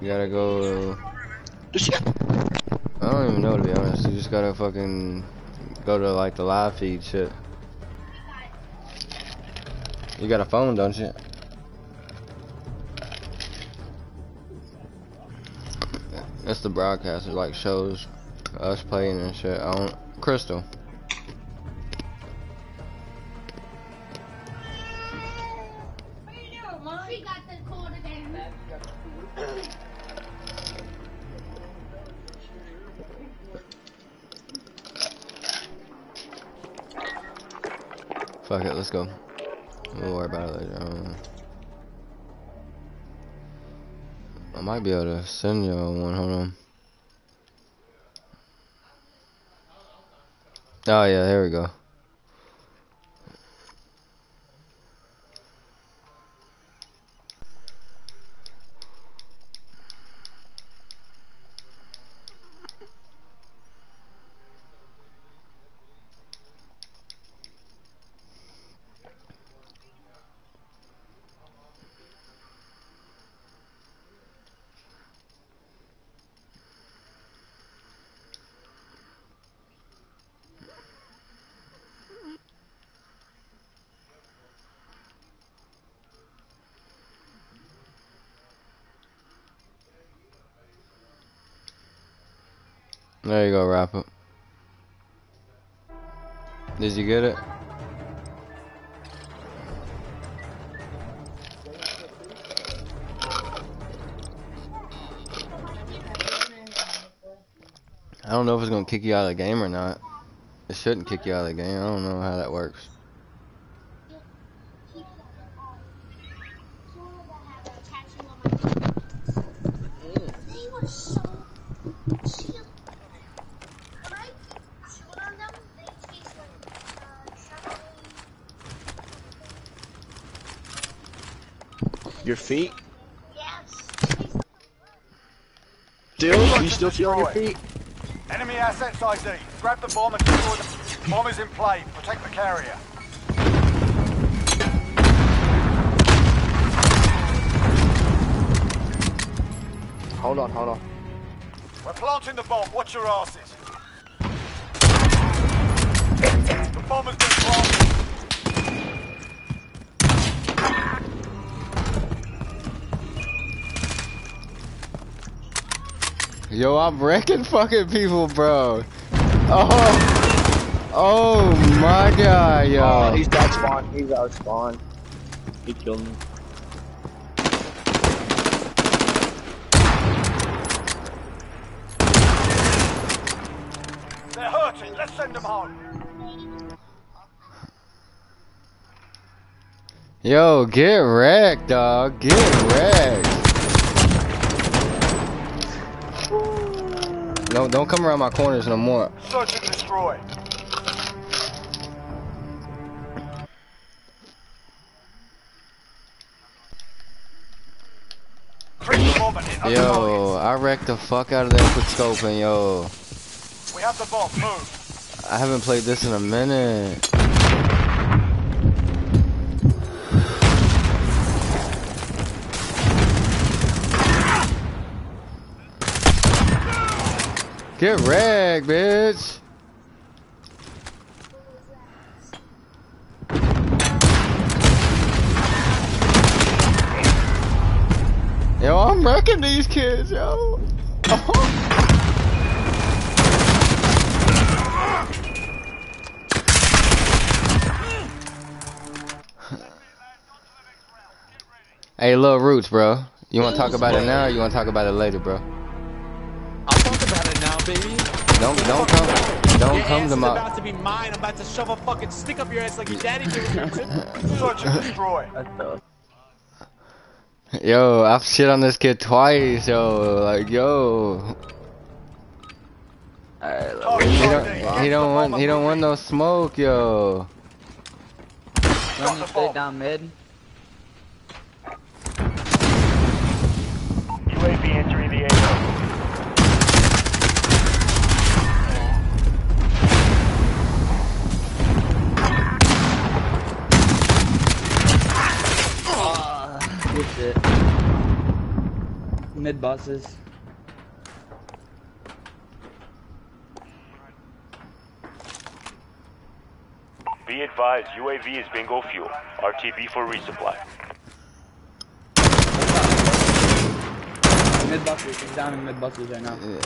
You gotta go. I don't even know to be honest. You just gotta fucking go to like the live feed shit. You got a phone, don't you? That's the broadcaster, like shows us playing and shit. I don't. Crystal. Let's go. We'll worry about it later. Um, I might be able to send y'all one. Hold on. Oh yeah, here we go. You out of the game or not. It shouldn't kick you out of the game. I don't know how that works. Your feet? Yes. Still? You still feel your feet? Assets ID. Grab the bomb and destroy the... Bomb is in play. Protect the carrier. Hold on, hold on. We're planting the bomb. Watch your asses. The bomb has Yo, I'm wrecking fucking people, bro. Oh, oh my god, yo. Oh, he's out spawn. He's out spawn. He killed me. They're hurting. Let's send them home. Yo, get wrecked, dog. Get wrecked. Don't don't come around my corners no more. Search and destroy. Bring the bomb and hit those Yo, I wrecked the fuck out of that quick scoping, yo. We have the bomb. Move. I haven't played this in a minute. Get wrecked, bitch. Yo, I'm wrecking these kids, yo. Hey, Lil Roots, bro. You want to talk about it now or you want to talk about it later, bro? Baby. Don't don't come don't Your come to is my about to be mine. I'm about to shove a fucking stick up your ass like your daddy did. Search and destroy. Yo, I've shit on this kid twice, yo. Like, yo. Target He don't he don't want he don't want no smoke, yo. Got the bomb. down mid. Mid buses. Be advised, UAV is bingo fuel. RTB for resupply. Mid buses. He's down in mid buses right now. Yeah.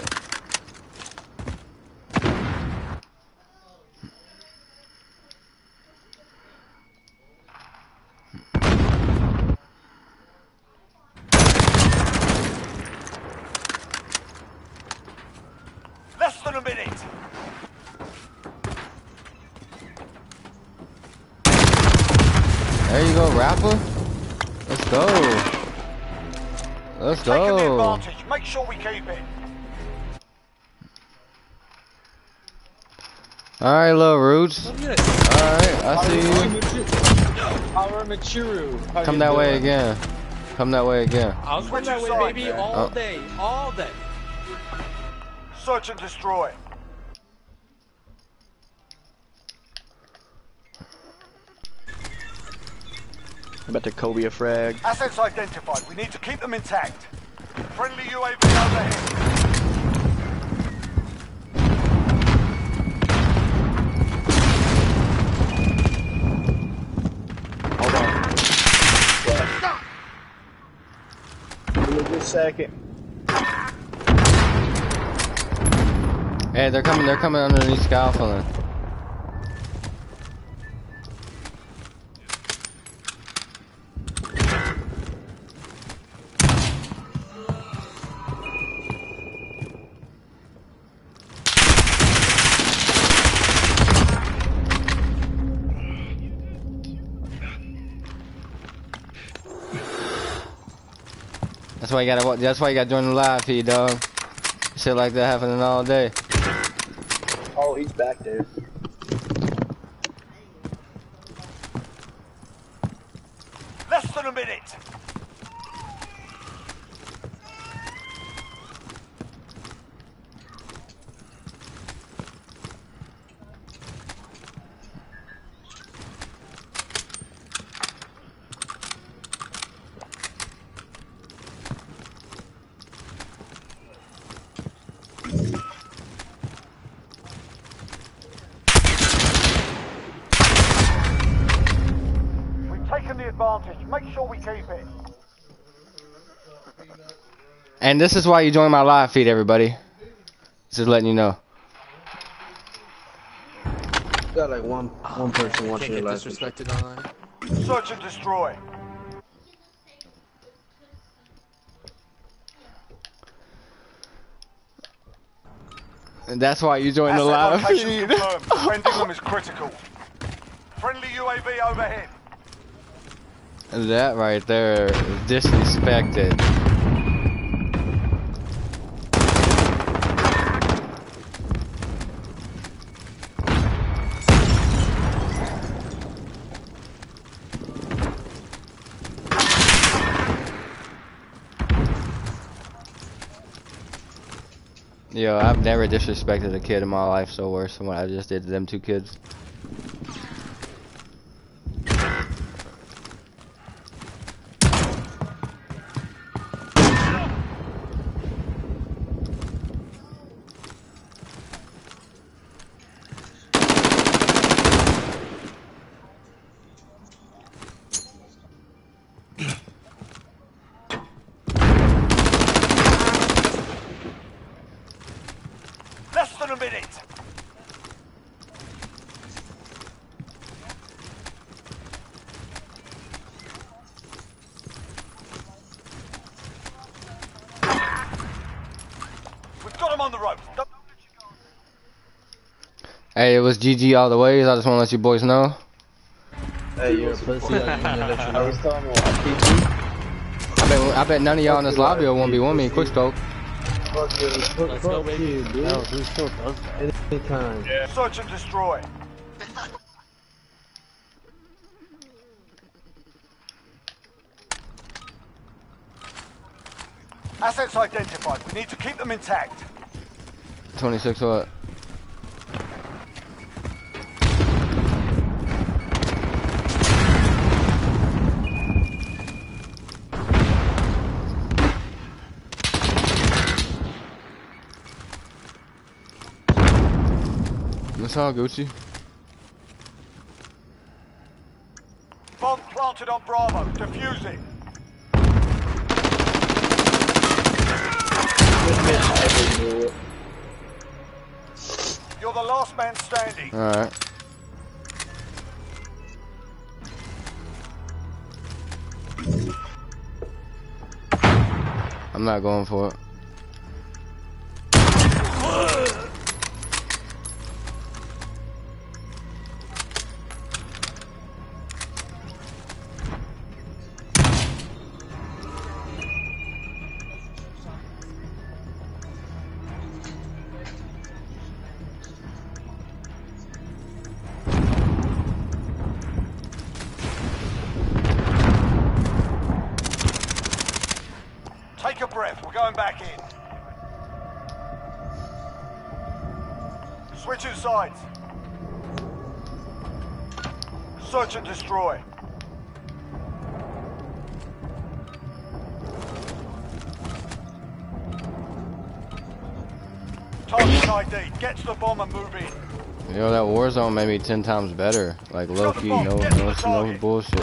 Less than a minute. There you go, rapper. Let's go. Let's Taking the go. advantage. Make sure we keep it. All right, little roots. All Look at it. right, I see you. Come that way again. Come that way again. I'll come that way, baby, all Oh. day, all day. Search and destroy. I bet the Kobe a frag. Assets identified. We need to keep them intact. Friendly UAV overhead. Hold on. Give me a second. Hey, they're coming. They're coming underneath scaffolding. That's why you gotta. That's why you gotta join the live feed, dog. Shit like that happening all day. Oh, he's back there. Less than a minute. We've taken the advantage. Make sure we keep it. And this is why you join my live feed, everybody. Just letting you know. Got like one one person Can't watching get your live. disrespected online. Search and destroy. And that's why you join the live feed. confirmed. Is critical. Friendly UAV overhead. that right there is disrespected. Yo, I've never disrespected a kid in my life so worse than what I just did to them two kids. Less than a minute. We've got them on the ropes. Don't- Hey, GG all the ways. I just want to let you boys know. Hey, you're a pussy. I was telling you, I bet, I bet none of y'all in this lobby will 1v1 me. Quick scope. Fuck you. Fuck, Let's go, baby. you, dude. No, who still does that? Anytime. Search and destroy. Assets identified. We need to keep them intact. 26 what? Gucci. Bomb planted on Bravo. Defuse it. You're the last man standing. Alright. I'm not going for it. Ten times better. Like low key, no, no, no bullshit.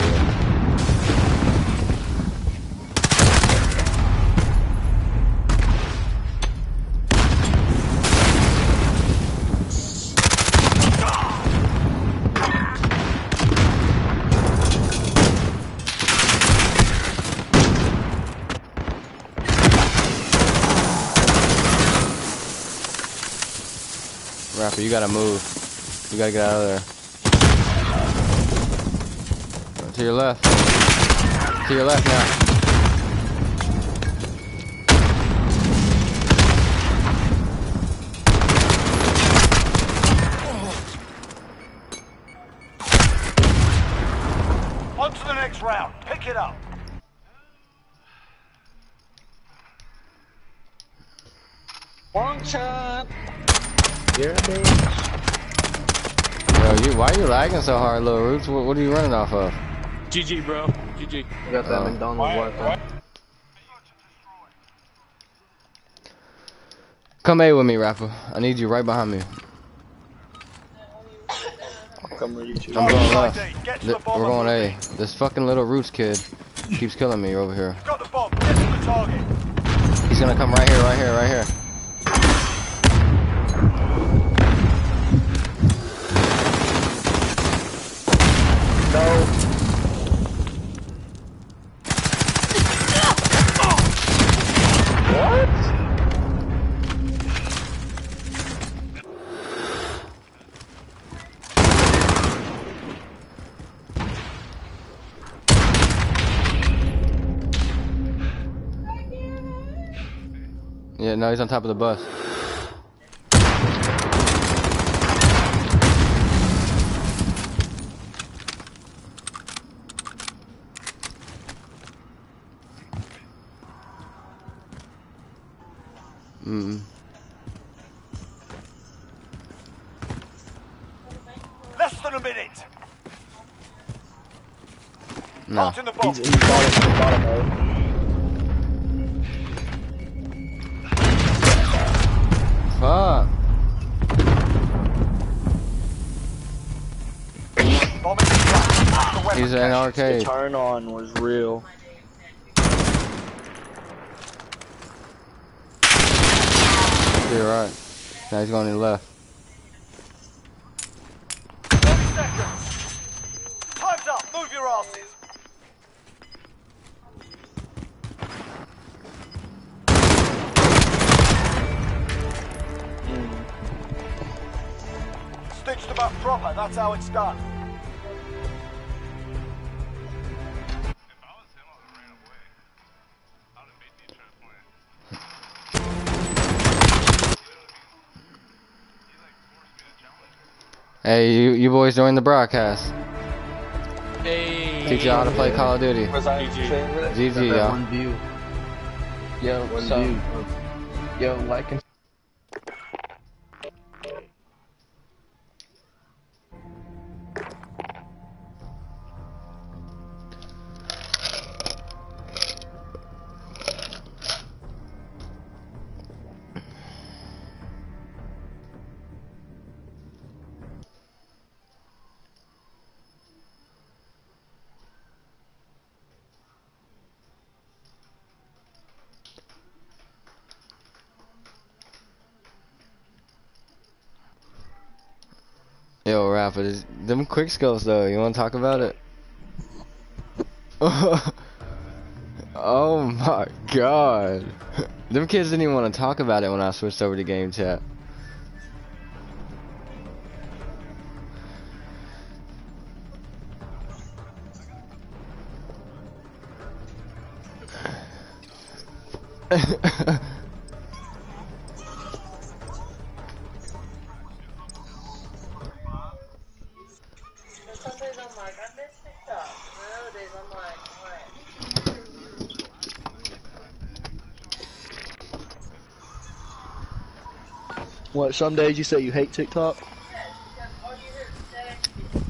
Rapper, you gotta move. You gotta get out of there. To your left. To your left now. Lagging so hard, little Roots? What, what are you running off of? GG, bro. GG. You got that Oh. McDonald's Wi-Fi. Come A with me, Rapper. I need you right behind me. I'll come reach you. I'm going left. ID. Get to Th- the. We're going and A. This fucking little Roots kid keeps killing me over here. Got the bomb. Get to the target. He's gonna come right here, right here, right here. No, he's on top of the bus. Mm. The weapon He's in cache. The turn on was real. You're right. Now he's going to the left. Time's up. Move your asses. Stitched them up proper. That's how it's done. Hey, you, you boys join the broadcast. Hey. Teach y'all how to play Call of Duty. Was GG. favorite? GG, y'all. View. Yo, One what's up? view. Yo, like and Rafa, this- them quick skills though. You want to talk about it? oh my god. Them kids didn't even want to talk about it when I switched over to game chat. Some days you say you hate TikTok. All you hear is sex,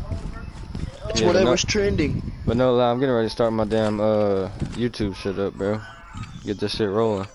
over, It's Yeah, whatever's no- trending. But no lie, I'm getting ready to start my damn uh YouTube shit up, bro. Get this shit rolling.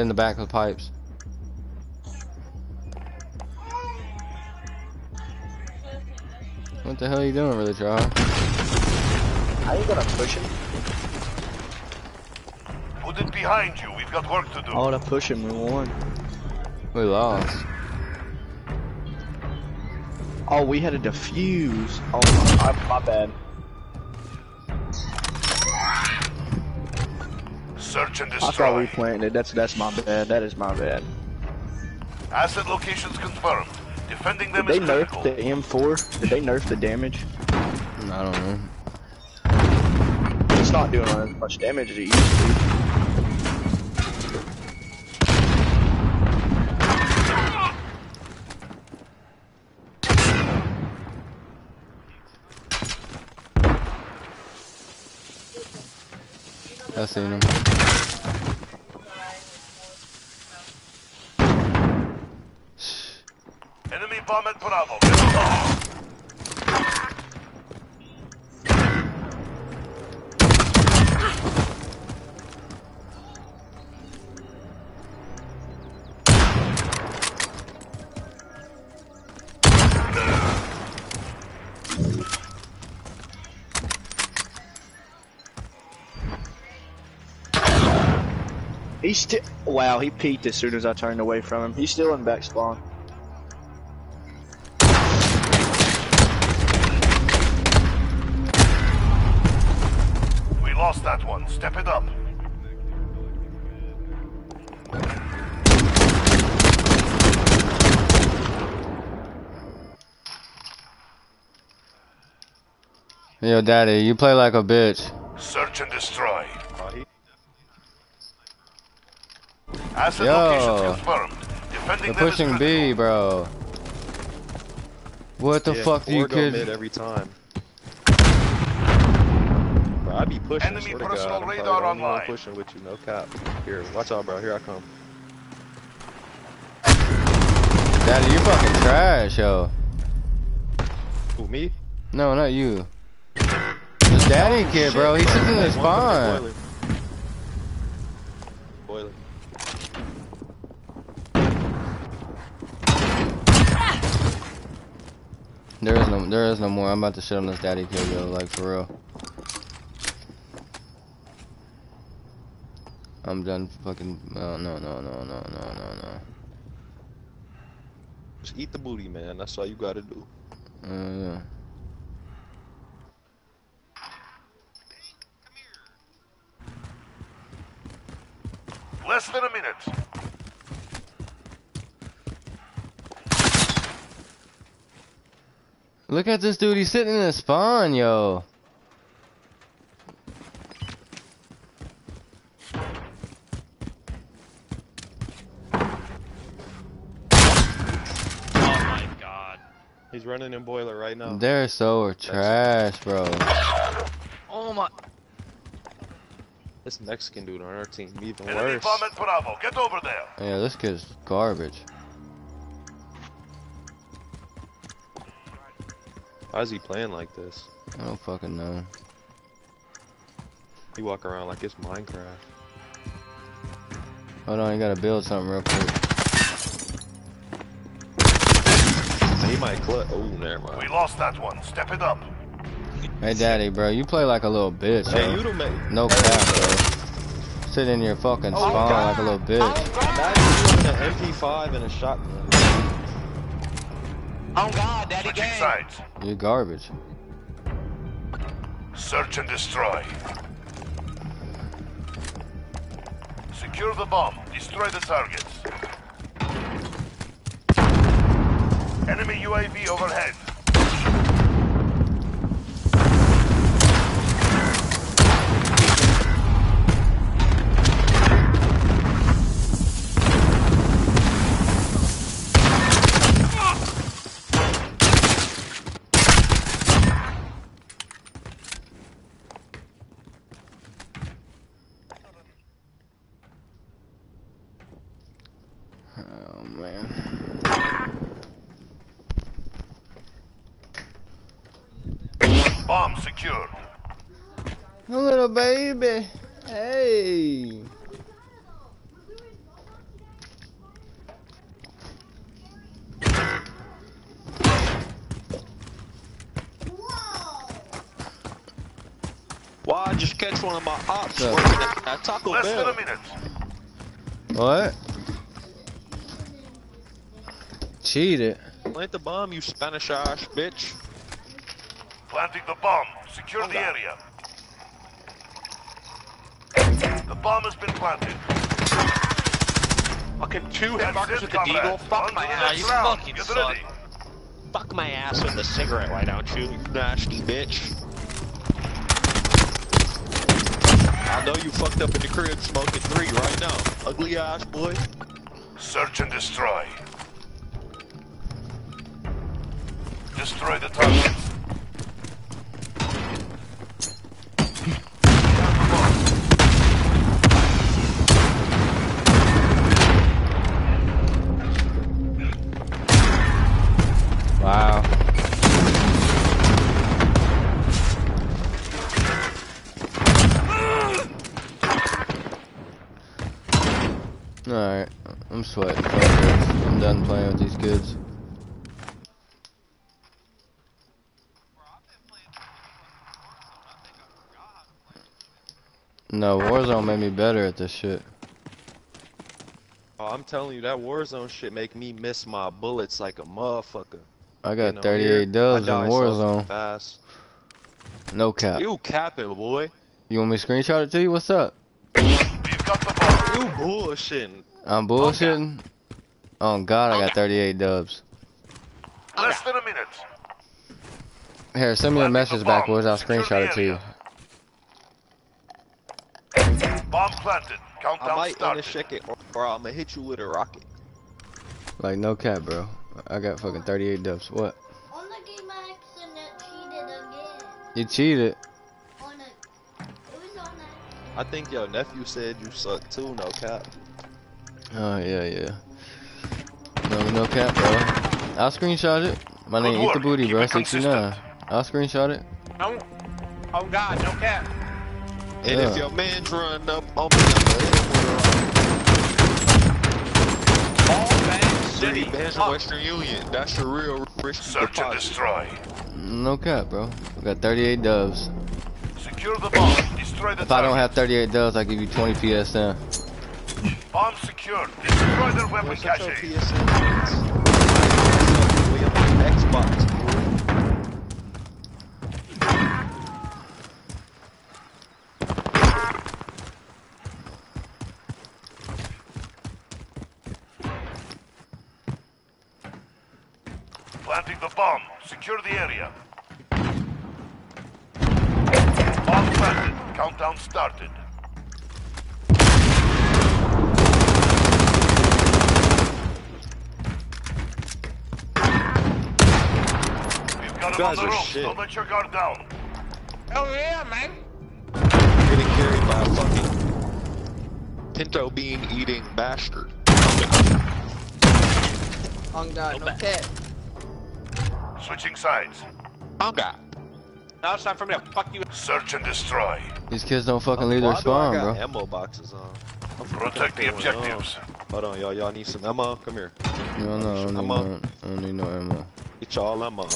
In the back of the pipes. What the hell are you doing, really, try? How you gonna push him? Put it behind you. We've got work to do. I wanna push him. We won. We lost. Oh, we had a defuse. Oh my, My, my bad. I thought destroy. we planted. That's that's my bad. That is my bad. Asset locations confirmed. Defending Did them they is nerf critical. the M4? Did they nerf the damage? I don't know. It's not doing as much damage as it used to. I seen him. He's still. Wow, he peeked as soon as I turned away from him. He's still in back spawn. We lost that one. Step it up. Yo, daddy, you play like a bitch. Search and destroy. Asset Yo. locations confirmed. Defending They're pushing. B, bro. What the Yeah, fuck do you four go mid kids? every time. Bro, I be pushing. Enemy swear to personal God, I'm probably radar the only one online. pushing with you, no cap. Here, watch out, bro. Here I come. Daddy, you fucking trash, yo. Who me? No, not you. This daddy kid, bro. He's sits in the One spawn. Boiler. Boiler. There is no, there is no more. I'm about to shit on this daddy kid, yo. Like for real. I'm done. Fucking no, no, no, no, no, no, no, no. Just eat the booty, man. That's all you gotta do. Uh, yeah. Less than a minute. Look at this dude. He's sitting in the spawn, yo. Oh my god. He's running in boiler right now. They're so trash, bro. Oh my. This Mexican dude on our team even Enemy worse. bomb at Bravo. Get over there. Yeah, this kid's garbage. Why is he playing like this? I don't fucking know. He walk around like it's Minecraft. Hold on, you gotta build something real quick. He might clutch. Oh, never mind. We lost that one. Step it up. Hey, daddy, bro, you play like a little bitch, Hey, you bro. the man. No cap, bro. Sit in your fucking Oh, spawn God. like a little bitch. Oh, Imagine you with an MP5 and a shotgun. Oh god, daddy Switching gang. sides. You garbage. Search and destroy. Secure the bomb. Destroy the targets. Enemy UAV overhead. Oh, man. Bomb secured. A little baby. Hey. Why I just catch one of my ops Yeah. working at, at Taco Less than Bell? a minute. What? Cheated. Plant the bomb, you Spanish ass bitch. Planting the bomb. Secure the area. The bomb has been planted. Fucking two hit That's markers it, with the deagle. Fuck my ass. You fucking Get suck. ready. Fuck my ass with the cigarette, why don't you, you nasty bitch? I know you fucked up in the crib smoking three right now. Ugly ass boy. Search and destroy. Destroy the targets. I'm sweating. I'm done playing with these kids. No, Warzone made me better at this shit. Oh, I'm telling you, that Warzone shit make me miss my bullets like a motherfucker. I You got know, 38 here, dubs in Warzone. Fast. No cap. You capping, boy. You want me to screenshot it to you? What's up? We've got the bomb. You bullshitting. I'm bullshitting? Oh god, I got 38 dubs. Less than a minute. Here, send me a message the back, bomb. boys. I'll screenshot it to you. area. Bomb planted. Countdown I Countdown might started. check it or, or I'm gonna hit you with a rocket. Like, no cap, bro. I got fucking 38 dubs. What? On the game, I accidentally cheated again. You cheated. On a, it was on a. I think your nephew said you suck too, no cap. Oh, yeah, yeah. No, no cap, bro. I'll screenshot it. My Good name Eat the. Booty, Keep bro. 69. I'll screenshot it. No. Oh god, no cap. And Yeah. if your man's running up oh, on me, I'm gonna hit him with a rocket. All bang City, city. Bands Fuck. Western Union. That's your real risky Search and destroy. No cap, bro. I got 38 doves. Secure the bomb. Destroy the If I don't have 38 doves, I'll give you 20 PSN. Bomb secured. Destroy their weapon Boy, shut your cache. PSN kids. We on Xbox. Planting the bomb. Secure the area. Bomb planted. Countdown started. We've got him on guys the are shit. Don't let your guard down. Hell yeah, man. Getting carried by a fucking pinto bean eating bastard. On God, no cat. Switching sides. Anga. Now it's time for me to fuck you. Search and destroy. These kids don't fucking leave their Why do I spawn, got bro. ammo boxes on. I'm Protect the going on. objectives. Hold on, y'all. Y'all need some ammo? Come here. No, no, I don't need Ammo. no, I don't need no ammo. Get y'all ammo.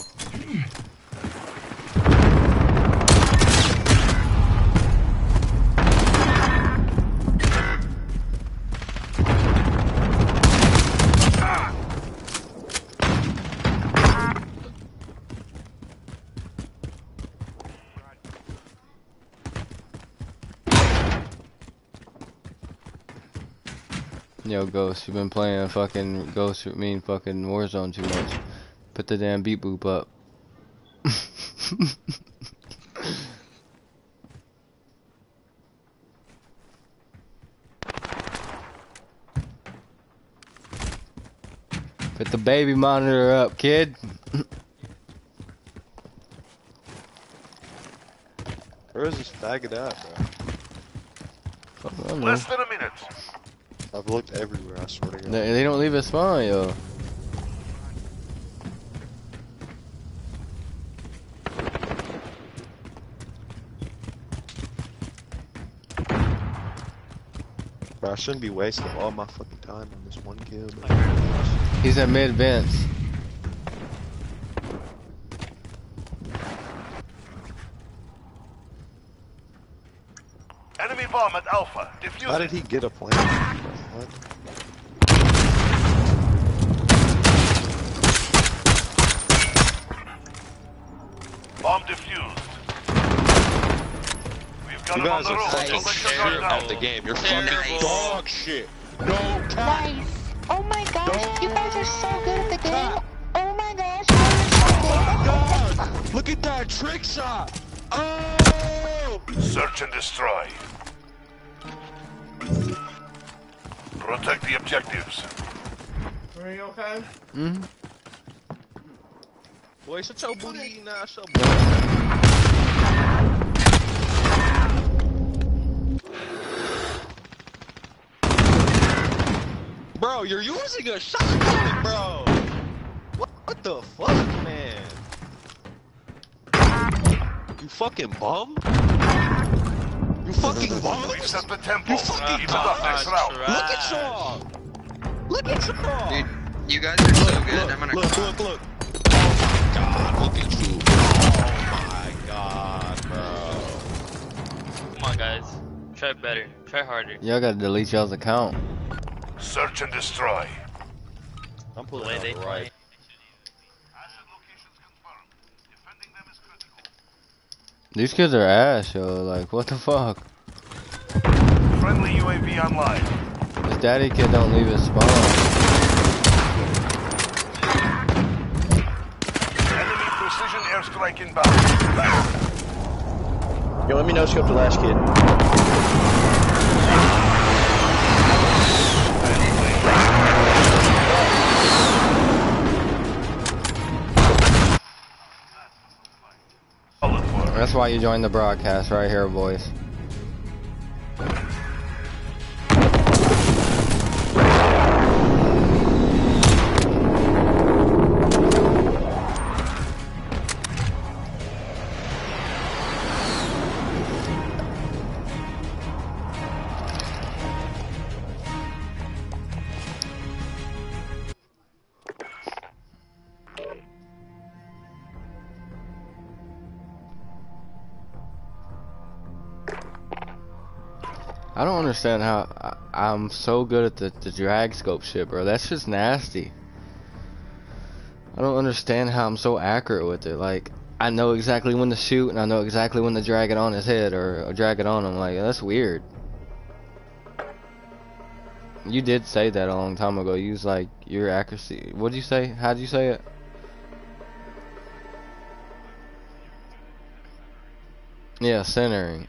Yo, Ghost, you've been playing fucking Ghost, mean fucking Warzone too much. Put the damn beat boop up. Put the baby monitor up, kid. Where is this faggot at, bro? Fuck, I don't know. Less than a minute. I've looked everywhere, I swear to God. They, they don't leave us spawn, yo. Bro, I shouldn't be wasting all my fucking time on this one kill, bro. He's at mid vents. Enemy bomb at Alpha. Defuse How did he get a plane? What? Bomb defused. We've got You guys are fucking Don't let your shit at the game. You're Terrible. fucking dog shit. No cap. Nice. Oh my gosh, you guys are so good at the game. Oh my gosh, you guys are so good. Look at that trick shot. Oh! Search and destroy. Protect the objectives. Are you okay? Mm-hmm. Boy, shut your booty now. Shut Bro, you're using a shotgun, bro. What, what the fuck, man? You fucking bum? You fucking bum? We've set the tempo. You fucking Keep it up next round. Look at y'all! Look at y'all! Dude, you guys are so look, good. look, I'm gonna look, look, look. Oh my god, look at you. Oh my god, bro. Come on, guys. Try better. Try harder. Y'all gotta delete y'all's account. Search and destroy. I'm The pulling way out they the right. Asset locations confirmed. Defending them is critical. These kids are ass, yo. Like, what the fuck? Friendly UAV online. This daddy kid don't leave his spawn. Enemy precision airstrike inbound. Yo, let me know scope the last kid. That's why you joined the broadcast right here, boys. understand how I, am so good at the, the drag scope shit, bro. That's just nasty. I don't understand how I'm so accurate with it. Like, I know exactly when to shoot, and I know exactly when to drag it on his head or, or drag it on him. Like, that's weird. You did say that a long time ago. You was like, your accuracy. What did you say? How did you say it? Yeah, centering.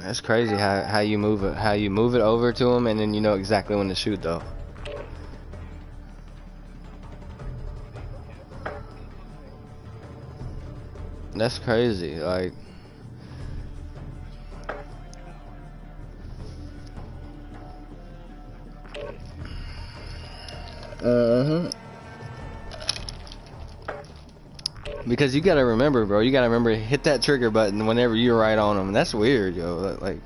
That's crazy how how you move it how you move it over to him and then you know exactly when to shoot though. That's crazy. Like Uh-huh. Because you gotta remember, bro. You gotta remember hit that trigger button whenever you're right on them. That's weird, yo. Like.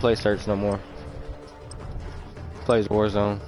Don't play search no more. Plays Warzone.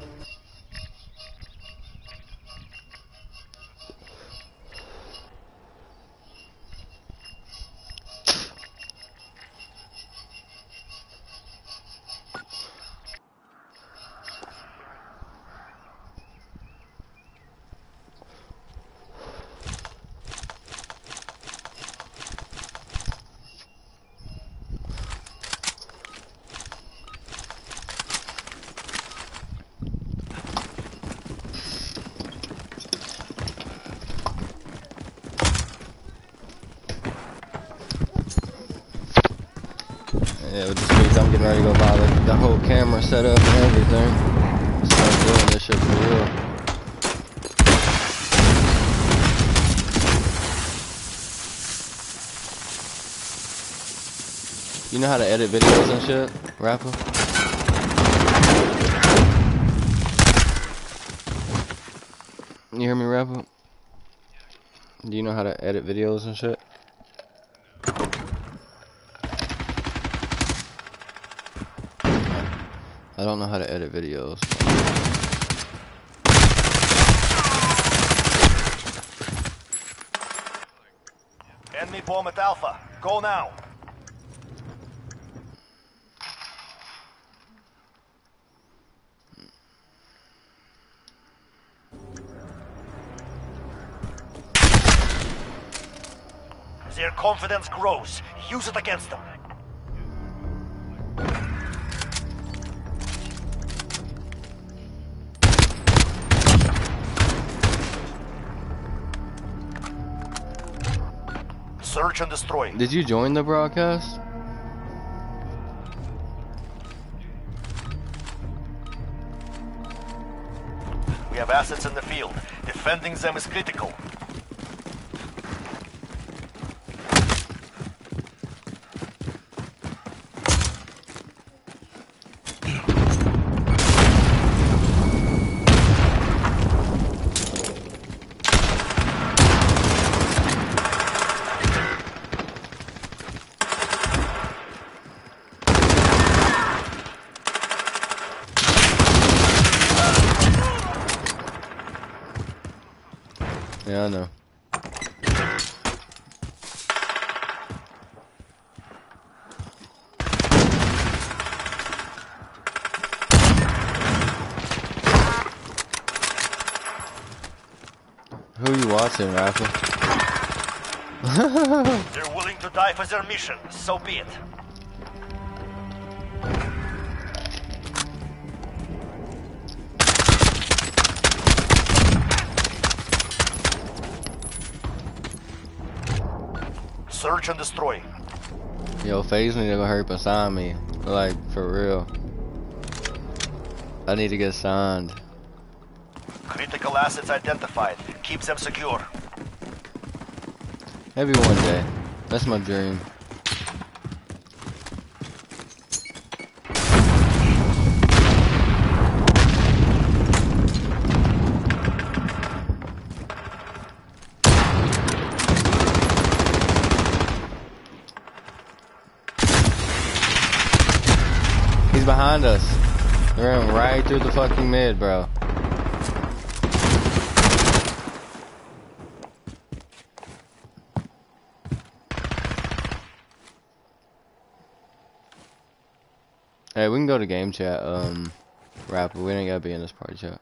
Yeah, with this week I'm getting ready to go buy the, the whole camera setup and everything. Start doing this shit for real. You know how to edit videos and shit, rapper? You hear me, rapper? Do you know how to edit videos and shit? I don't know how to edit videos. Enemy bomb at Alpha. Go now. Their confidence grows. Use it against them. Search and destroy. Did you join the broadcast? We have assets in the field. Defending them is critical. Yeah, I know. Who you watching, They're willing to die for their mission, so be it. Search and destroy. Yo, FaZe need to go hurry beside me. Like, for real. I need to get signed. Critical assets identified. Keep them secure. Maybe one day. That's my dream. He's behind us. They're right through the fucking mid, bro. To game chat, um, rap, we ain't gotta be in this party chat.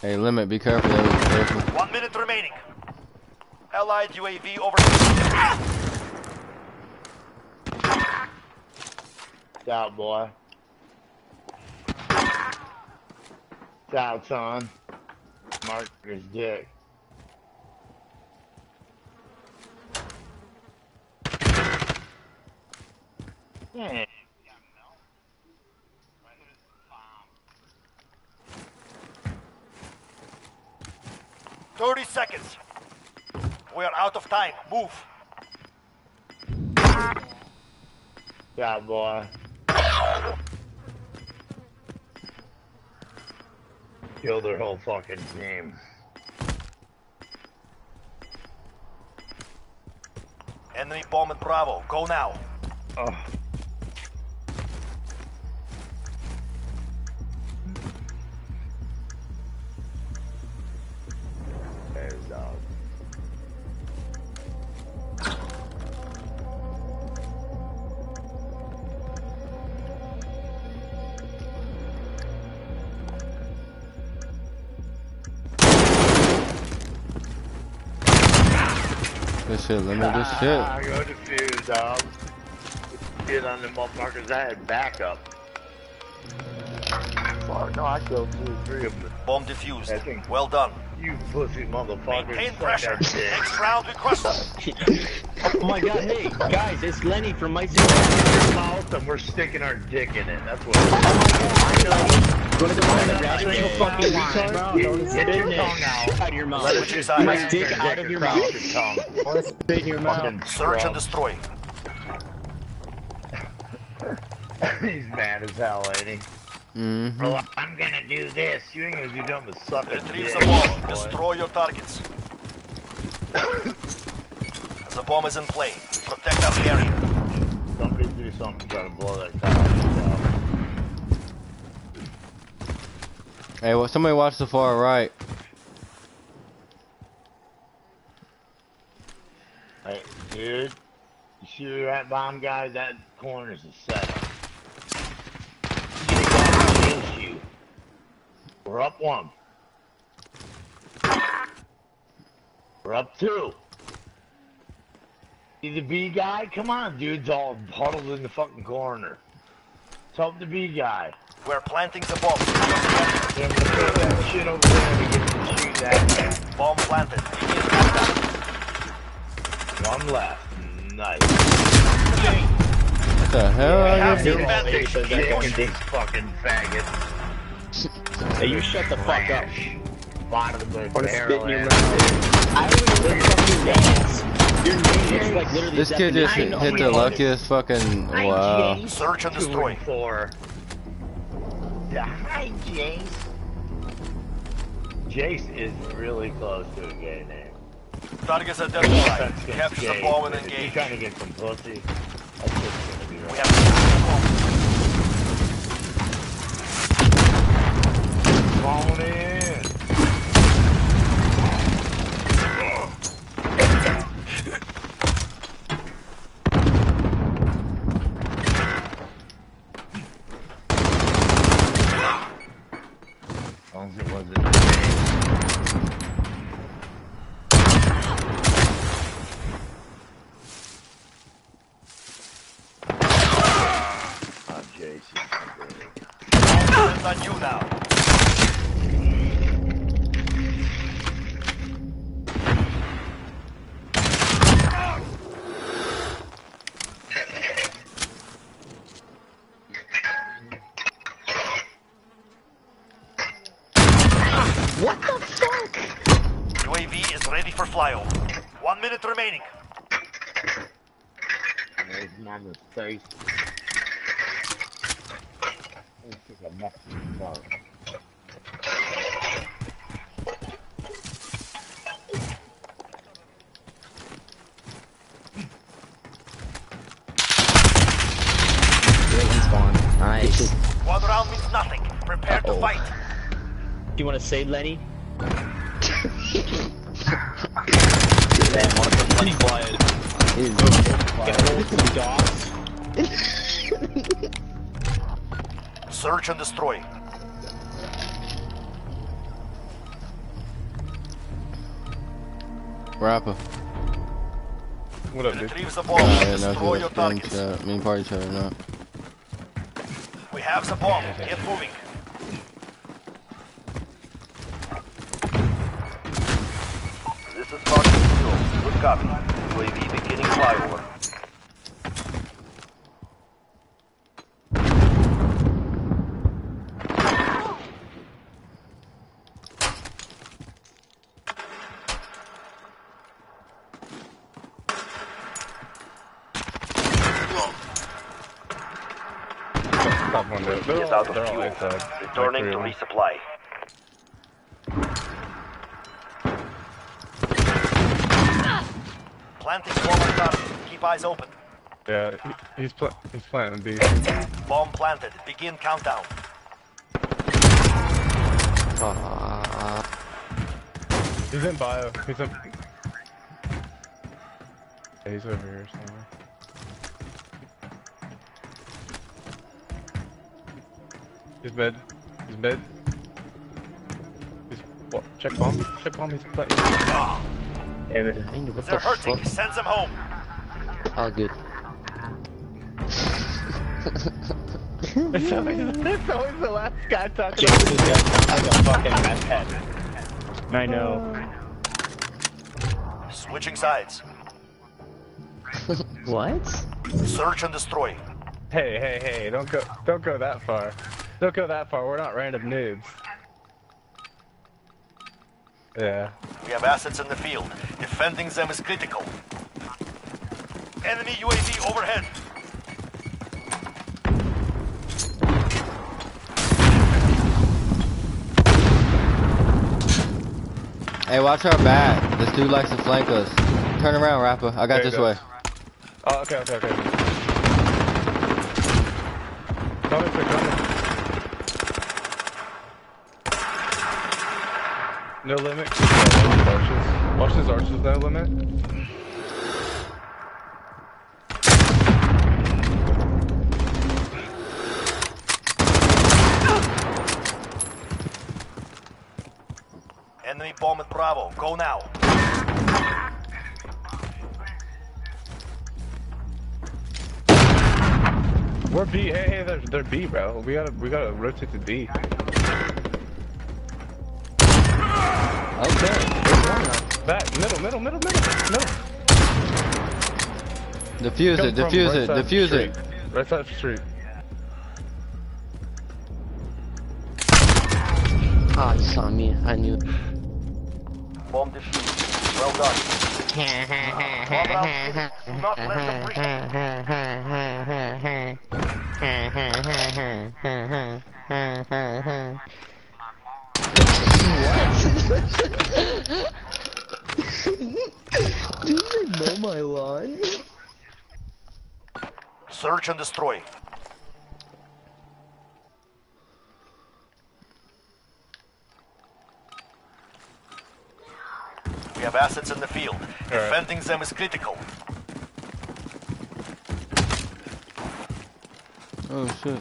Hey, limit, be careful, limit, be careful. One minute remaining. Allied UAV over. Out, boy. Out, son. Marker's dick. Yeah. 30 seconds. We are out of time. Move. Yeah, boy. Kill their whole fucking team. Enemy bomb at Bravo. Go now. Oh. Good shit, limit, good shit. Ah, go defuse, dog. Get on the motherfuckers. I had backup. Fuck, no, I killed two or three of them. Bomb defused. Well done. You pussy motherfuckers. Maintain Suck pressure. that dick. Next round requested. Oh my god, hey, guys, it's Lenny from My Your mouth and we're sticking our dick in it. That's what. I know. Go to the grab your fucking Get- your tongue out. Of your mouth. Let it You must dick out of your mouth. Your tongue. Spit your mouth. Search and destroy. He's mad as hell, ain't he? Mm-hmm. Well, I'm gonna do this. You ain't gonna do nothing but suck a Retrieve the bomb. Destroy your targets. the bomb is in play. Protect our area. Somebody do something to blow that tower up. Hey, well, somebody watch the far right. Hey, dude. You see that bomb guy? That corner's a setup. You gotta chase you. We're up one. We're up two. See the B guy? Come on, dude's all huddled in the fucking corner. Let's help the B guy. We're planting the bomb. Then we'll throw that shit over there to get to shoot that Bomb planted. One left. Nice. What the hell are you doing? advantage. Dick this fucking faggot. Hey, you shut the fuck up. Bottom of the Wanna spit in your barrel. I don't even know your fucking names. Your name like This kid just hit, hit the luckiest fucking wow. Search and Two destroy. and four. Yeah, hi, Jace. Jace is really close to a gay name. Targets That's identified. against Capture the Jace, bomb and but if you're trying to get some pussy. That's just gonna be We have secured the bomb. Phone in. As long as it wasn't me. Oh, Jason. It's on you now. What the fuck? UAV is ready for flyover. One minute remaining. There's mama's face. This is a messy dog. Great in spawn. Nice. One round means nothing. Prepare to oh. fight. Do you want to save Lenny? Search and destroy. Rapper. What up, dude? Retrieve the Uh, bomb. I didn't know if Destroy you your targets. chat, me and party chat or not. We have the bomb. Get moving. This is Fox Control. Good copy. UAV beginning flyover. There. They're Is out of fuel. Returning to resupply. Planting bomb on target. Keep eyes open. Yeah, he, he's, pl he's planting B. Bomb planted. Begin countdown. He's in bio. He's in. Yeah, he's over here somewhere. He's mid. He's mid. He's what? Check bomb. Check bomb. He's planting. Everything. What They're the hurting. fuck? Send them home. Oh, good. It's always, it's always the last guy talking. James is gonna sound like a fucking meth head. I know. Switching sides. What? Search and destroy. Hey, hey, hey! Don't go, don't go that far. Don't go that far. We're not random noobs. Yeah. We have assets in the field. Defending them is critical. Enemy UAV overhead. Hey, watch our back. This dude likes to flank us. Turn around, Rapper. I got this goes. way. Oh, okay, okay, okay. Coming, they're coming. No limit. Arches. Watch his arches, no limit. Enemy bomb at Bravo. Go now. We're B. Hey, hey, they're, they're B, bro. We gotta, we gotta rotate to B. Okay. There's one now. Back, middle, middle, middle, middle, middle. Defuse Come it, defuse right it, side of the defuse it. Right side of the street. Ah, he saw me. I knew. Bomb defused. Well done. Bomb round. Do not let them breach. Do you know my line? Search and destroy. We have assets in the field. Defending them is critical. Oh shit.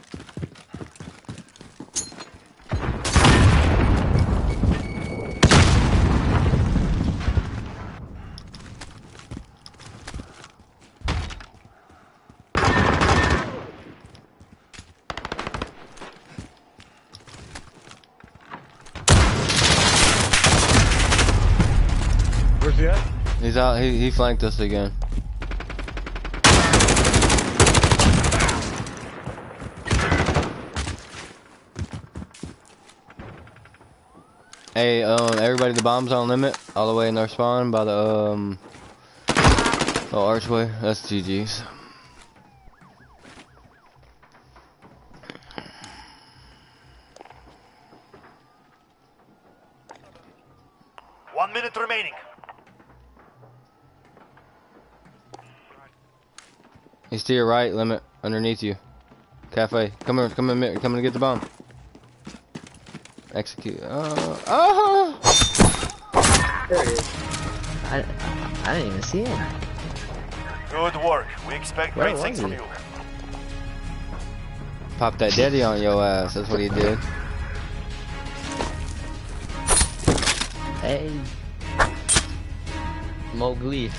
He's out. He he flanked us again. Hey, um, everybody, the bomb's on limit, all the way in their spawn by the um, little archway. That's GG's. One minute remaining. He's to your right, limit, underneath you. Cafe, come here, come in, come in, get the bomb. Execute. Uh, oh! There it is. I, I didn't even see him. Good work. We expect Where great was things from he? you. Pop that daddy on your ass. That's what he did. Hey. Mowgli.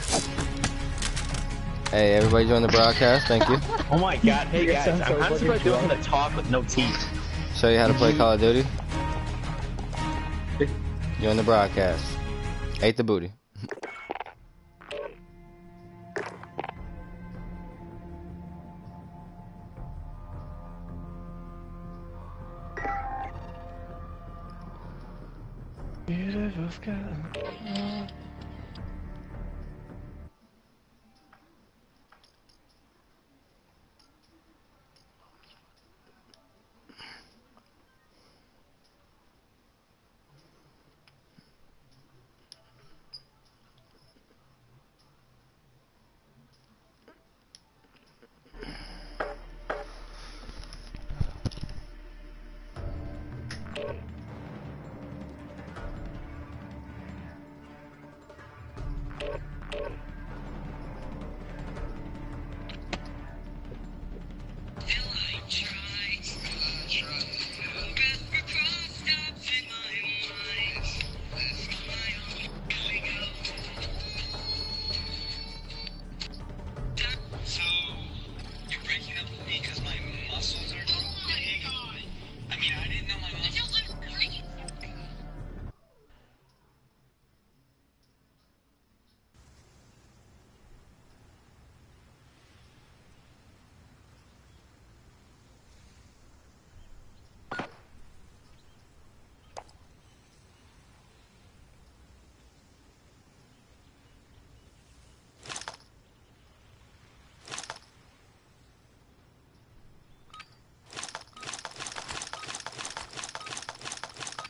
Hey, everybody join the broadcast. Thank you. Oh my god, hey guys, I'm so constantly fucking doing drunk. the talk with no teeth. Show you how to play Call of Duty. Join the broadcast. Ate the booty. Beautiful sky.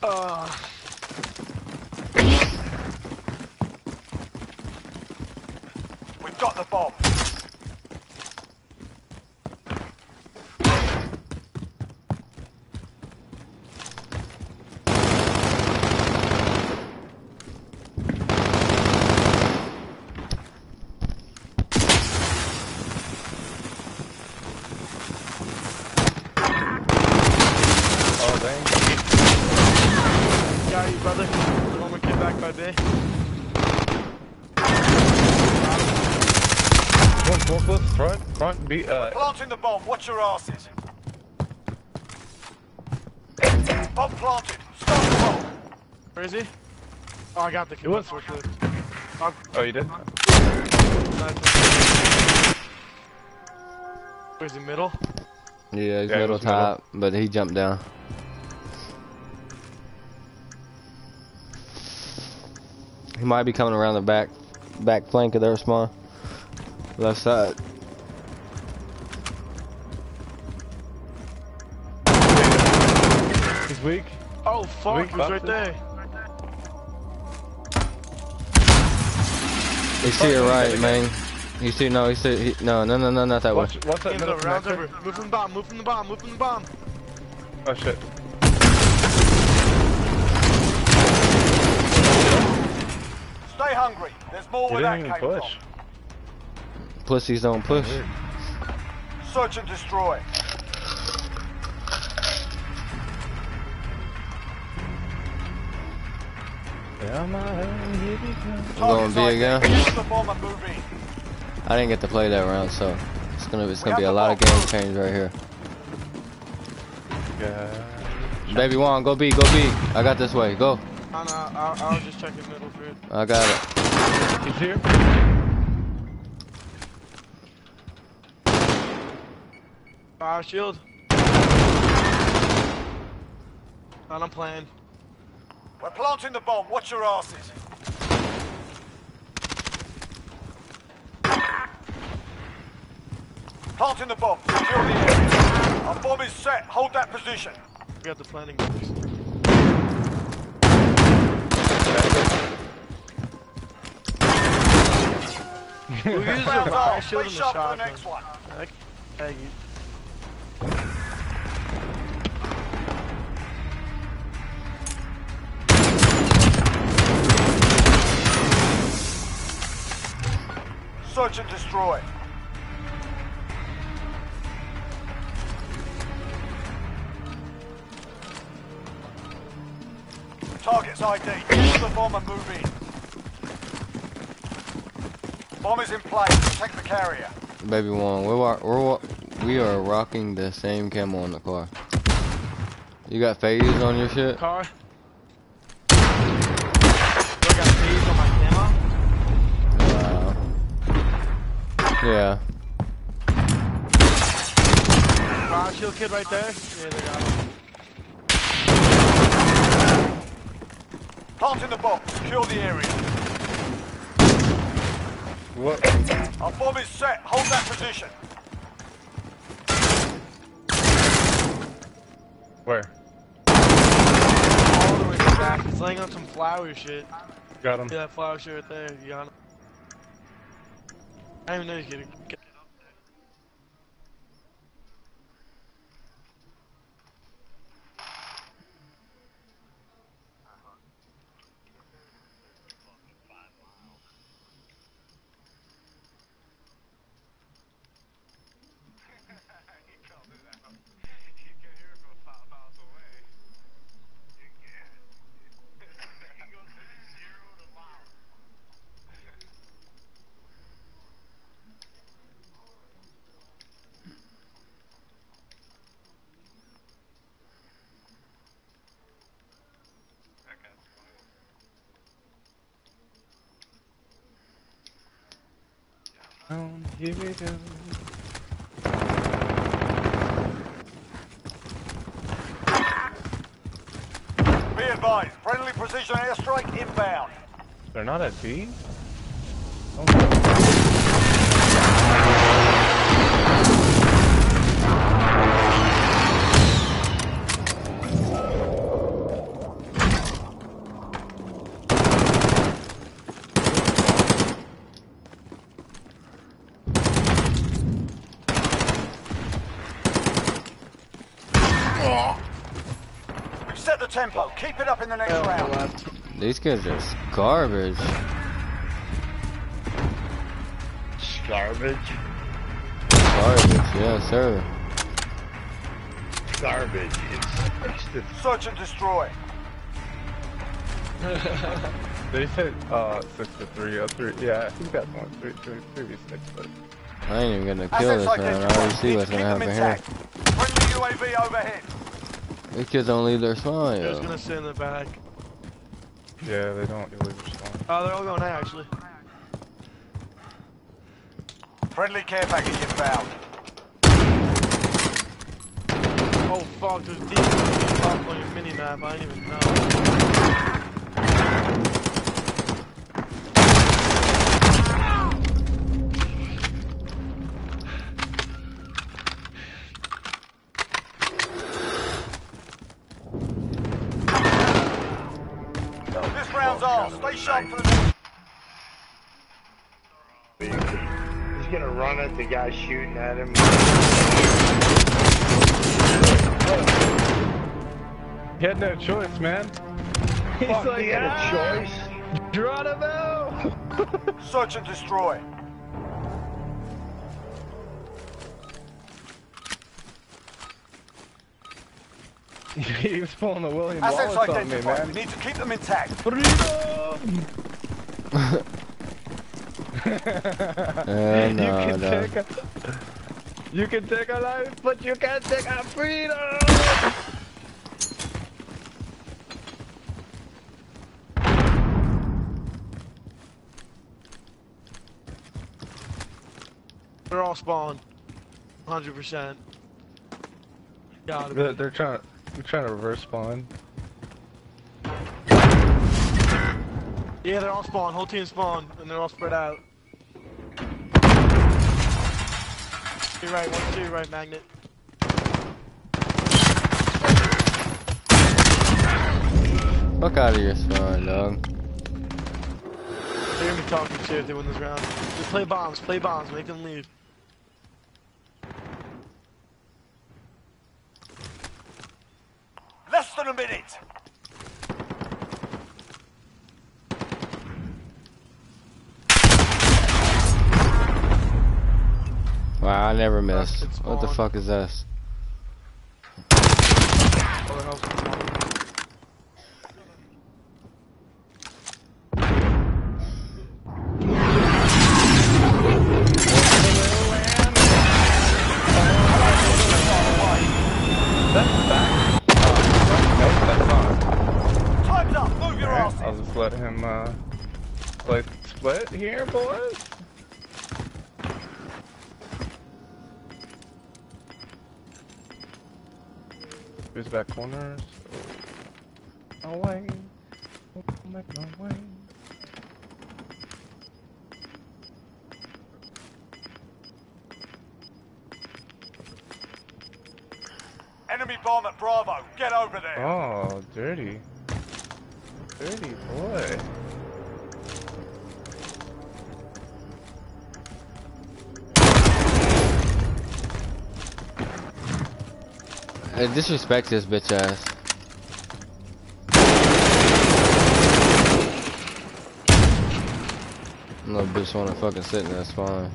We've got the bomb. Oh, dang. got you, brother. The moment get back by bay. One forklift, front, front, be, uh, Planting the bomb. Watch your asses. Bomb planted. Stop the bomb. Where is he? Oh, I got the He was- forklift. oh, you did? Where's he, middle? Yeah, he's Yeah, he middle was middle. top, but he jumped down. He might be coming around the back, back flank of their spawn, left side. Weak. Oh, fuck, Weak he was right there. He's to your right, man. He's to no, he's to he, no, no, no, no, not that way. Watch, watch that middle over, rounds over. Move from the bomb, move from the bomb, move from the bomb. Oh, shit. Stay hungry. There's more He where that didn't came even push. Pussies don't push. Search and destroy. Going B Target's again. The bomb and move in. I didn't get to play that round, so it's gonna it's gonna be a lot of game change right here. Yeah. Baby Juan, go B, go B. I got this way. Go. No, I, I was just checking middle for. I got it. He's here. Fire shield. And I'm playing. We're planting the bomb. Watch your asses. Planting the bomb. Secure the area. Our bomb is set. Hold that position. We got the planning box. Who's the shot? Please shot for the next one. Okay. Thank you. Search and destroy. Target's ID. Use the bomb and move in. Bomb is in place. Protect the carrier. Baby one, we're, we're we are rocking the same camo in the car. You got phase on your shit? Car. Yeah. Riot shield kid right there. Yeah, they got him. Plant in the bomb. Secure the area. What? Our bomb is set. Hold that position. Where? All the way back. He's laying on some flower shit. Got him. See that flower shit right there? You got him. I didn't even know if you could get Here we. Be advised. Friendly precision airstrike inbound. They're not at B? These kids are garbage. Garbage. Garbage, yes sir. Garbage. It's, it's the Search and destroy. They said uh six to three. Uh, three. Yeah, I think that's one. Three, three, three, v six. But I ain't even gonna kill this round. I already see what's gonna happen here. Friendly UAV overhead. These kids don't leave their spawn, They're just gonna sit in the back. Yeah, they don't really respond. Oh, they're all going A actually. Friendly care package inbound. Oh fuck, there's deep up on your mini map. I didn't even know. He's gonna run at the guy shooting at him. He had no choice, man. He's Fuck, like, he had a "Ah, choice. Geronimo! Search and destroy. he was pulling the William Assets Wallace on me, identified. We man. need to keep them intact. Freedom! Uh, you can no. take a, you can take a life, but you can't take a freedom. They're all spawned. 100%. Got They're, it. they're trying, they're trying to reverse spawn. Yeah, they're all spawned. Whole team spawned, and they're all spread out. You're right, one, two, right, Magnet. Fuck out of your spawn, dog. They're gonna be talking shit if they win this round. Just play bombs, play bombs, make them leave. Less than a minute. Wow, I never missed. What the fuck is this? Oh, the hell's going on? Time's up. Move your Alright, ass. I'll just let him uh play split here, boys. Who's Hey, disrespect this bitch ass. No bitch wanna fucking sit in that spawn.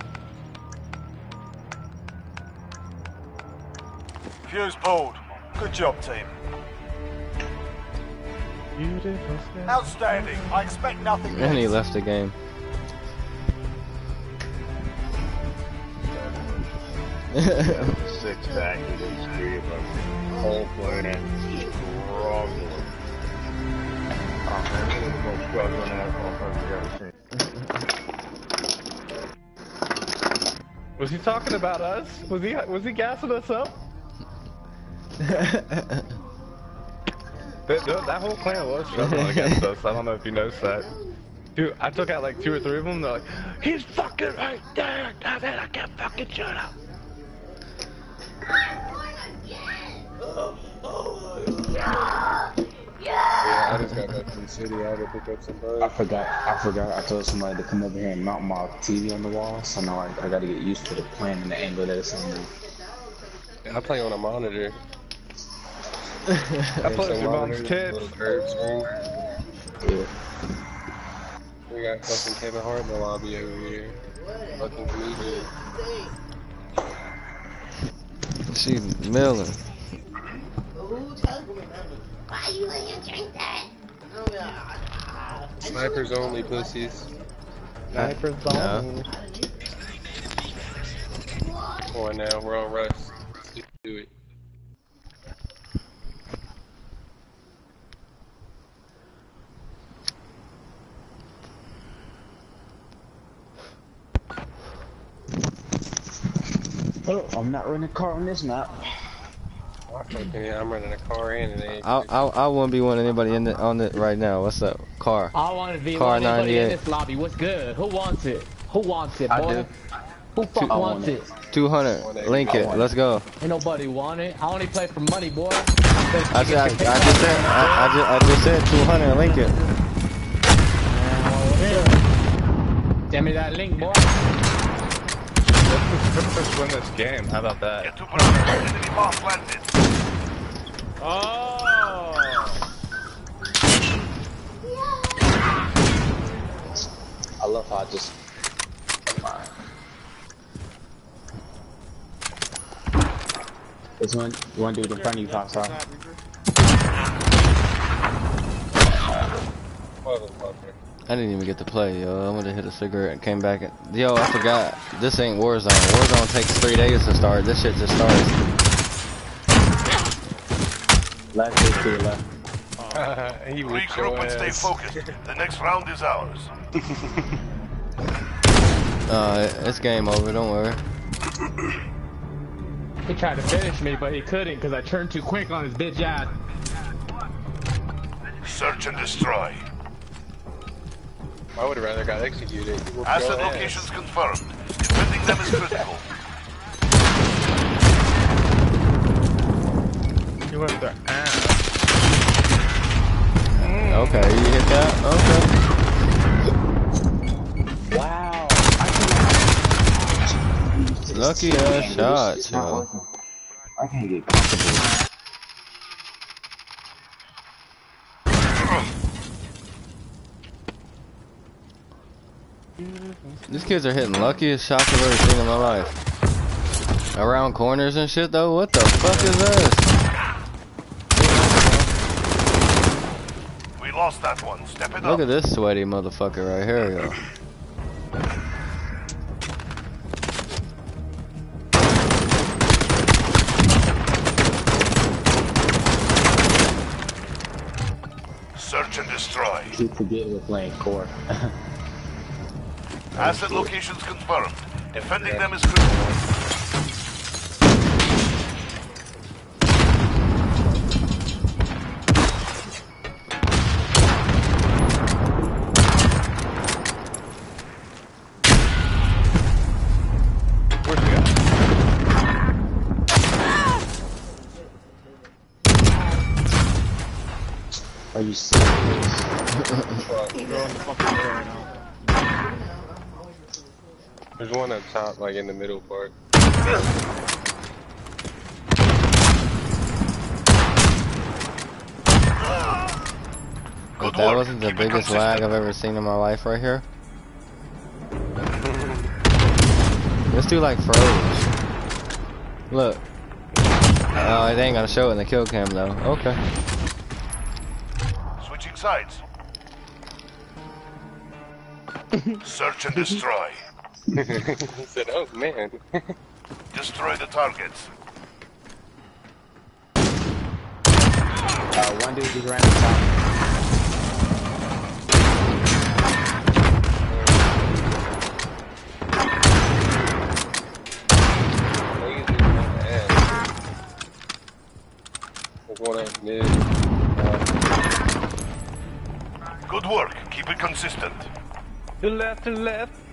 Fuse pulled. Good job, team. Beautiful. Outstanding. I expect nothing. And he left the game. Six back with these three of us. Whole playing and struggling. Oh man, this is the most struggling ass motherfucker I've ever seen. Was he talking about us? Was he was he gassing us up? that, that, that whole clan was struggling against us. I don't know if you noticed that. Dude, I took out like two or three of them. They're like, he's fucking right there. Damn it, I can't fucking shut up. I just got back from the city. I had to pick up some bugs. I forgot. I forgot. I told somebody to come over here and mount my TV on the wall. So now I, I got to get used to the plan and the angle that it's on. I play on a monitor. I play with your mom's tits. Little curved screen. Yeah. We got fucking Kevin Hart in the lobby over here. Fucking comedian. She Why you let him drink that? Snipers only pussies. Snipers No. Come on now, we're on rush. Let's do it. Oh, I'm not running a car on this map. Okay, I'm running a car and an A. I I I wouldn't be wanting anybody in the on it right now. What's up, car? I want to be Car one anybody in this lobby. What's good? Who wants it? Who wants it, I boy? do. Who fuck I wants it? Two hundred. Link it. Let's go. Ain't nobody want it. I only play for money, boy. I said I, I just said I, I just I just said two hundred. Link it. Send me that link, boy. Let's just win this game. How about that? Oh! I love how I just. This one, you want to do it in front of you, Fox? Motherfucker. I didn't even get to play, yo. I'm gonna hit a cigarette and came back. And, yo, I forgot. This ain't Warzone. Warzone takes three days to start. This shit just started. Left is to your left. he whipped Regroup and stay focused. The next round is ours. Uh, it's game over. Don't worry. He tried to finish me, but he couldn't because I turned too quick on his bitch ass. Search and destroy. I would have rather got executed. Asset locations confirmed. Defending them is critical. You went their ass. Okay, you hit that? Okay. Wow. Lucky ass shot, yo. I can't get comfortable. These kids are hitting luckiest shots I've ever seen in my life. Around corners and shit though, what the fuck is this? We lost that one. Step it Look up. at this sweaty motherfucker right here, yo. Search and destroy. Keep forgetting we're playing core. Asset locations confirmed. Defending them is critical. Where's he at? Are you serious? There's one up top, like in the middle part. If that wasn't the biggest lag I've ever seen in my life right here. This dude like froze. Look. Oh, it ain't gonna show it in the kill cam though. Okay. Switching sides. Search and destroy. He said, oh man. Destroy the targets. Uh, one dude just ran the top. There's one at mid. Good work. Keep it consistent. To left, to left.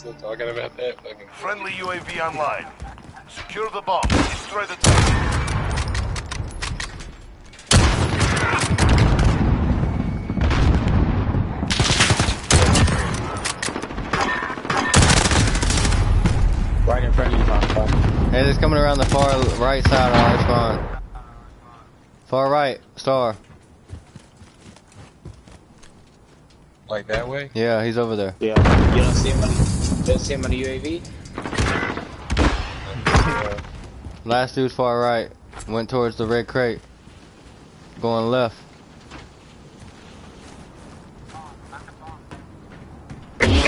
Still talking about that fucking. Friendly UAV online. Secure the bomb. Destroy the target. Right in front of you, Tom. Hey, it's coming around the far right side of our spawn. Far right, star. Like that way? Yeah, he's over there. Yeah. You don't see him on, you don't see him on the UAV? Last dude far right. Went towards the red crate. Going left.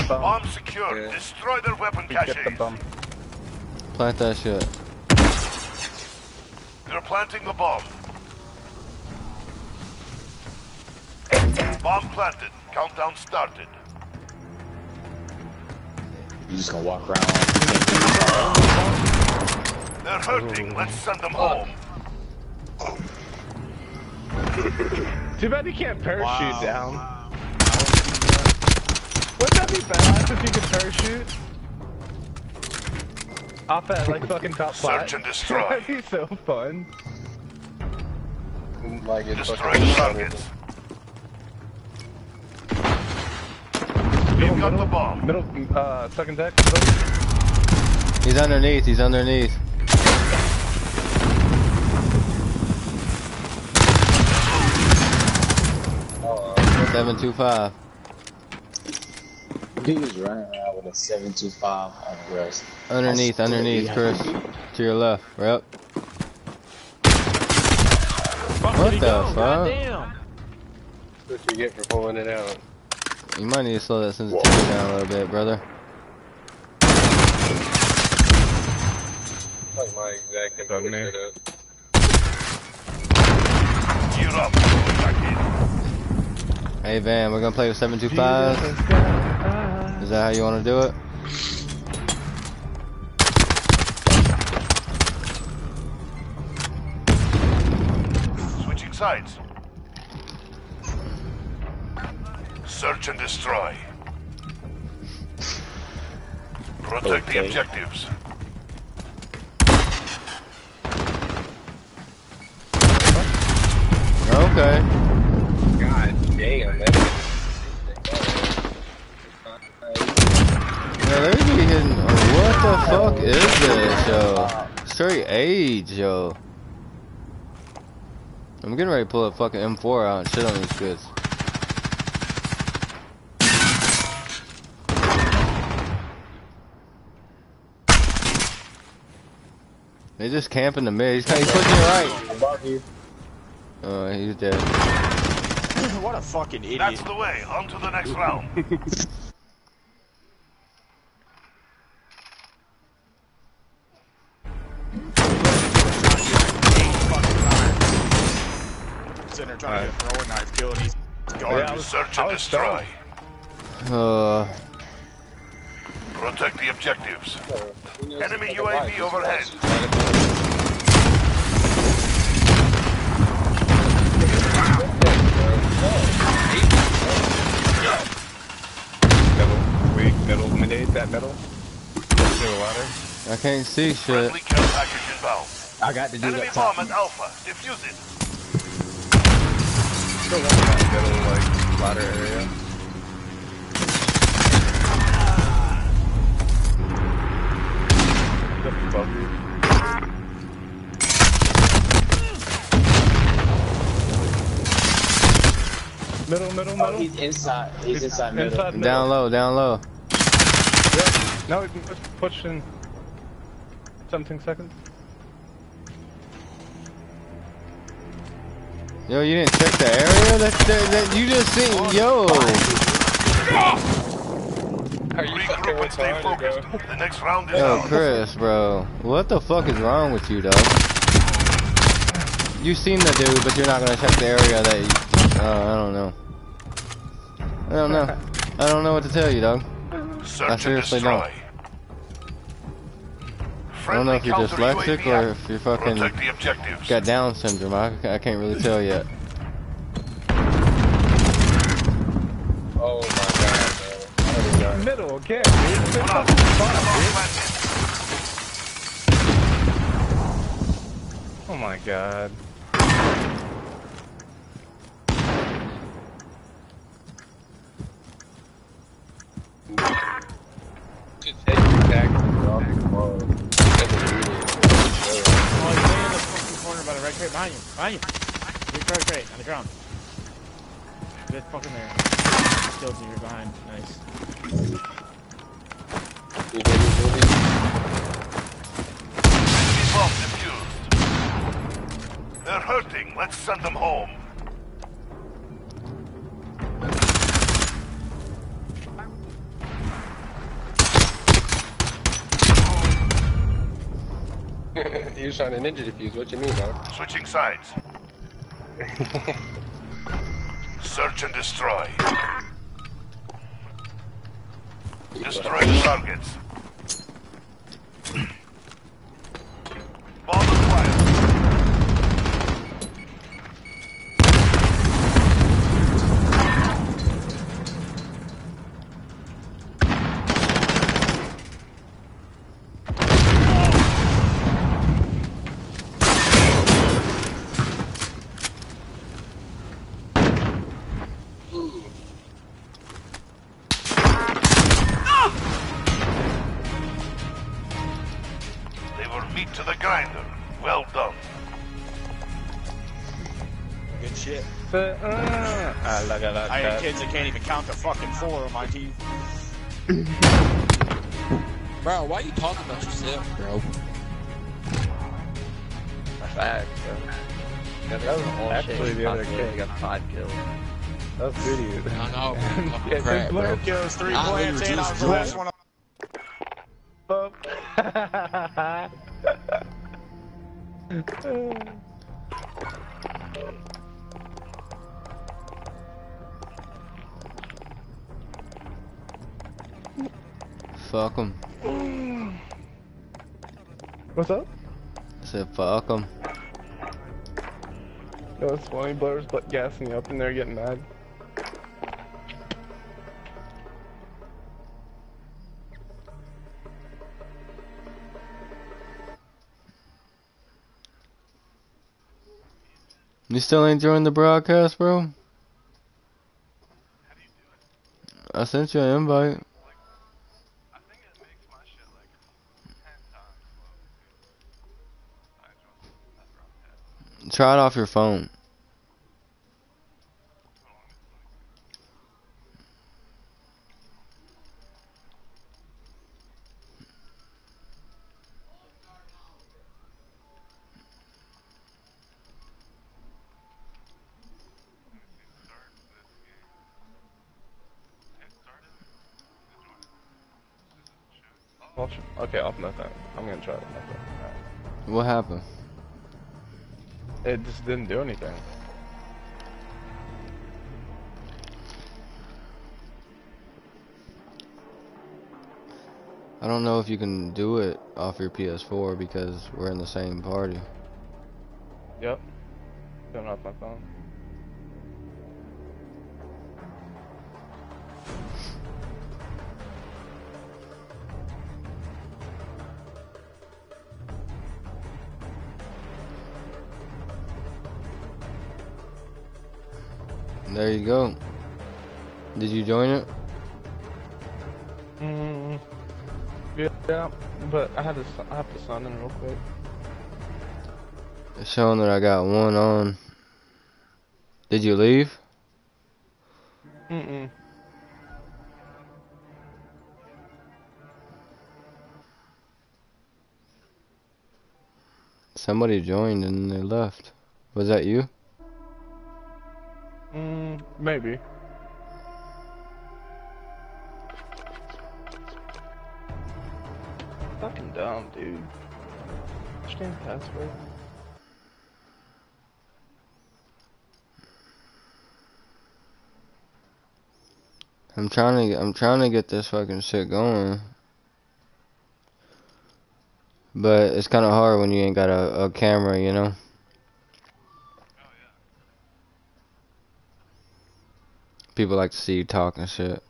Bomb secured. Destroy their weapon caches. Plant that shit. They're planting the bomb. Bomb planted. Countdown started. You just gonna walk around. They're hurting. Let's send them oh. home. Too bad you can't parachute down. Wouldn't that be badass if you could parachute? Off that like fucking top flat. Search and destroy. That'd be so fun. Like it Destroy fucking the targets. We've got the bomb. Middle, uh, second deck. Middle. He's underneath, he's underneath. Seven two five. He was running around with a 725 on the rest. Underneath, underneath, Chris. To your left, right? Fuck, What the go? fuck? Goddamn. That's what you get for pulling it out. You might need to slow that sensitivity down a little bit, brother. Like my exact input me. up. Gear up. Hey Van, we're gonna play with 725. Is that how you wanna do it? Switching sides. Search and destroy. Protect okay. the objectives. Okay. God damn, it. yeah, they be hitting. What the fuck is this, yo? Straight age, yo. I'm getting ready to pull a fucking M4 out and shit on these kids. They just camping the mid. He's, he's pushing it right. Above you. Oh, he's dead. what a fucking idiot. That's the way. On to the next round. Sitting there trying to get a knife kill and he's. Yeah, Search and destroy. Uh, Protect the objectives. Enemy UAV overhead. Middle. Weak. Middle. Mandate that middle. The ladder. I can't see shit. Friendly care package inbound. I got to do Enemy that top. bomb at Alpha. Defuse it. Still one in that middle, like, ladder area. He's up. Middle, middle, Oh, middle. he's inside. He's inside middle. Inside middle. Down low, down low. Yep. No, we can push, push in 17 seconds. Yo, you didn't check the area? That, that, that you just seen. Yo. Oh, Are you fucking Regroup stay retarded, bro? The next round is Yo. Chris, bro. What the fuck is wrong with you, dog? You seen the dude, but you're not gonna check the area that you. Uh, I don't know. I don't know. I don't know what to tell you, dog. Search I seriously don't. I don't know if you're dyslexic counter or if you're fucking the objectives. got Down syndrome. I, I can't really tell yet. Oh my god, bro. I don't know. Middle again, dude. It's fucking spot, dude. Oh my god. Just fucking behind you. Behind you. Big crate on the ground. Good fucking there. Killed you, you're behind. Nice. Moving, moving. Enemy bomb defused. They're hurting. Let's send them home. You're trying to ninja defuse. What you mean, dog? Switching sides. Search and destroy. Destroy targets. Bomb acquired. That. I had cat. kids that can't even count to fucking four on my teeth. Bro, why are you talking about yourself, bro? Fact, bro. That was actually the other kid. got five kills. That's was idiot. I know. Yeah, crap, bro. bro. Kills, three I plants literally in. I just was the last one. Fuck them. What's up? I said fuck them. Yo, it's funny. Blair's butt gassing me up in there getting mad. You still ain't joined the broadcast, bro? I sent you an invite. Try it off your phone. Okay, off nothing. I'm gonna try it. Nothing. What happened? It just didn't do anything. I don't know if you can do it off your PS4 because we're in the same party. Yep. It off my phone. There you go. Did you join it? Mm, yeah, but I had to I have to sign in real quick. It's showing that I got one on. Did you leave? Mm-mm. Somebody joined and they left. Was that you? Mm, maybe. Fucking dumb, dude. Understand password. I'm trying to I'm trying to get this fucking shit going. But it's kind of hard when you ain't got a, a camera, you know? People like to see you talking shit.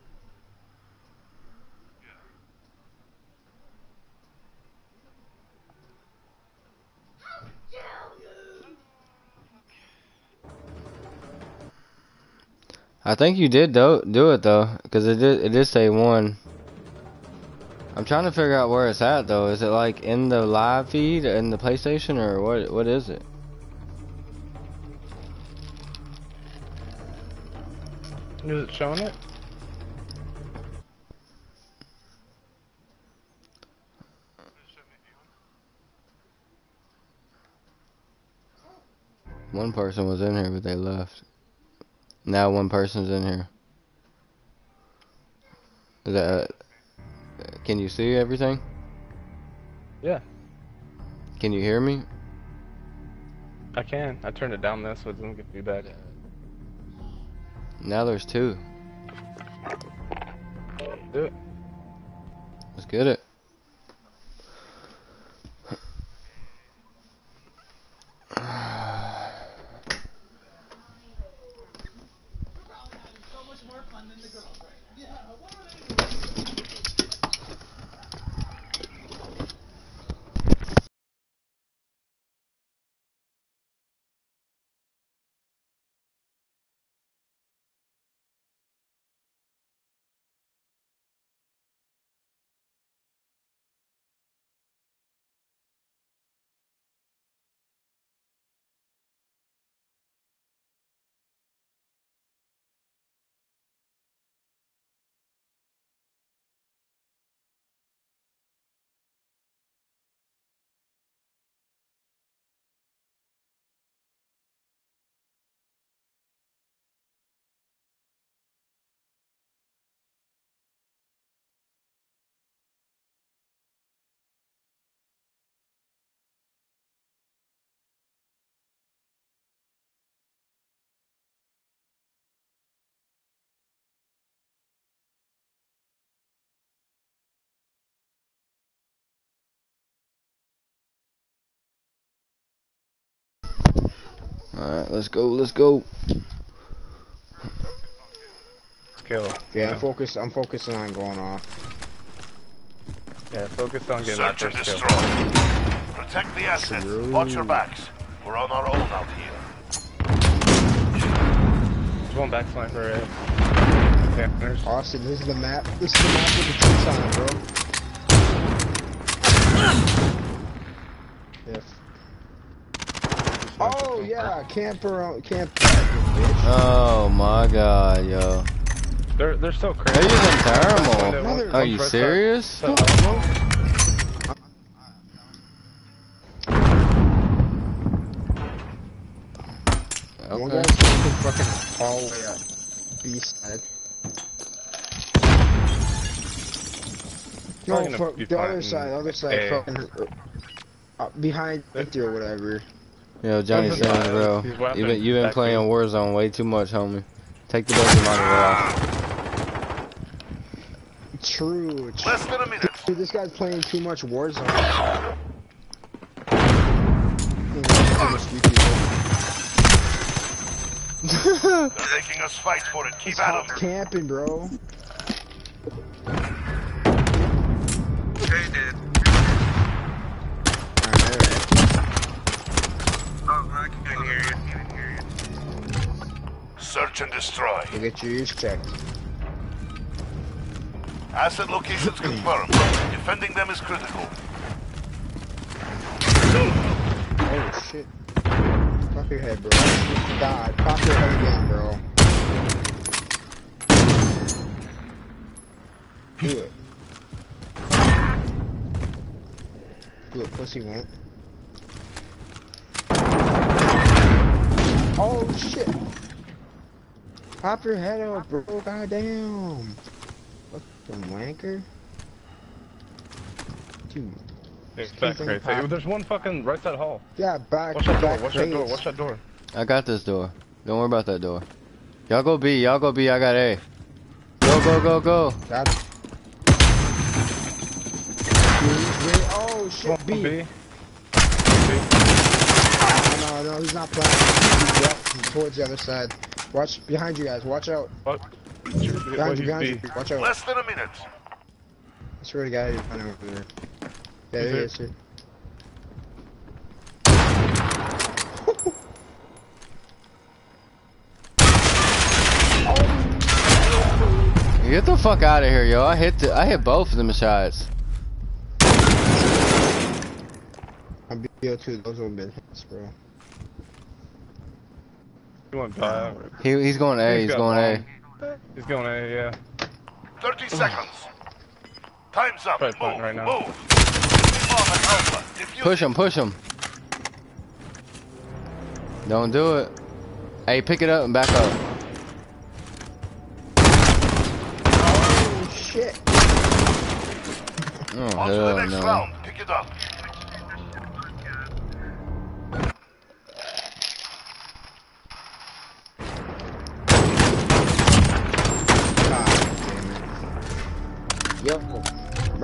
I think you did do, do it though, because it did, it did say one. I'm trying to figure out where it's at though. Is it like in the live feed in the PlayStation or what? What is it? Is it showing it? One person was in here, but they left. Now one person's in here. Is that? uh, Can you see everything? Yeah, Can you hear me? I can. I turned it down though, so it doesn't get too feedback. Now there's two. Do it. Let's get it. Alright, let's go, let's go. Let's kill. Yeah, I'm focused. I'm focusing on going off. Yeah, focus on getting that Search and first destroy. kill. Protect the assets. Watch your backs. We're on our own out here. There's one back sniper. Uh, Panthers. Austin, this is the map. This is the map with the troops on it, bro. If. Oh yeah, camper, on- camp. Oh my god, yo. They're they're so crazy. They're using thermal. Mother- Are you serious? side- side elbow. Okay. fucking fucking all the way up. B side. No, gonna fuck, the other side, the other side, fucking uh, behind empty or whatever. Yo, Johnny Those Sins, bro. You weapons been you been back playing Warzone way too much, homie. Take the buzzer monitor off. True. true. Less than a minute. Dude, this guy's playing too much Warzone. He wants too much YouTube. They're making us fight for it. Keep He's at hot 'em. camping, bro. Search and destroy. You get your ears checked. Asset locations confirmed. Defending them is critical. Oh shit. Pop your head, bro. God, pop your head again, bro. Do it. Do it, pussy won't. Oh shit. Pop your head up, bro. Goddamn. Fucking wanker. Dude. There's Keep back them pop- Hey, there's one fucking right side hall. Yeah, back, Watch that door. back Watch that door. Watch that door. I got this door. Don't worry about that door. Y'all go B. Y'all go B. I got A. Go go go go. Got it. Oh shit, B. B. Oh, no, no, he's not playing. He's left towards the other side. Watch behind you guys. Watch out. What? Behind you, behind you. Watch out. Less than a minute. I swear to God, he's running over there. Yeah, Is there he it? is. Get the fuck out of here, yo. I hit the, I hit both of them shots. I'm BO2. Those have been hits, bro. He went back. He he's going A. He's got going A. bomb. He's going A, yeah. 30 seconds. Time's up. Probably planting Move. right now. Move. Enemy bomb at Alpha. Defuse Push him. Push him. Don't do it. Hey, pick it up and back up. Oh shit. Oh On to the hell next no. round. Pick it up.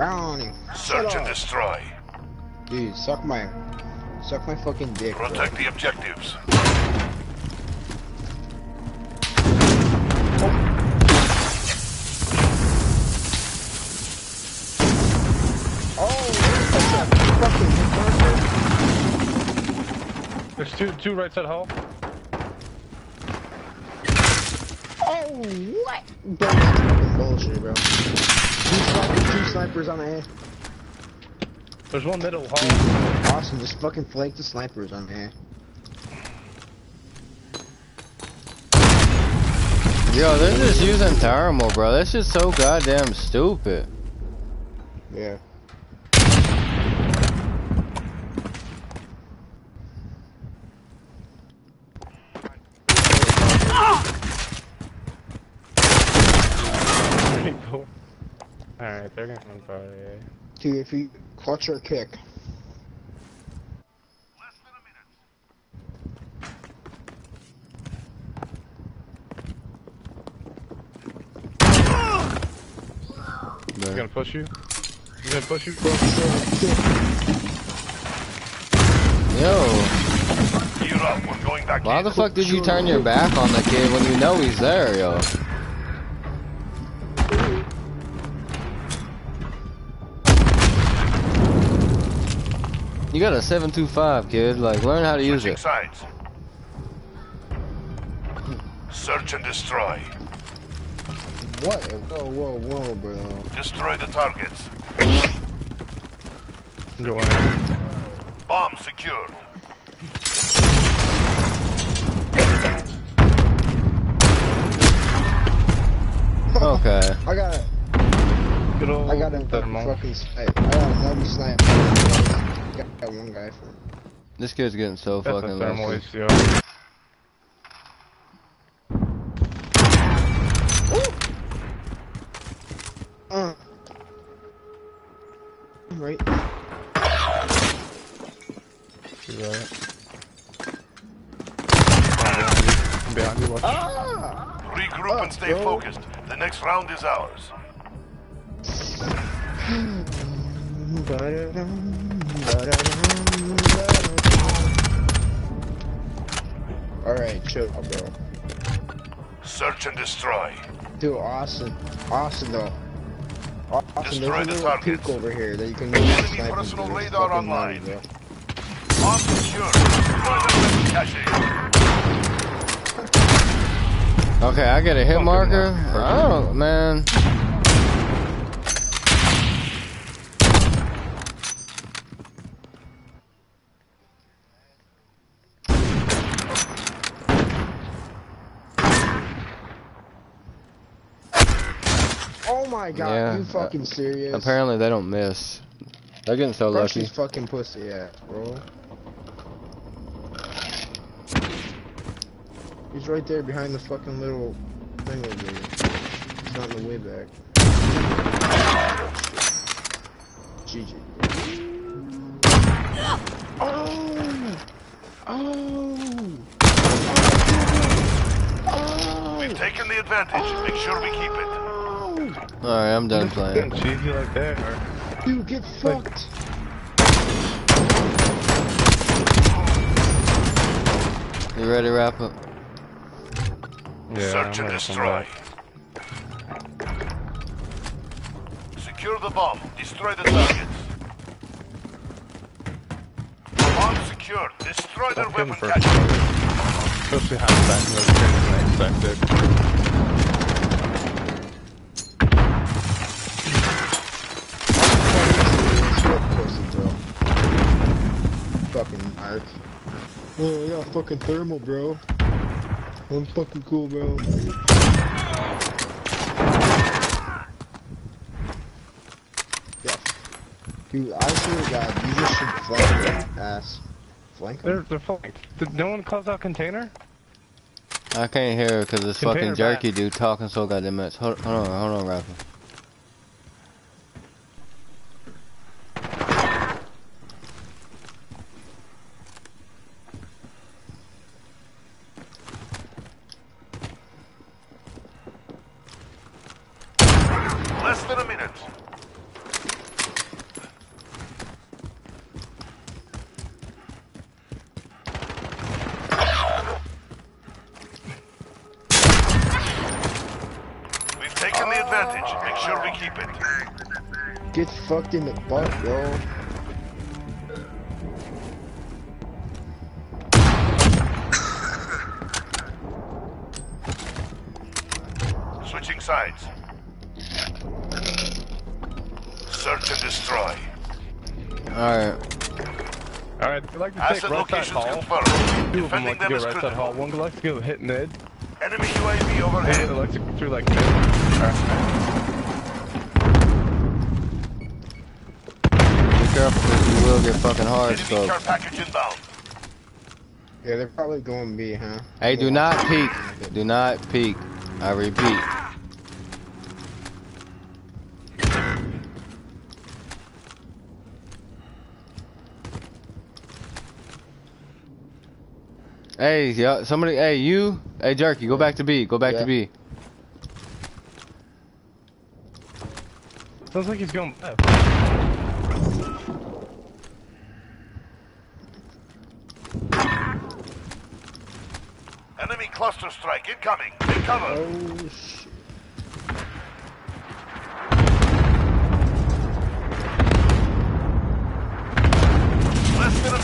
Brownie. Search and destroy. Dude, suck my, suck my fucking dick. bro. Protect the objectives. Oh, There's two two right side hall. Oh, what? Bro, bullshit, bro. Two snipers, two snipers on A. There's one middle hall. Awesome, just fucking flank the snipers on A. Yo, they're just using thermal, bro. That's just so goddamn stupid. Yeah. Alright, they're gonna run probably. Dude, if you clutch or kick. He's gonna push you. He's gonna push you. Yo, Gear up. We're going back why the fuck did you turn your back on the kid when you know he's there, yo? You got a 725, kid. Like, learn how to use Switching it. sides. Search and destroy. What? Whoa, whoa, whoa, bro. Destroy the targets. Go on. Bomb secured. Okay. I got it. Good old I got a thermal. fucking snipe. I got a heavy snipe. Got one guy for. This kid's getting so That's fucking a thermal lucky. ACR. Uh. Right. See that? Behind you, watch. Ah! Regroup and stay focused. The next round is ours. Alright, chill out, bro. Search and destroy. Dude, Austin. Austin, though. Austin, Destroy there's the a little targets. peak over here that you can use Enemy to snipe personal into. Radar online. money, bro. Bomb secured. Destroy the weapon cache. Okay, I get a hit marker. I don't, man. Oh my god, Yeah, you fucking uh, serious? Apparently they don't miss. They're getting so Where's lucky. his fucking pussy at, bro? He's right there behind the fucking little thing over there. He's on the way back. GG. Oh! Oh! We've taken the advantage. Make sure we keep it. Alright, I'm done playing. Getting cheesy like that, or? Dude, get fucked! You ready to wrap up? Yeah, Search I'm and ready to come destroy. Secure the bomb. Destroy the targets. Bomb secured. Destroy their Fucking weapon first. cache. Especially half back those things unexpected. Oh, I got fucking thermal, bro. I'm fucking cool, bro. Yeah. Dude, I swear to God, you just should flank them, ass. Flank They're, they're flanked. Did no one close out container? I can't hear because this Container fucking jerky dude talking so goddamn much. Hold, hold on, hold on, Rapper. Less than a minute. We've taken the advantage. Make sure we keep it. Get fucked in the butt, bro. Switching sides. Search and destroy. Alright. Alright, they like to Asset take right side locations hall. confirmed. Two of them Defending like to them go is right side hall. One likes to go hit mid. Enemy UAV And the overhead. other likes to go through like mid. Alright. Be careful because you will get fucking hard Enemy care scoped. package inbound. Yeah, they're probably going B, huh? Hey, do not peek. Do not peek. I repeat. Hey, yeah, somebody, hey, you, hey, Jerky, go back to B, go back Yeah. to B. Sounds like he's going left. strike incoming. Take cover. Less than a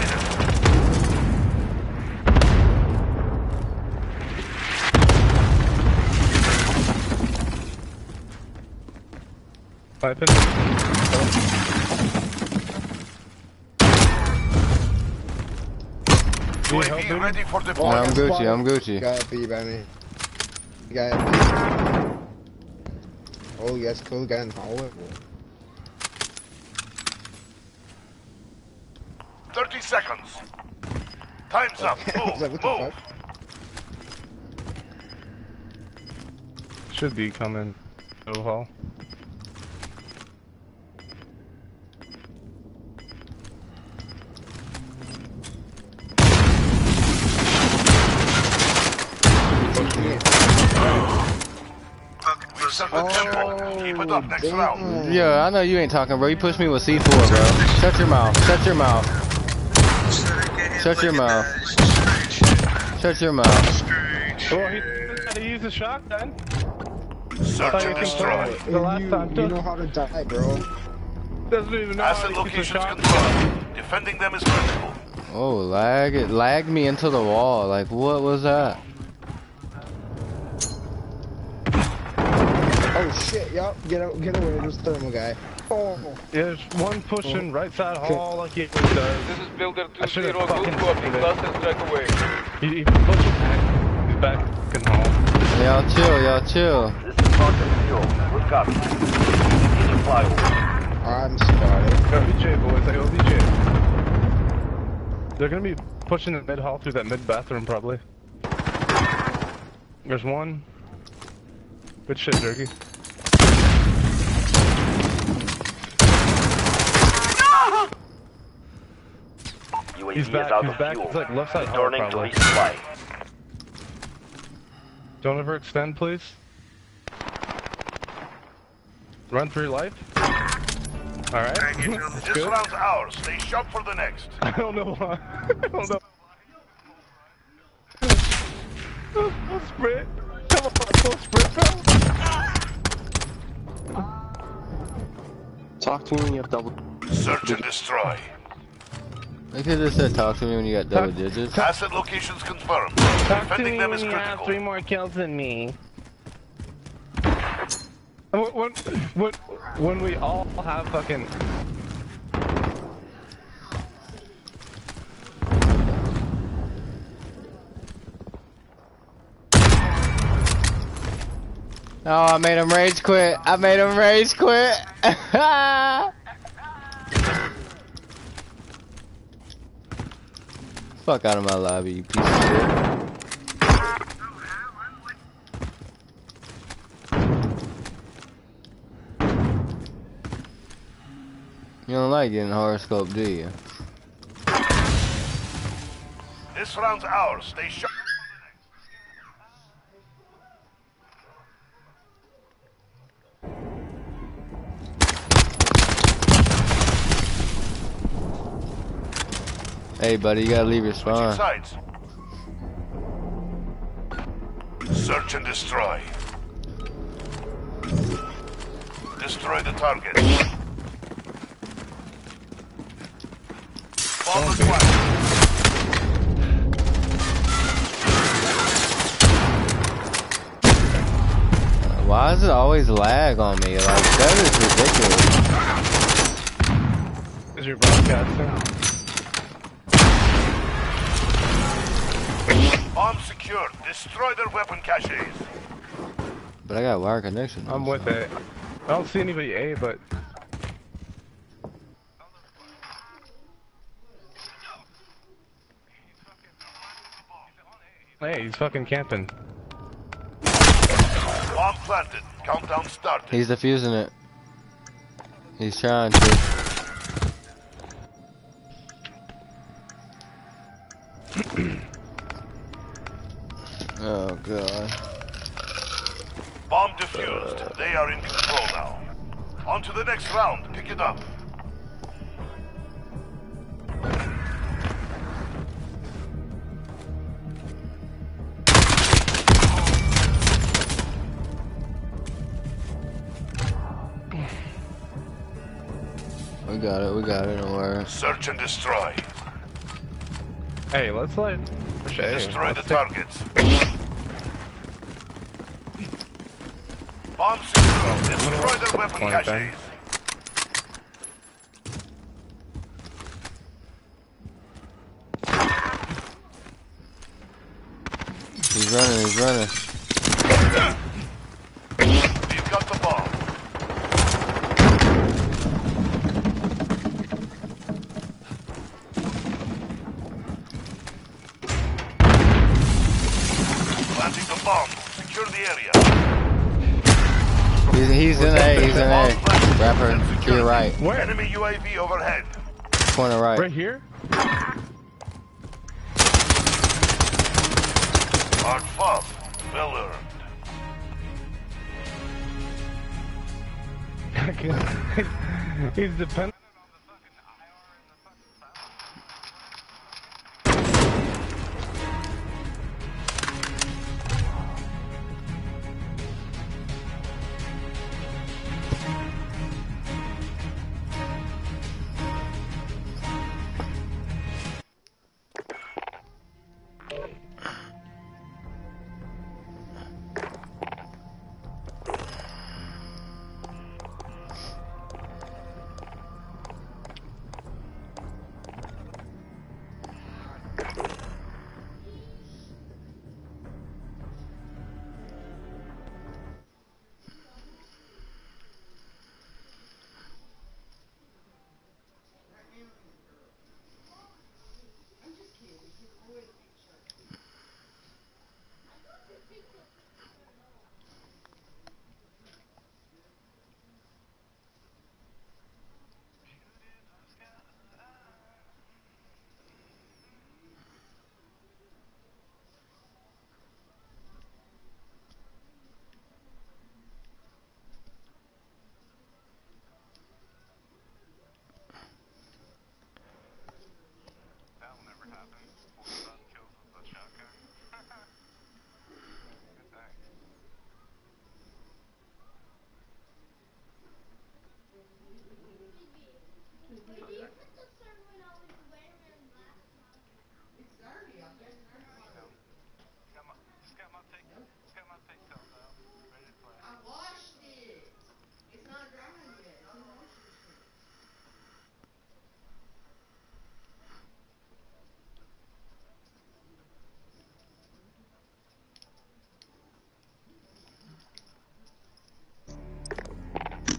minute. Sniping. UAV ready for No, deployment. I'm Gucci, I'm Gucci. Got B by me. Got B. Oh, yes, cool. Got in the hallway. 30 seconds. Time's up. I was like, Move, move. Should be coming. No hall. We set the tempo. Keep it up oh, next round. Yeah, I know you ain't talking, bro. You pushed me with C4, bro. Shut your mouth. Shut your mouth. Shut your mouth. Shut your mouth. Well, he had to use the shotgun. Search you and destroy. throw it the last You, time. you know how to die, bro. Doesn't even know how to use the locations shotgun. Defending them is critical. Oh, lag it lagged me into the wall. Like, what was that? Shit, yup. Get out, get away. There's thermal guy. Oh. There's one pushing right side Okay. hall like he always does. This is Builder I should've 2-0, fucking good copy, seen it. cluster strike away. He, he pushes back. He's back in hall. Y'all chill, y'all chill. This is Quantum Fuel. Good copy. Continue flyover. I'm spotted. OBJ boys, like OBJ. They're gonna be pushing the mid hall through that mid bathroom probably. There's one. Good shit, Jerky. UAV He's is back, out he's of back, fuel. he's like left side hall Returning to probably. resupply. Don't ever extend, please. Run through life. Alright. That's This good. round's ours. Stay sharp for the next. I don't know why. I don't know. Full sprint. Come on, full sprint, bro. Talk to me when you have double. Search and destroy. They could just said talk to me when you got double digits. Asset locations confirmed. Talk to Defending me them when is you have critical. three more kills than me. When, when, when, when we all have fucking... Oh, I made him rage quit. I made him rage quit. Fuck out of my lobby, you piece of shit. You don't like getting horoscope, do you? This round's ours. Stay sharp. Hey, buddy, you gotta leave your spawn. sides. Search and destroy. Destroy the target. Bomb acquired. Why does it always lag on me? Like, that is ridiculous. Is your broadcasting? Bomb secured. Destroy their weapon caches. But I got a wire connection. I'm with it. I don't see anybody A, but... Hey, he's fucking camping. Bomb planted. Countdown started. He's defusing it. He's trying to. God. Bomb defused. Uh. They are in control now. On to the next round. Pick it up. We got it, we got it, don't worry. Search and destroy. Hey, let's like... push A. Destroy the Let's take- targets. Bomb secure. Destroy the weapon caches. He's running, he's running. He's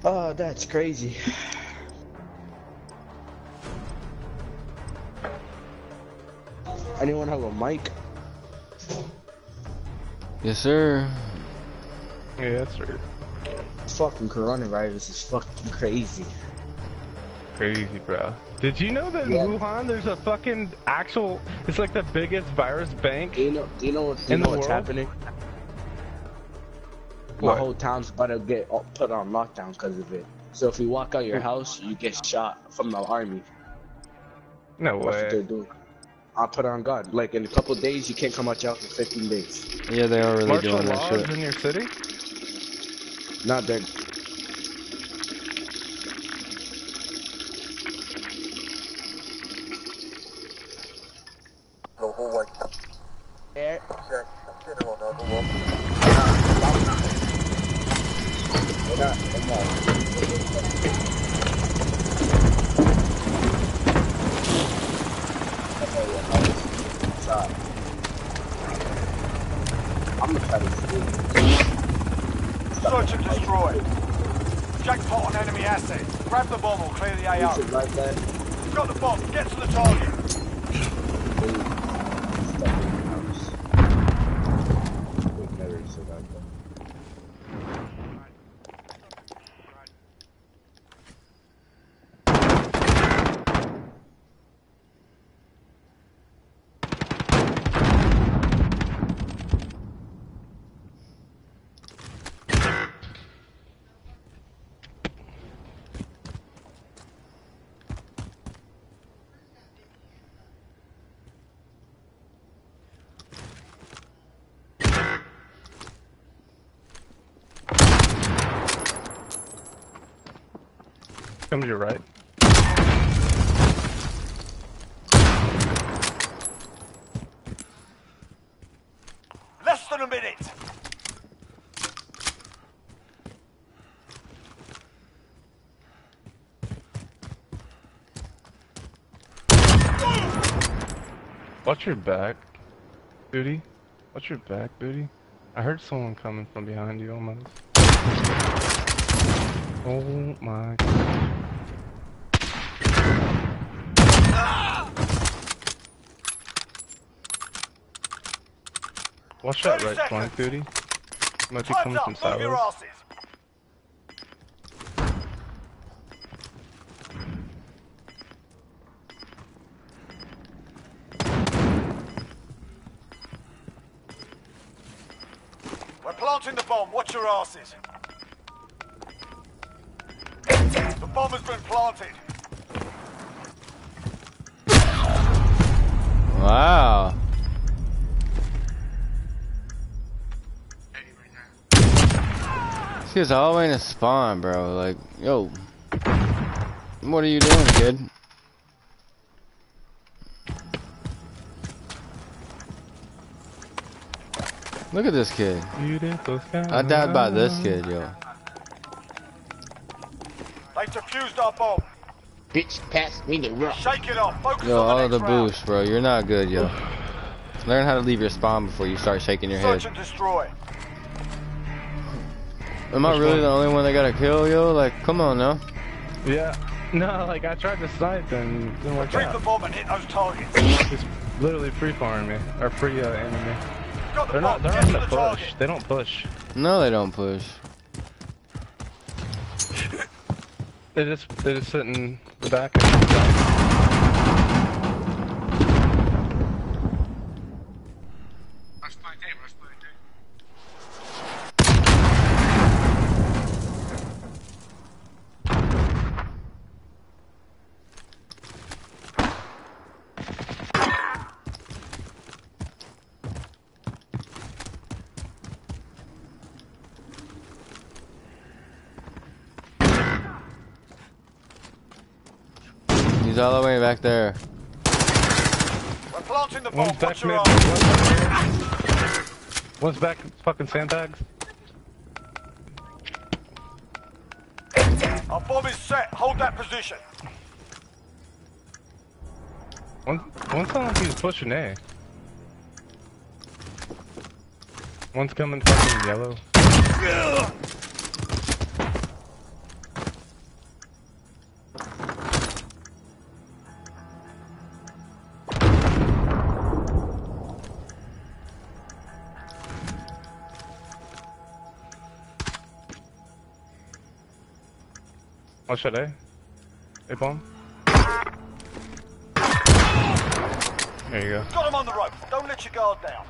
Oh, that's crazy. Anyone have a mic? Yes, sir. Yeah, that's right. Fucking coronavirus is fucking crazy. Crazy, bro. Did you know that in Wuhan there's a fucking actual? It's like the biggest virus bank. Do you know? Do you know, what, do you know what's world? happening? My What? whole town's about to get put on lockdown because of it. So if you walk out your mm. house, you get shot from the army. No That's what they're doing. I'll put on God. Like in a couple days, you can't come out your house for 15 days. Yeah, they are really Martial doing that laws shit. in your city? Not that. I'm gonna try to Search and destroy. Jackpot on enemy assets. Grab the bomb or clear the AO. Use it like that. Got the bomb. Get to the target. Wait, never said like that. Come to your right. Less than a minute. Watch your back, booty. Watch your back, booty. I heard someone coming from behind you almost. Oh my god. Watch that right seconds. flank, duty. Might be coming from Move your silos. asses. We're planting the The bomb has been planted. Wow. This kid's all the way in a spawn, bro. Like, yo. What are you doing, kid? Look at this kid. I died by this kid, yo. They defused our bomb. Bitch, pass me the rock. Shake it off. Focus Yo, on all the of the boost, bro. You're not good, yo. Learn how to leave your spawn before you start shaking your head. And destroy. Am I Which really one? the only one that got a kill, yo? Like, come on now. Yeah. No, like I tried to snipe and didn't work Retrieve the bomb and hit those targets. It's literally free farming me. Or free uh, aiming me. Got the They're not they're not on to the the target. push. They don't push. No, they don't push. they're just They're just sitting the back and He's all the way back there. We're planting the bomb. One's Watch back your mid, one's back. One's back fucking sandbags. Our bomb is set. Hold that position. One one sounded like he was pushing A. One's coming fucking yellow. Watch that A. A bomb. There you go. Got him on the rope. Don't let your guard down.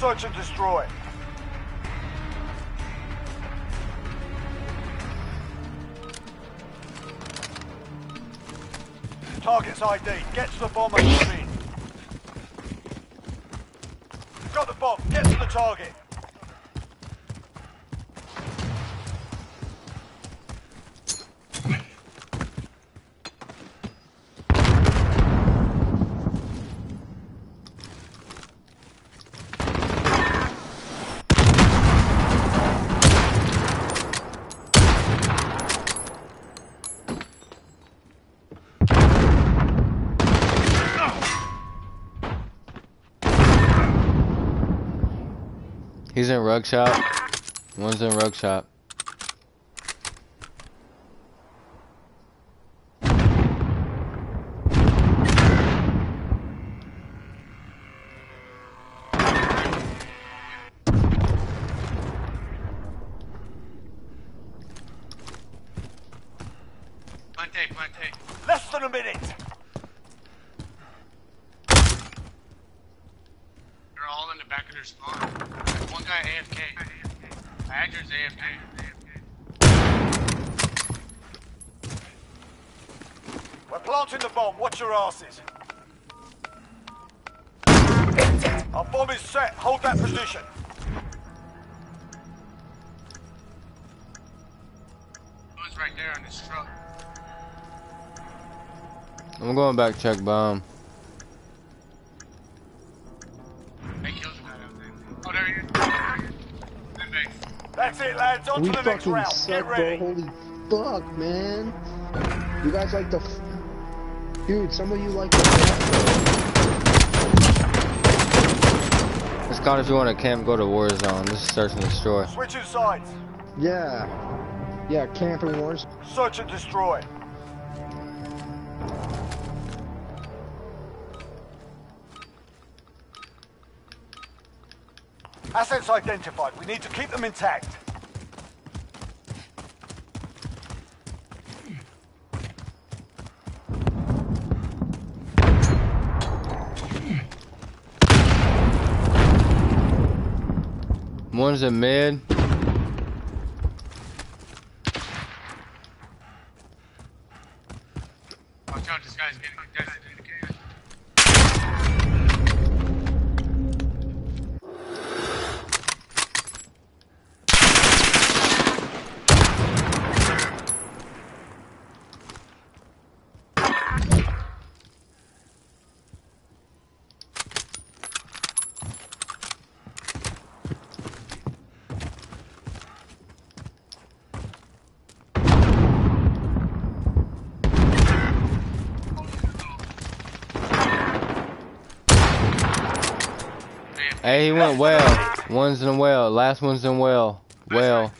Search and destroy. Target's ID. Get to the bomb and. Got the bomb. Get to the target. He's in rug shop. One's in rug shop. Is. check bomb. That's it, lads. On we to the next round. suck, Get bro. Holy fuck, man. You guys like the. F Dude, some of you like the. Scott, if you want to camp, go to Warzone. This is search and destroy. Switching sides. Yeah. Yeah, camping wars. Search and destroy. Assets identified. We need to keep them intact. One's a mid. Hey, he went well. One's in well. Last one's in well. Well.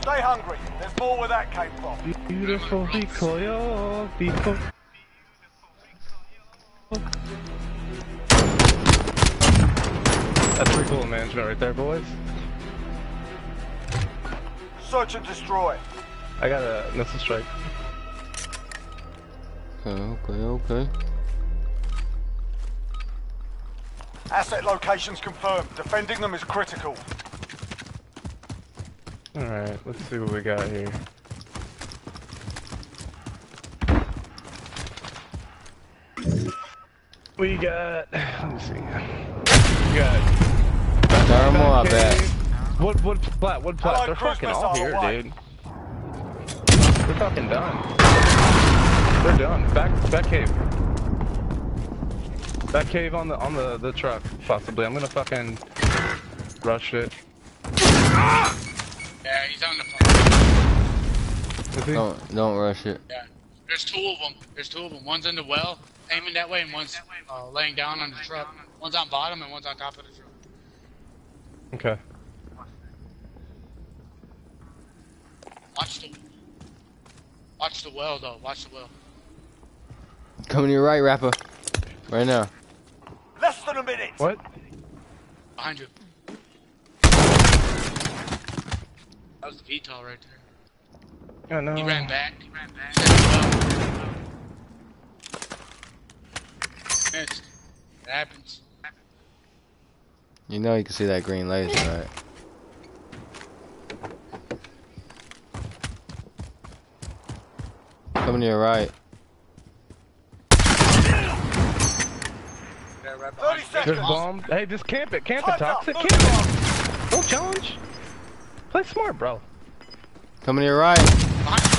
Stay hungry. There's more where that came from. Beautiful Hikoyo, beautiful. That's pretty cool management right there, boys. Search and destroy. I got a missile strike. Okay, okay, okay. Asset locations confirmed. Defending them is critical. Alright, let's see what we got here. We got. Let me see. We got. Thermal, I bet. What, what plat? What plat? They're fucking all missile here, away. dude. They're fucking done. They're done. Back, back cave. Back cave on the on the the truck, possibly. I'm gonna fucking rush it. Yeah, he's on the phone. Is he? Don't don't rush it. Yeah. There's two of them. There's two of them. One's in the well, aiming that way, and one's uh, laying down on the truck. One's on bottom, and one's on top of the truck. Okay. Watch the. Watch the well, though. Watch the well. Coming to your right, Rapper. Right now. Less than a minute. What? Behind you. That was the VTOL right there. Oh no. He ran back. He ran back. Missed. It happens. You know you can see that green laser, right? Coming to your right. Right 30 behind you. seconds. There's bomb. Hey, just camp it. Camp it, toxic. Move Camp it. Don't challenge. Play smart, bro. Coming to your right. Behind behind.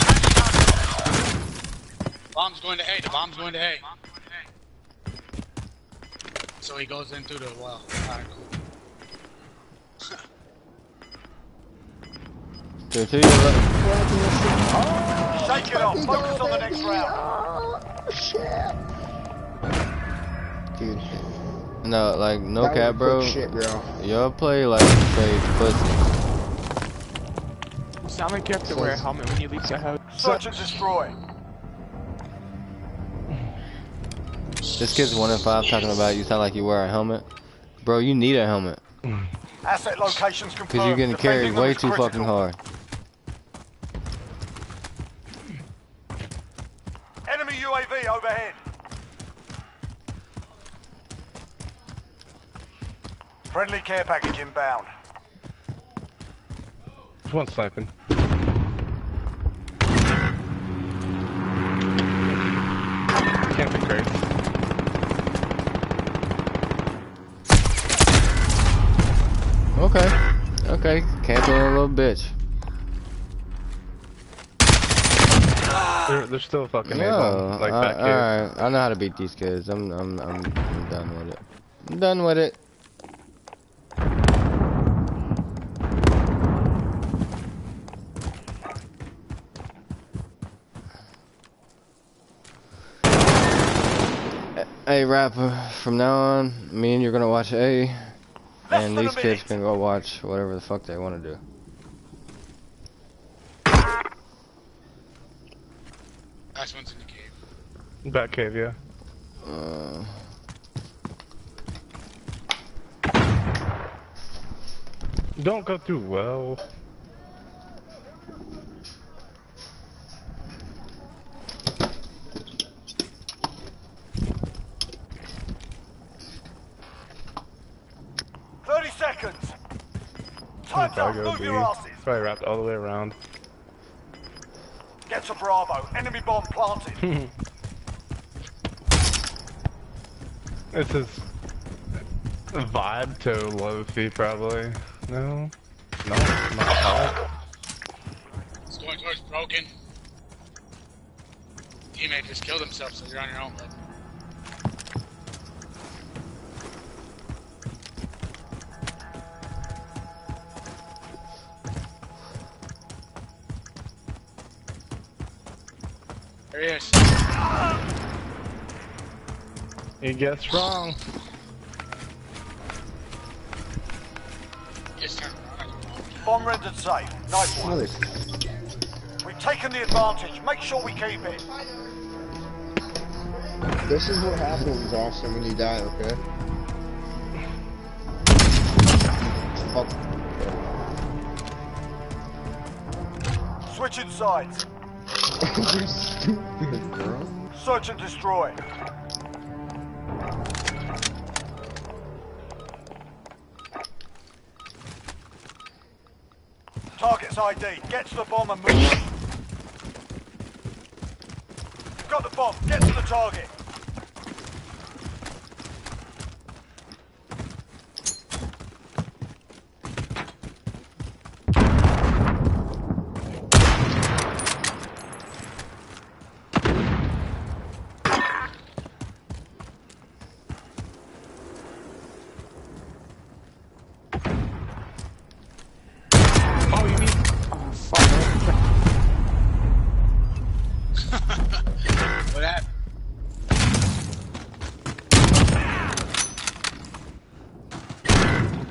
Bomb's going to A. The bomb's going to A. So he goes in through the well. Alright, cool. To, to your left. Shake it off. Focus on the next round. Oh, shit. Dude, No, like no that cap, bro. shit, bro. Y'all play like straight pussy. Sound like you have to wear a helmet when you leave the house. Search and destroy. This kid's one in five talking about you sound like you wear a helmet. Bro, you need a helmet. Asset locations confirmed. Cause you're getting carried way too critical. fucking hard. Enemy UAV overhead. Friendly care package inbound. There's one sniping. Can't be crazy. Okay. Okay. Camping a little bitch. They're, they're still fucking No, able, like uh, that kid. alright. I know how to beat these kids. I'm, I'm, I'm, I'm done with it. I'm done with it. Hey, rapper, from now on, me and you're gonna watch A, and these kids can go watch whatever the fuck they want to do. Last one's in the cave. Back cave, yeah. Uh, Don't go through well. Thirty seconds. Time's up. Move B. your asses. Probably wrapped all the way around. Get to Bravo. Enemy bomb planted. This is vibe to Lofi, probably. No, no, not vibe. It's going towards broken. Teammate just killed himself, so you're on your own, bud. There he is. He gets wrong. Bomb rendered safe. Nice one. We've taken the advantage. Make sure we keep it. This is what happens, Austin, when you die, okay? Fuck. Switching sides. you stupid girl. Search and destroy. Target's ID. Get to the bomb and move. Got the bomb. Get to the target.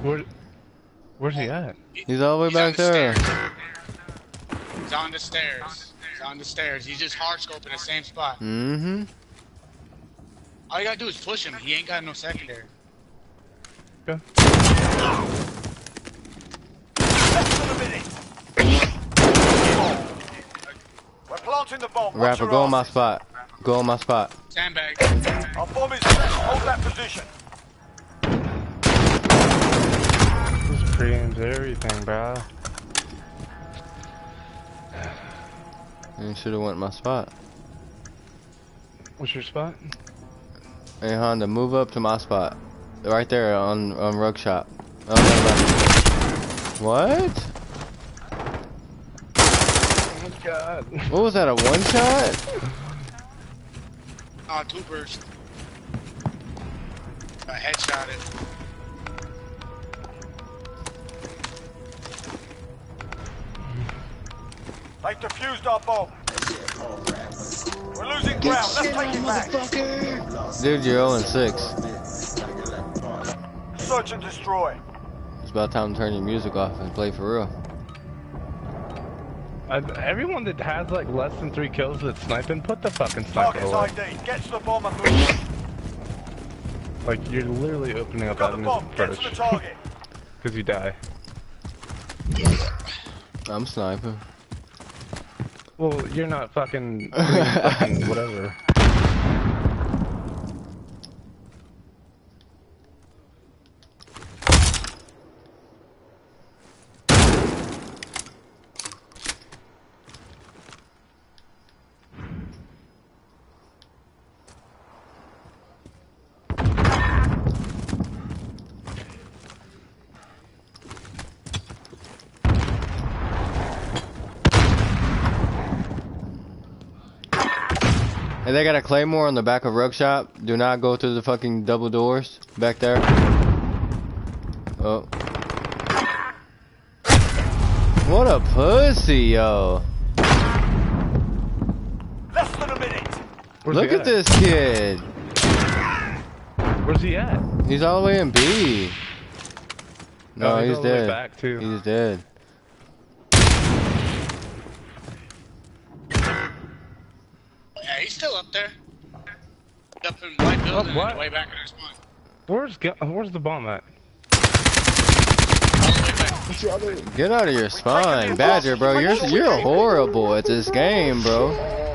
Where, where's he at? he's all the way back there. He's on the stairs. He's on the stairs. He's just hard scoping the same spot. Mm-hmm. All you gotta do is push him. He ain't got no secondary. We're planting the bomb. Rapper, go on my spot. Go on my spot. Sandbag. Our bomb is set. Hold that position. This everything, bro. You should have went my spot. What's your spot? Hey Honda, move up to my spot. Right there on on rug shop. Oh, never mind. what? Oh god. What was that? A one shot? Uh, two burst. I headshot it. They've defused our bomb. We're losing ground. Let's take it back. Dude, you're 0 and 6. Search and destroy. It's about time to turn your music off and play for real. Uh, everyone that has like less than three kills that's sniping, put the fucking sniper Target's away. ID. Get to the bomb and move. Like you're literally opening up Got the avenues of the approach. target. Because you die. I'm sniping. Well, you're not fucking, fucking whatever. Hey, they got a claymore on the back of Rug Shop. Do not go through the fucking double doors back there. Oh. What a pussy, yo. Less than a minute. Where's Look he at this kid. Where's he at? He's all the way in B. No, Oh, he's he's, all the way dead. back, too. He's dead. Yeah, he's still up there. Up in white building oh, what? way back in our spawn. Where's Where's the bomb at? Get out of your spine, Badger, bro. You're you're horrible at this game, bro.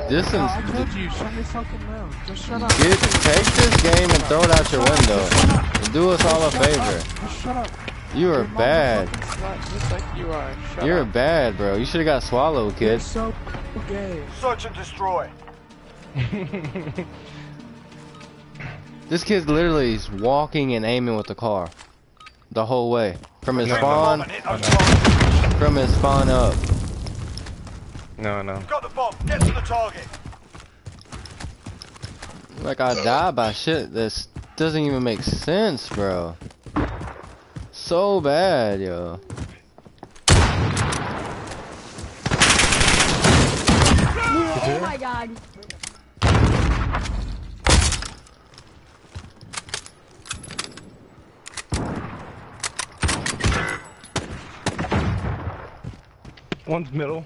This I told you, shut your fucking mouth. Just shut up. Get, take this game and throw it out your window. Do us all a favor. Shut up. You are bad. Slut, Just like you are. Shut bad, bro. You should have got swallowed, kid. So gay. Search and destroy. This kid's literally is walking and aiming with the car. The whole way. From his Take spawn, bomb and hit those targets. from his spawn up. No, no. Got the bomb. Get to the target. Like I die by shit this doesn't even make sense, bro. So bad, yo. Oh my god. One's middle.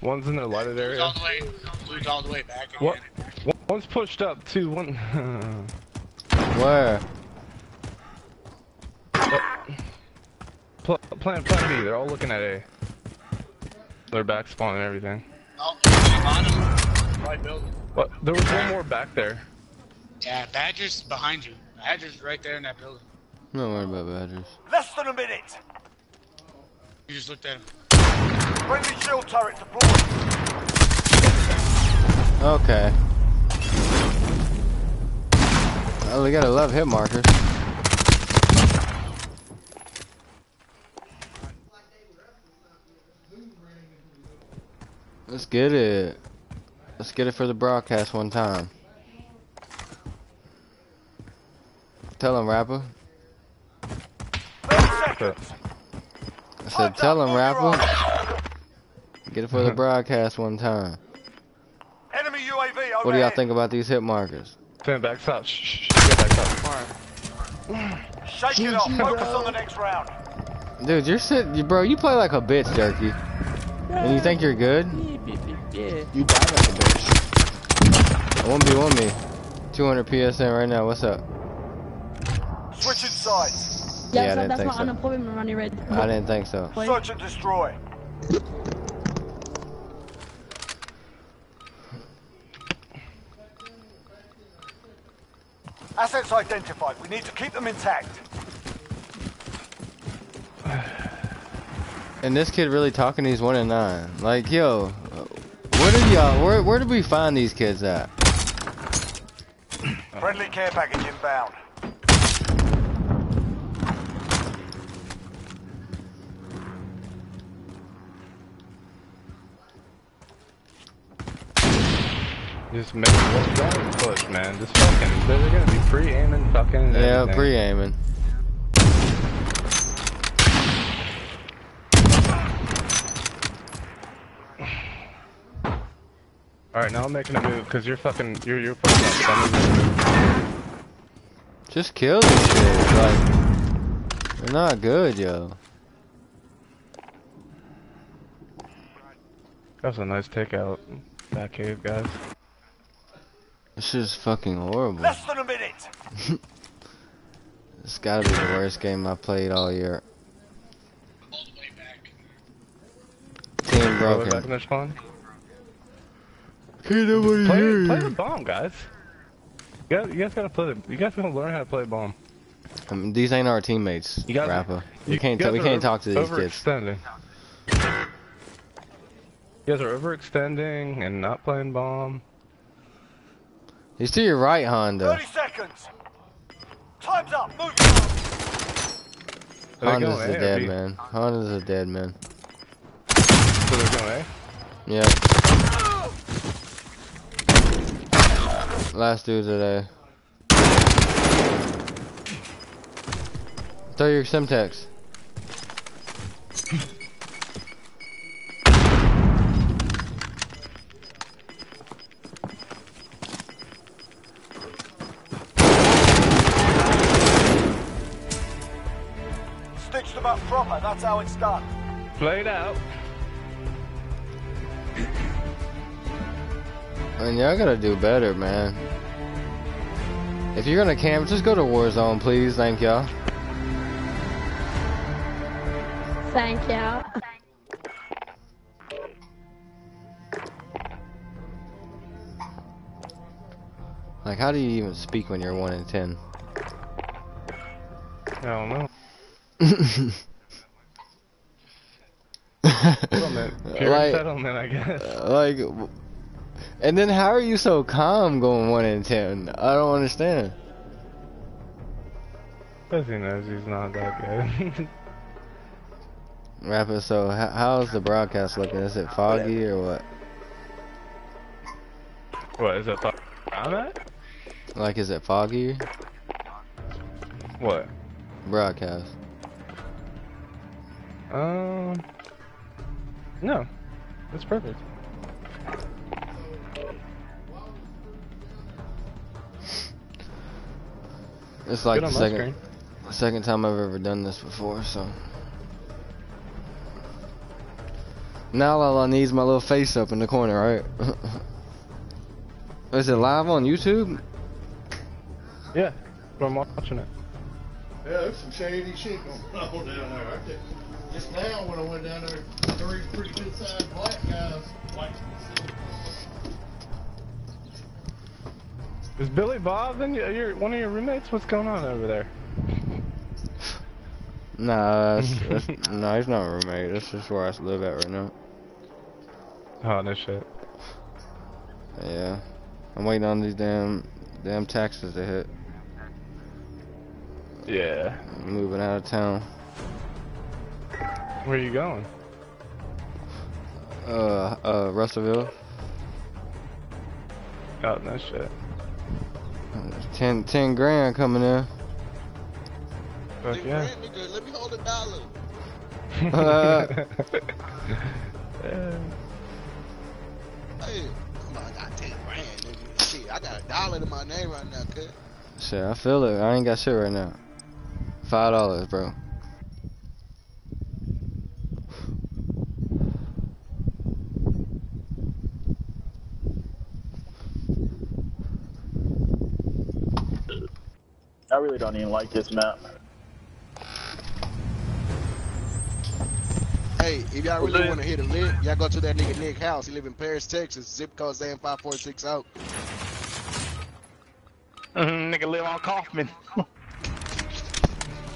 One's in the lighted Blue's area. all the way, blue's all the way back again. What? One's pushed up too. One. Where? Pl- plan, plan B. They're all looking at A. They're back spawn and everything. Oh, bottom, white building. What? There was one more back there. Yeah, Badger's behind you. Badger's right there in that building. I'm not worried about badgers. Less than a minute. You just looked at him. Friendly shield turret deployed. Okay. Oh, we gotta love hit markers. Let's get it. Let's get it for the broadcast one time. Tell him, rapper. I said, tell him, rapper. Get it for the broadcast one time. Enemy UAV overhead. What do y'all think about these hit markers? Stand back south. Shh, shh, shh. Get back south. Shake it off. Focus on the next round. Dude, you're sitting, bro. You play like a bitch, Jerky. And you think you're good? You die like a bitch. One B, one B. 200 PSN right now. What's up? Switching sides. Yeah, I Yeah, so didn't that's think my so. unemployment money right I didn't think so. Search and destroy. Assets identified. We need to keep them intact. And this kid really talking. He's one and nine. Like, yo, where did y'all? Where where did we find these kids at? Friendly care package inbound. Just make one drive push, man. Just fucking. They're gonna be pre-aiming, fucking. Yeah, pre-aiming. All right, now I'm making a move because you're fucking. You're you're fucking. Up. So I'm making a move. Just kill these kids. Like, they're not good, yo. That was a nice takeout. Back cave, guys. This is fucking horrible. Less than a minute. It's gotta be the worst game I played all year. Team All the back in broken. their spawn. Can't nobody Play, hear play the bomb, guys. You guys, you guys gotta play the. You guys gotta learn how to play bomb. Um, these ain't our teammates, You guys- Rapper. We you can't. guys we can't talk to these kids. overextending. You guys are overextending and not playing bomb. He's to your right, Honda. 30 seconds. Time's up. Move. Are Honda's a A dead B? man. Honda's a dead man. So they're going A. Yeah. Last dude today. Throw your Semtex. That's how it's done. Played out. And y'all gotta do better, man. If you're gonna camp, just go to Warzone, please. Thank y'all. Thank y'all. Like, how do you even speak when you're 1 in 10? I don't know. Settlement. Pure like, settlement, I guess. like, and then how are you so calm going 1 in 10? I don't understand. Because he knows he's not that good. Rapper, so how's the broadcast looking? Is it foggy or what? what, is it on that? Like, is it foggy? What? Broadcast. Um. No. It's perfect. It's like the second, screen. second time I've ever done this before, so. Now all I need is my little face up in the corner, right? is it live on YouTube? Yeah. But I'm watching it. Yeah, there's some shady shit going on down there. I think just now when I went down there, three pretty good sized black guys. Like, Is Billy Bob then your, your one of your roommates? What's going on over there? Nah, that's, that's, no, he's not a roommate. That's just where I live at right now. Oh no shit. Yeah, I'm waiting on these damn damn taxes to hit. Yeah. I'm moving out of town. Where are you going? Uh, uh, Russellville. Oh no shit. Ten, ten grand coming in. Fuck yeah. Nigga, let me hold a dollar. Uh, Yeah. Hey, come on, I got 10 grand, nigga. Shit, I got a dollar to my name right now, cuz. shit, I feel it. I ain't got shit right now. Five dollars, bro. Really don't even like this map. Hey, if y'all really want to hit a lick, y'all go to that nigga Nick house. He live in Paris, Texas. Zip code Zan five four six out. Mm, nigga live on Kaufman.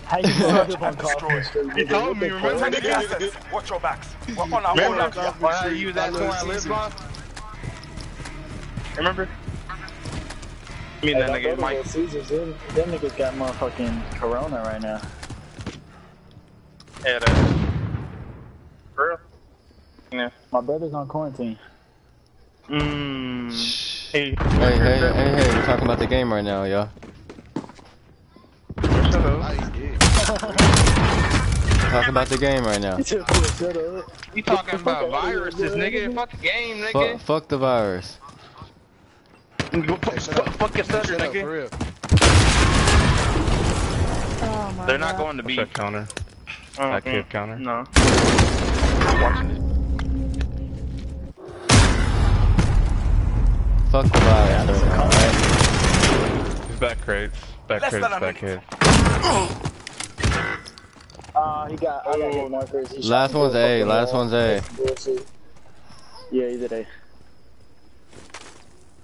How you gonna live on Kaufman He told me, remember? Take the assets. Watch your backs. We're on our Remember? way out you was that where I live on? Remember? Me and that Hey, don't nigga Mike. Little Caesars. Them, them niggas got motherfucking corona right now. Yeah, that. For real? Yeah. My brother's on quarantine. Mmm. Hey. Hey, hey, hey, hey! We're talking about the game right now, y'all. Shut up. Talking about the game right now. Shut. You talking about viruses, nigga? Fuck the game, Fuck, nigga. fuck the virus. Fuck, fuck your stutter, Shut up, for nigga. Oh They're not God. going to be. Check counter. Uh, That cave counter. No. Watching it. Fuck the virus right now, right? He's back crates. Back Less crates, back minute. crates. Uh, he got, I got hit markers. He Last one's A. Last one's A. Yeah, he's at A.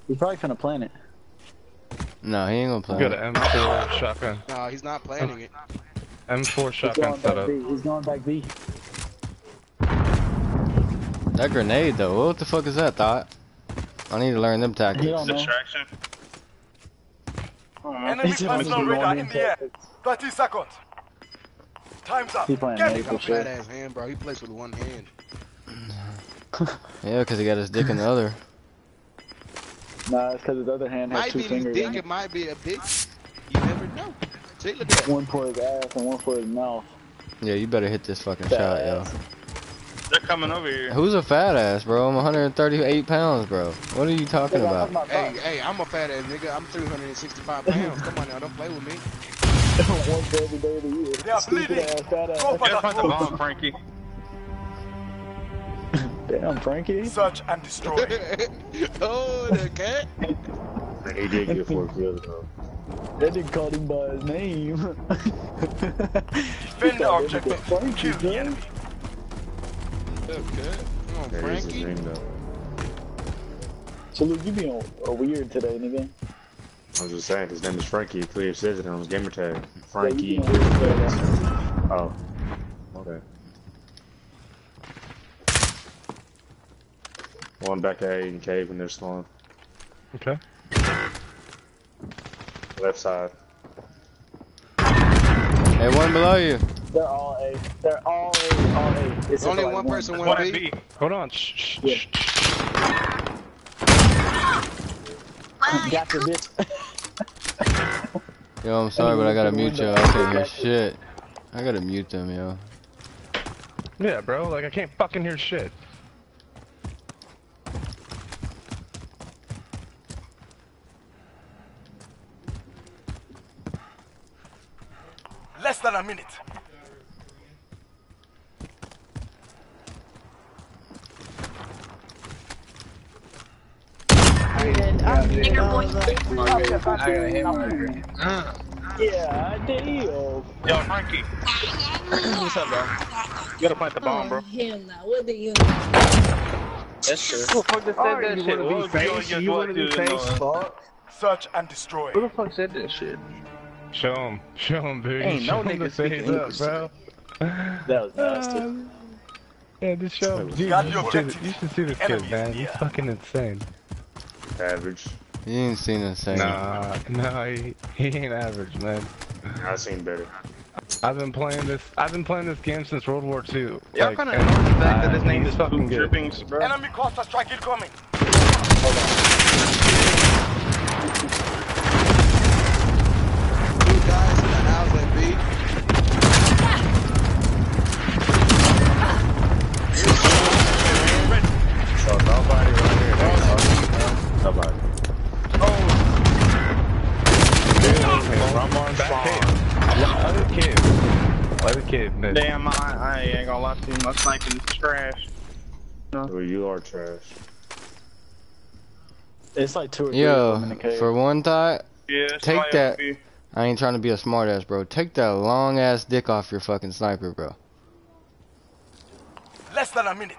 He's probably finna plan it. No, he ain't gonna Got play. an M4 shotgun. No, he's not planning it. M4 He's shotgun going back setup. B. He's going back B. That grenade though, what the fuck is that, thought? I need to learn them tactics. don't. Distraction. Enemy He's just personal radar in in the air. 30 seconds. Time's up. He playing Get A it. for sure. Fat ass hand, bro. He plays with one hand. Yeah, cause he got his dick in the other. Nah, it's because his other hand has Might two be his fingers. dick, on it it. might be a dick. You never know. See, look at that. One for his ass and one for his mouth. Yeah, you better hit this fucking Fat shot, yo. They're coming over here. Who's a fat ass, bro? I'm 138 pounds, bro. What are you talking about? Hey, hey, I'm a fat ass nigga. I'm 365 pounds. Come on now, don't play with me. one for every day of the year. They are Stupid bleeding. ass fat ass. Go for Just that find the bomb, Frankie. Damn, Frankie. Search and destroy. oh, the cat. He did get four kills though. That nigga called him by his name. Defend the objective. Kill the enemy. Okay. Come on, That is his Frankie. name so Luke, you being uh, weird today, nigga. I was just saying, his name is Frankie. Clear says it on his gamer tag. Frankie. Yeah, you being weird today. Oh. Okay. One back at Aiden Cave and they're spawn. Okay. Left side. Hey, one below you. They're all A. They're all A. All A. It's just Only like one person One went at B. B. Hold on. Shh, shh, Yeah. Got the bitch. Yo, I'm sorry, but I gotta mute you. I can't hear shit. I gotta mute them, yo. Yeah, bro. Like I can't fucking hear shit. Less than a minute. Yeah, damn. Yo, Frankie. What's up, bro? You gotta plant the bomb, bro. Oh, hell no. What do you That's true. Who the fuck just said that shit? What was face? You wanna be face? Fuck. Search and destroy. Who the fuck said that shit? Show him. Show him, dude. Ain't show no him the nigga speaking face up, bro. That was nasty. Um, Yeah, just show him. Dude, Got you, the should see, you should see this kid, Enemies man. He's fucking insane. Average. You ain't seen the same. Nah, nah, he, he ain't average, man. I've seen better. I've been playing this. I've been playing this game since World War II. Yeah, like, I'm kinda and, the fact that uh, his name is fucking good. Drippings, bro. Enemy cluster strike incoming. Two guys in the house at B. So nobody right here. They Nobody. I'm on back cave. Let the kid. Let the kid. miss. Damn, I, I ain't gonna lie to you. My sniping is trash. Well, you are trash. It's like two or three of them Yo, for one thought, Yeah, take that. I ain't trying to be a smartass, bro. Take that long ass dick off your fucking sniper, bro. Less than a minute.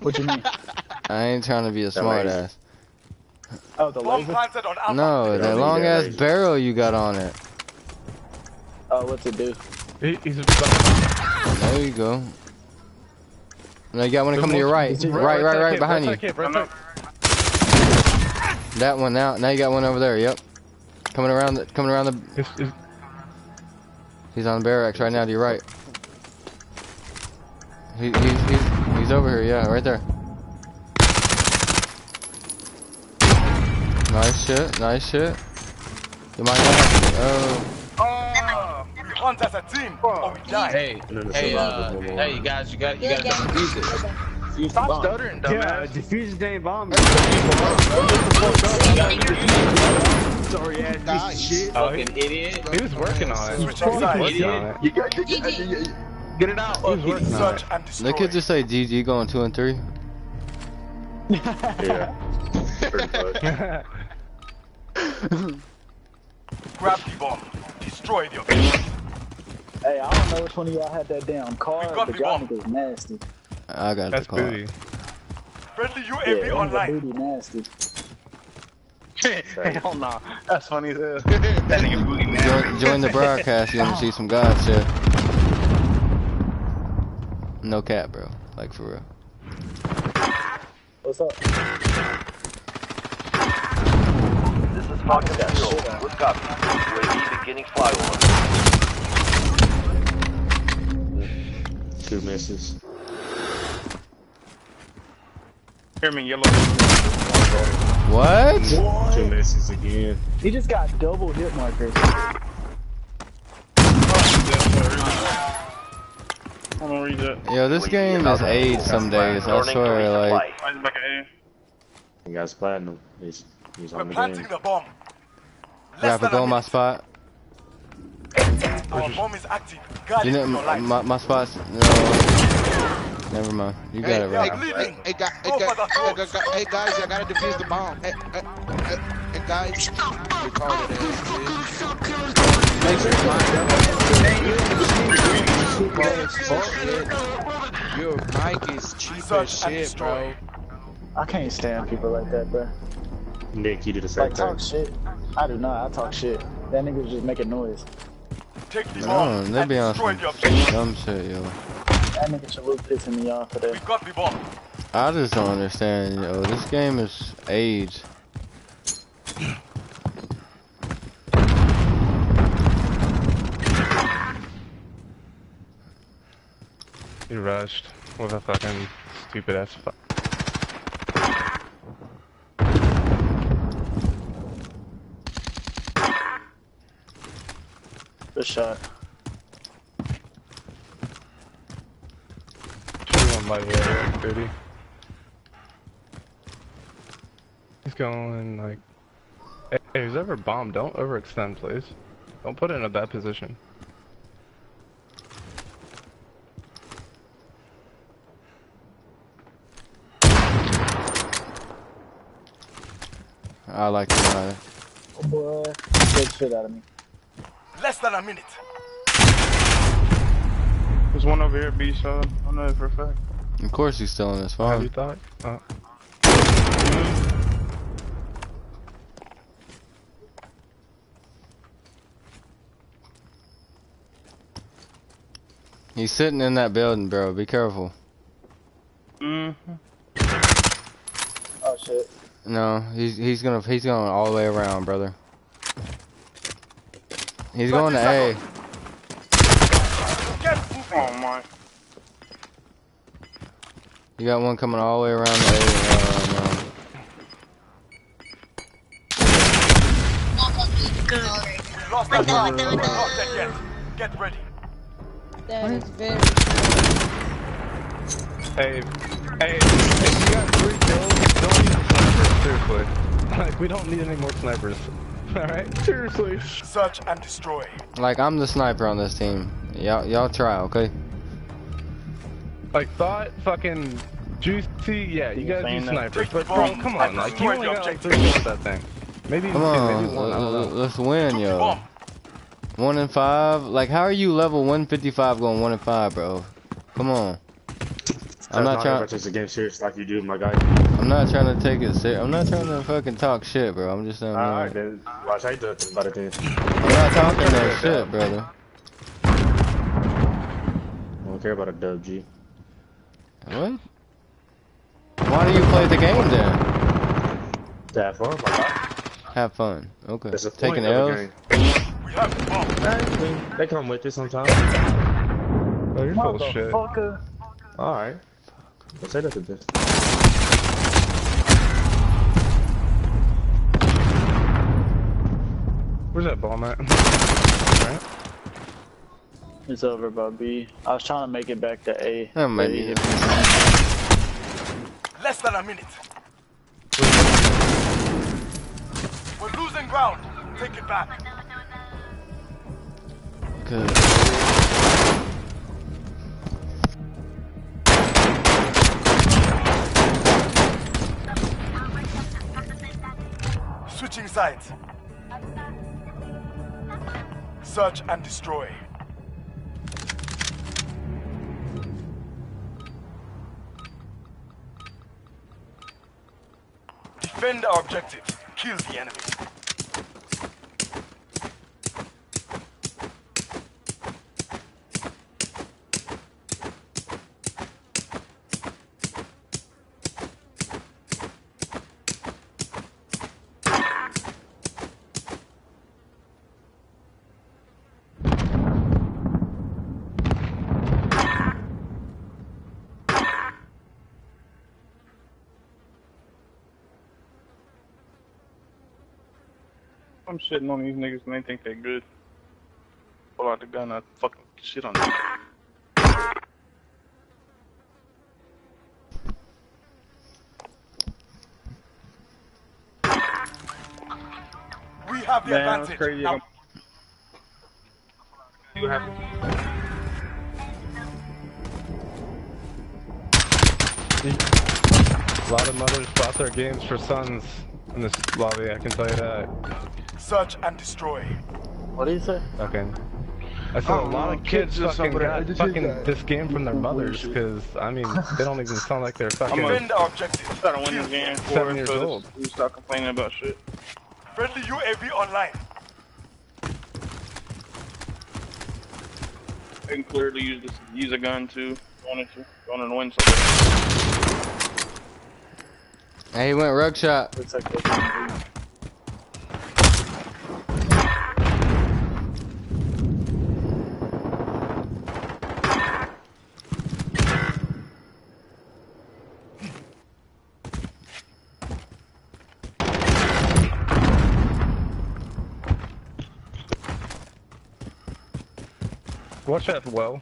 What you mean? I ain't trying to be a That smartass. Oh, the Bomb laser? planted on Alpha. No, that long ass barrel you got on it. Uh, oh, what's it do? He, he's a, There you go. Now you got one coming to your right. Right, right, right behind you. Kid, right, right. That one now. Now you got one over there. Yep. Coming around the. Coming around the. It's, it's, He's on the barracks right now to your right. He, he's he's he's over here. Yeah, right there. Nice shit. Nice shit. You might. Oh. Oh, as a team or we die. Hey, hey, uh, hey, you guys, you got, you got to defuse it. Defuse Stop bomb. stuttering, Yeah, dumbass. diffuse the damn bomb. Sorry ass Ah, shit. Fucking idiot. he was working on it. He was Switching sides. working on. You got, you got, you got- get it out. He was working on it. and destroy. They could just say GG going two and three. Yeah. Grab the bomb. Destroy the objective. Hey, I don't know which one of y'all had that damn car, We got but the y'all bomb. niggas nasty. I got That's the car. booty. Friendly Yeah, UAV nigga online. booty nasty. Hell no. That's funny as hell. that nigga booty man. Join, join the broadcast. You want to see some god shit. No cap, bro. Like for real. What's up? This is Falcon Zero. Good copy. UAV beginning flyover. Two misses. Hear me, yellow. What? Two misses again. He just got double hit markers. I'm gonna read that. Yo, this game is age some days. I swear, like. Mine's back He got platinum. He's, he's on the game Planting game. the bomb. Rapper, go on my spot. Our bomb is active. Guard You know, with your light. my, my spot's. No. Never mind. You got hey, it, right. hey, hey, guy- hey, guy- hey, guy- guy- hey, guys, I gotta defuse the bomb. Hey, hey, hey, hey, guys, retarded ass, Make bitch. Your mic is cheap as shit, bro. I can't stand people like that, bro. Nick, you did the same Like talk shit. I do not. I talk shit. That nigga's just making noise. Take the No, bomb they and be on destroy some the objective. dumb shit, yo. That nigga Shalou pissing me off today. We got the bomb. I just don't understand, yo. This game is age. He rushed with a fucking stupid ass. Fu- Good shot. Two on my way, thirty. He's going like. Hey, hey, who's ever bomb? Don't overextend, please. Don't put it in a bad position. I like to know Oh boy. Good shit out of me. Less than a minute. There's one over here, B shot. I know it for a fact. Of course he's still in this How phone. you thought? Uh, He's sitting in that building, bro. Be careful. Mm-hmm. Oh shit. No, he's he's gonna he's going all the way around, brother. He's going to A. Oh my. You got one coming all the way around to A. Uh, no. Lost that bomb. We're not dead. Get ready. That is very hey, hey, if you got three kills, don't use snipers. Seriously, like we don't need any more snipers. All right, seriously. Search and destroy. Like I'm the sniper on this team. Y'all y'all try, okay? Like thought, fucking juicy. Yeah, you guys Saying use that. snipers, but bro, come on, like you destroy only the got like objective. three kills that thing. Maybe Come on, maybe one. I don't know. let's win, yo. One and five. Like how are you level 155 going one and five, bro? Come on. I'm not trying. to take the game serious like you do, my guy. I'm not trying to take it serious. I'm not trying to fucking talk shit, bro. I'm just saying. Alright, then. Watch how you do it about it then. I'm not talking that shit, brother. I don't care about a dub, G. What? Why do you play the game then? To have fun, my guy. Have fun. Okay. That's the Taking point of L's. the game. They come with it sometimes. Oh, you're full of shit. Alright. Let's say that to this. Where's that bomb at? Alright. It's over, Bobby. I was trying to make it back to A. That might but be it. Less than a minute. We're losing ground. Take it back. Good. Switching sides. Search and destroy. Defend our objective. Kill the enemy. Shitting on these niggas and they think they're good. Pull out the gun, I fucking shit on them. We have the Man, that's advantage. crazy. Now, See what happens. A lot of mothers bought their games for sons in this lobby, I can tell you that. Search and destroy. What do you say? Okay. I said oh, a Oh, lot of kids kids just fucking over. I got fucking this game from their mothers, because, I mean, they don't even sound like they're fucking Defend our objective. Try to win this game for seven years so old. we stop complaining about shit. Friendly UAV online. They can clearly use this, use a gun too. Wanted to, wanted to win something. Hey, he went rug shot. Looks like they Watch that well.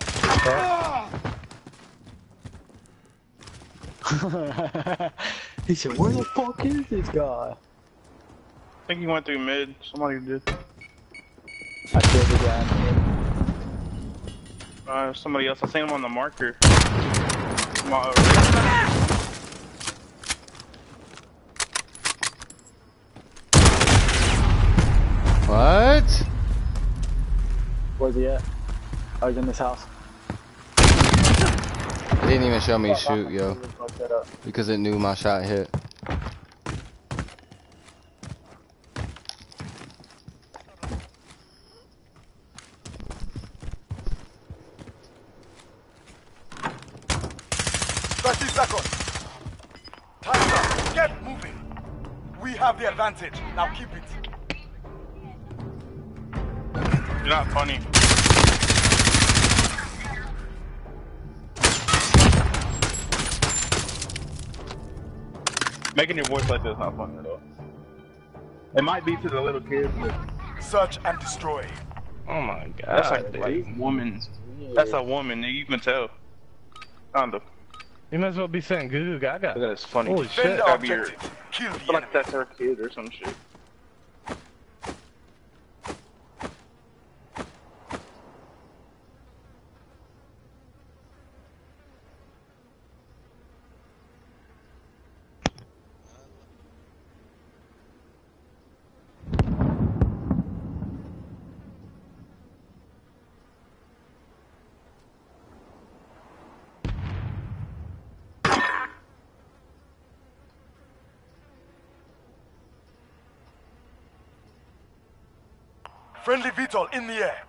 he said, "Where the fuck is this guy?" I think he went through mid. Somebody did. I killed the guy. Uh, somebody else. I seen him on the marker. My, What? Where's he at? I was in this house. It didn't even show me shoot, yo. Fuck that up. Because it knew my shot hit. Thirty seconds. Time's moving. We have the advantage. Now keep it. you're not funny. Making your voice like this is not funny at all. It might be to the little kids, but Search and destroy. Oh my god. that's like, like woman. That's a woman. You can tell. Kinda. You might as well be saying goo goo gaga. That's funny. Holy Defend shit. our Gotta be your- objective. Kill I feel like that's her kid or some shit. Friendly VTOL in the air.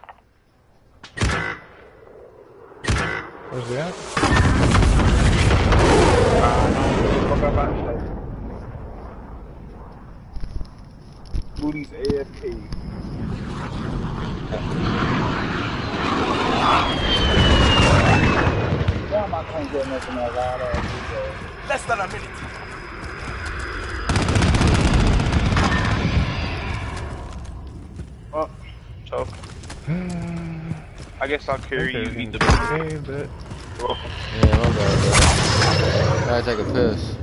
Where's he at? Fuck up out. Booty's AFK. Damn, I can't get nothing out of that. Less than a minute. Oh, choke. I guess I'll carry you. Eat the Okay, but. Yeah, my bad, bro. Gotta take a piss.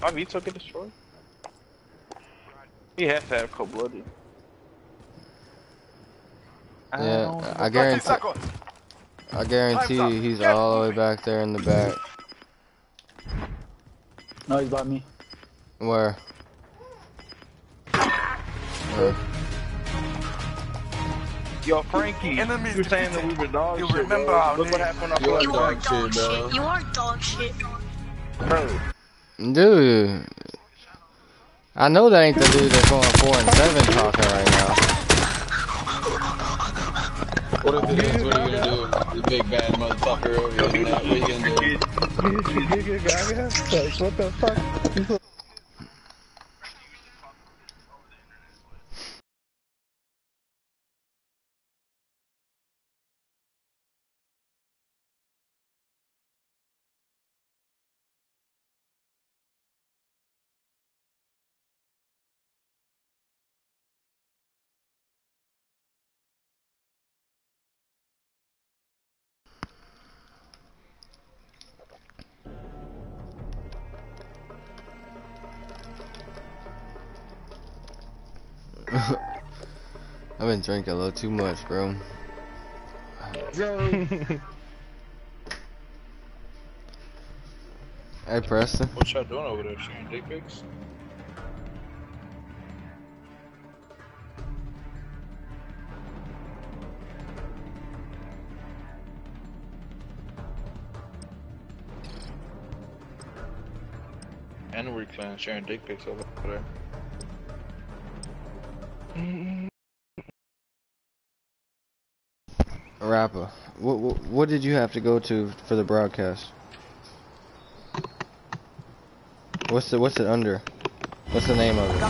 My VTOL get destroyed? He has to have cold blooded. Yeah, I 30 guarantee. I guarantee you he's all the way back there in the back. No, he's by me. Where? Where? Yo, Frankie, Enemies you were saying that we were dog You shit, remember bro. our Look what name. happened on You are Blood dog Dog. shit, bro. You are dog shit. Bro, Dude. I know that ain't the dude that's going 4 and 7 talking right now. What if it is? What are you gonna do? The big bad motherfucker over here. What are you gonna do? goo goo gaga? Like, what the fuck? Been drinking a little too much, bro. Hey, Preston. What y'all doing over there? Shooting dick pics? And we're sharing dick pics over there. Rapper, what, what what did you have to go to for the broadcast? What's the what's it under? What's the name of it?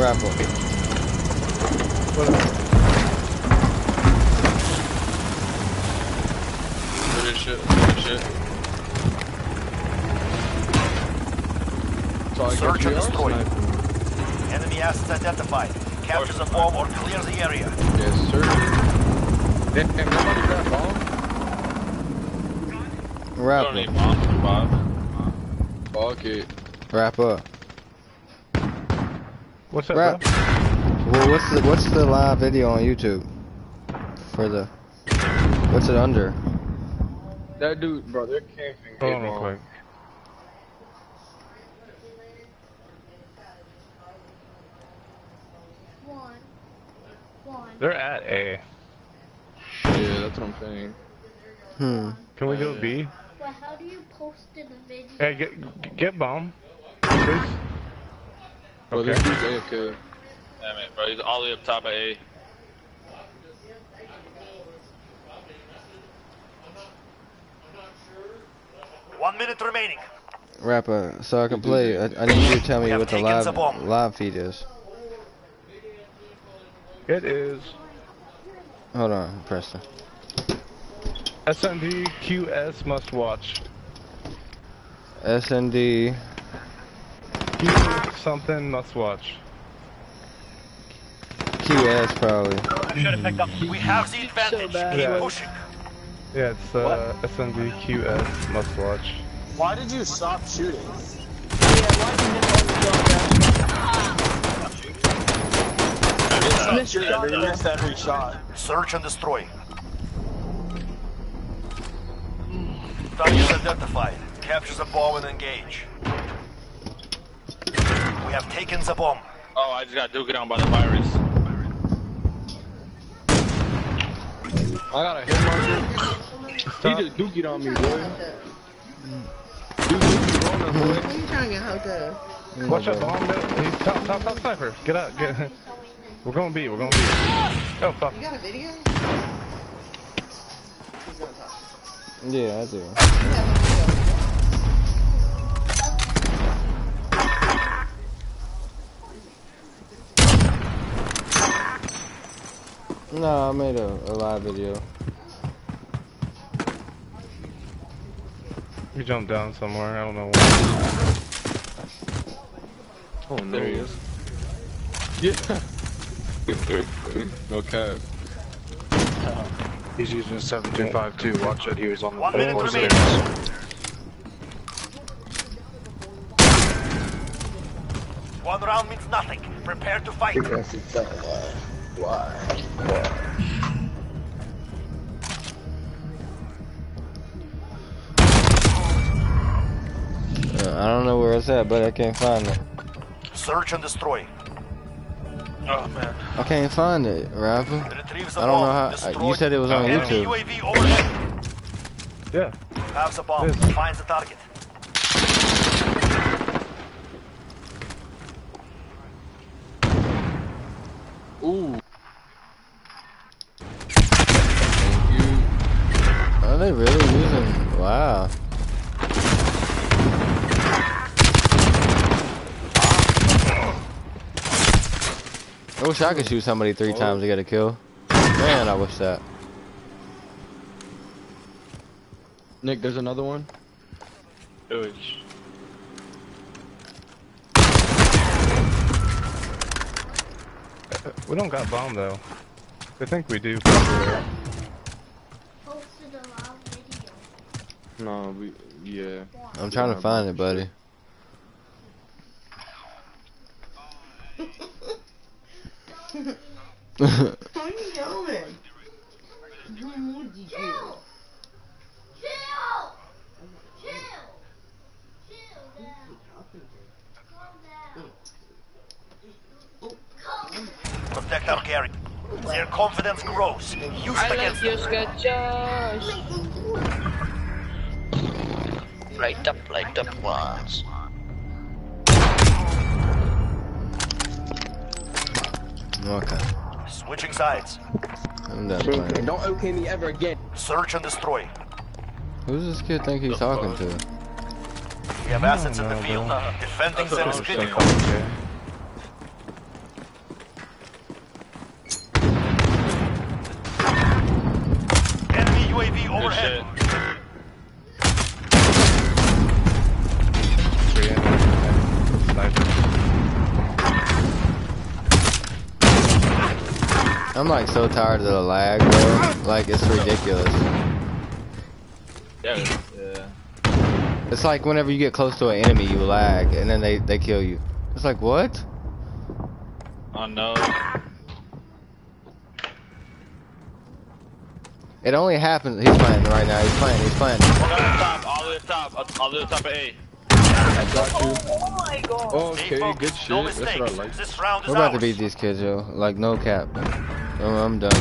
Rapper. Good shit, good shit. Search and destroy. Enemy assets identified. Capture the bomb or clear the area. Yes, sir. Hey, hey, nobody grab bomb? Rapper. Fuck it. Wrap up. What's up, Rap. Well, what's the what's the live video on YouTube for the? What's it under? That dude, bro, they're camping. Hold on real quick. They're at A. Yeah, that's what I'm saying. Hmm. Can we go B? Well, how do you post in a video? Hey, get get bomb. Please. Bro, this Okay. dude's AFK. Damn it, bro. He's all the way up top of A. One minute remaining. Rapper, so I can play. I, I need you to tell me what the live live feed is. It is Hold on, Preston. SND QS must watch. SND. Q something must watch. QS probably. We have the advantage. Keep Yeah. pushing. Yeah, it's uh, SND QS must watch. Why did you stop shooting? Missed Shooting, but you missed every shot. Search and destroy. Target identified. Capture the bomb and engage. We have taken the bomb. Oh, I just got duked on by the virus. I got a hit marker. He just dookied on me, boy. Dude, dookie rolling, boy. Who you trying to get hooked up? Watch out, bomb. man. He's top, top, top sniper. Get out. Get. We're going B. We're going B. Oh fuck. You got a video? Yeah, I do. No, I made a, a live video. He jumped down somewhere. I don't know where. Oh, no. There he is. Yeah. no cap. He's using a 7252. Watch it. He was on the One minute floor remaining. stairs. One round means nothing. Prepare to fight. Uh, I don't know where it's at, but I can't find it. Search and destroy. Oh man. I can't find it, rapper. Retrieve the I don't know how. Destroy. You said it was on YouTube. Yeah. Have the bomb. Yes. Find the target. Ooh. Are they really using? Wow. I wish I could shoot somebody three times to get a kill. Man, I wish that. Nick, there's another one. Good. We don't got bomb though. I think we do. Posted a live video. No, we, yeah. I'm trying to find it, buddy. Why are you yelling? Chill. Chill. Chill. Chill down. Calm down. Protect our carry. Their confidence grows. Use it against them. Light up, light up once. Okay. Switching sides. I'm done Okay, playing. don't okay me ever again. Search and destroy. Who's this kid think he's talking to? We have assets in the field. Defending them is critical. I'm like so tired of the lag, bro. Like it's ridiculous. Yeah, yeah. It's like whenever you get close to an enemy, you lag, and then they they kill you. It's like what? Oh no. It only happens. He's playing right now. He's playing. He's playing. Top, all the way top, all the way top of A. I got you. Oh my god. Okay, good shit. That's what I like. This round We're about to beat these kids, yo. Like no cap. I'm, I'm done.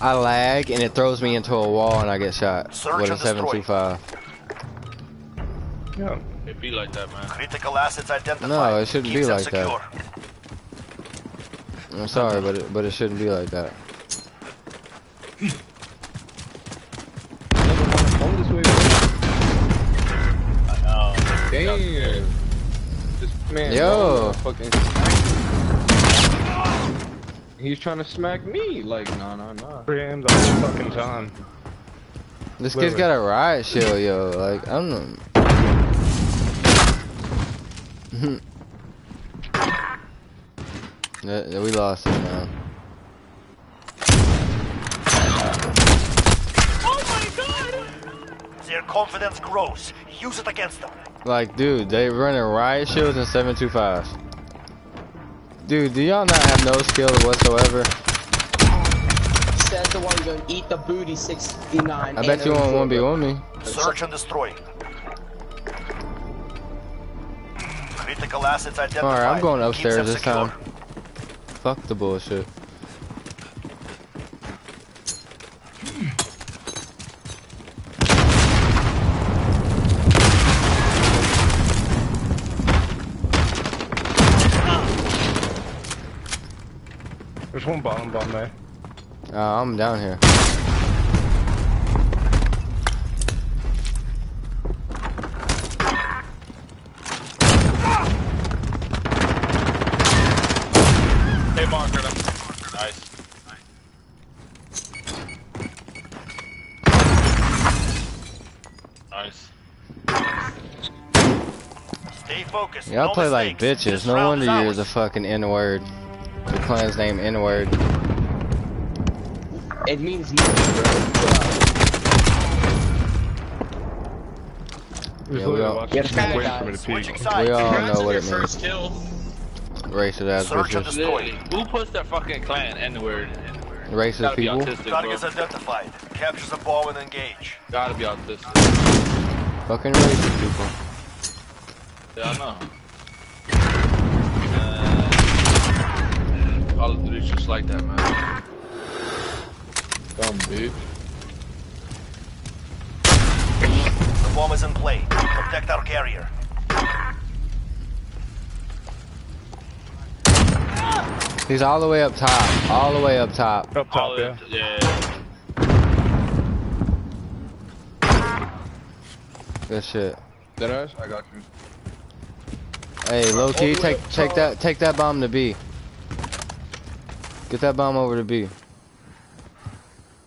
I lag and it throws me into a wall and I get shot Search with a and 725. Yeah. It be like that, man. Critical assets identified. No, it shouldn't Keep be like secure. that. I'm sorry, but it, but it shouldn't be like that. Come this way, bro. Damn. This man. Yo. Fucking. He's trying to smack me. Like, nah, nah, nah. Preamed the whole fucking time. This Wait, kid's wait. got a riot shield, yo. Like I'm. not- Yeah, yeah, we lost it now. Oh my god! Their confidence grows. Use it against them. Like, dude, they running riot shields and 725s. Dude, do y'all not have no skill whatsoever? Says the one gonna eat the booty 69. I bet you won't one v one me. Search and destroy. Critical assets identified. Alright, I'm going upstairs this secure. time. Fuck the bullshit. There's one bottom bomb there. Uh, I'm down here. Hey, marker them. Nice. Nice. Stay focused. Y'all no play like bitches. This No wonder you're the fucking N-word. The clan's name N-word. It means nothing, bro. Chill out. Just Yeah, we literally all- watching Yes, this bad waiting guys. for me to Switching peek. sides. We all know what it means. first kill. Racist ass Search and bitches. who puts their fucking clan N-word? Racist Gotta be people. autistic, bro. Targets identified. Capture the ball and engage. Gotta be autistic. Fucking racist people. Yeah, I know. Uh, Call of Duty's just like that, man. Dumb bitch. The bomb is in play. Protect our carrier. He's all the way up top. All the way up top. Up top, yeah. Yeah. Good shit. Deadass, I got you. Hey, low key, All take up take that take that bomb to B. Get that bomb over to B.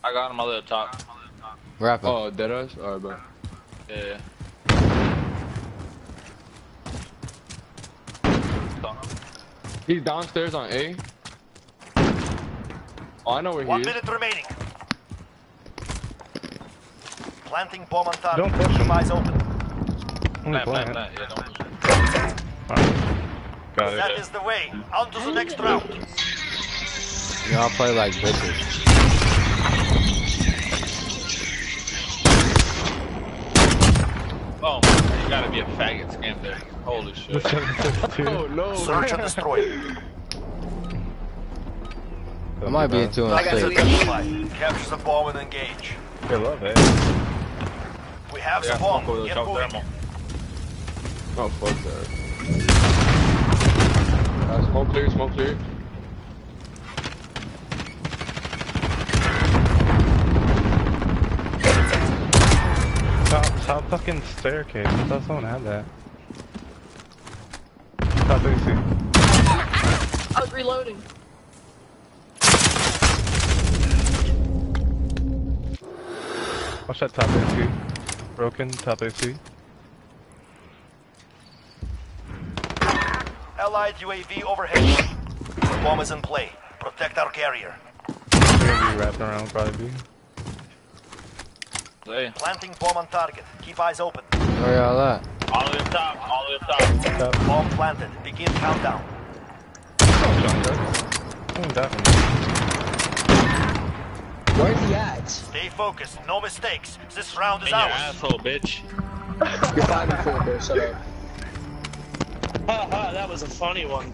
I got him all the way top. Wrap it. Oh, deadass? Alright, bro. Yeah. He's downstairs on A. Oh, I know where he is. One is. minute remaining. Planting bomb on target. Don't push Keep him. eyes open. Only Plant, plant, plant. plant. Yeah, don't push it. Got That it. is the way. On to the next round. Y'all play like bitches. Oh, you gotta be a faggot scam there. Holy shit. Oh no. Search and destroy. I might be into Targets it. identified. Capture the bomb and engage. I love it. We have Yeah, the bomb. fuck the Get moving. Oh fuck that. Uh, smoke clear, smoke clear. Top, top fucking staircase. I thought someone had that. Top AC. I was reloading. Watch that top AC. Broken, top AC. Allied UAV overhead. The bomb is in play. Protect our carrier. They're gonna be wrapping around probably. Hey, Planting bomb on target. Keep eyes open. Where y'all at? all the way up top, all the way up top. Top. Bomb planted. Begin countdown. Oh, definitely. Where's he at? Stay focused. No mistakes. This round In is your ours. asshole, bitch. You're five and four, bro. Shut up. Haha, that was a funny one.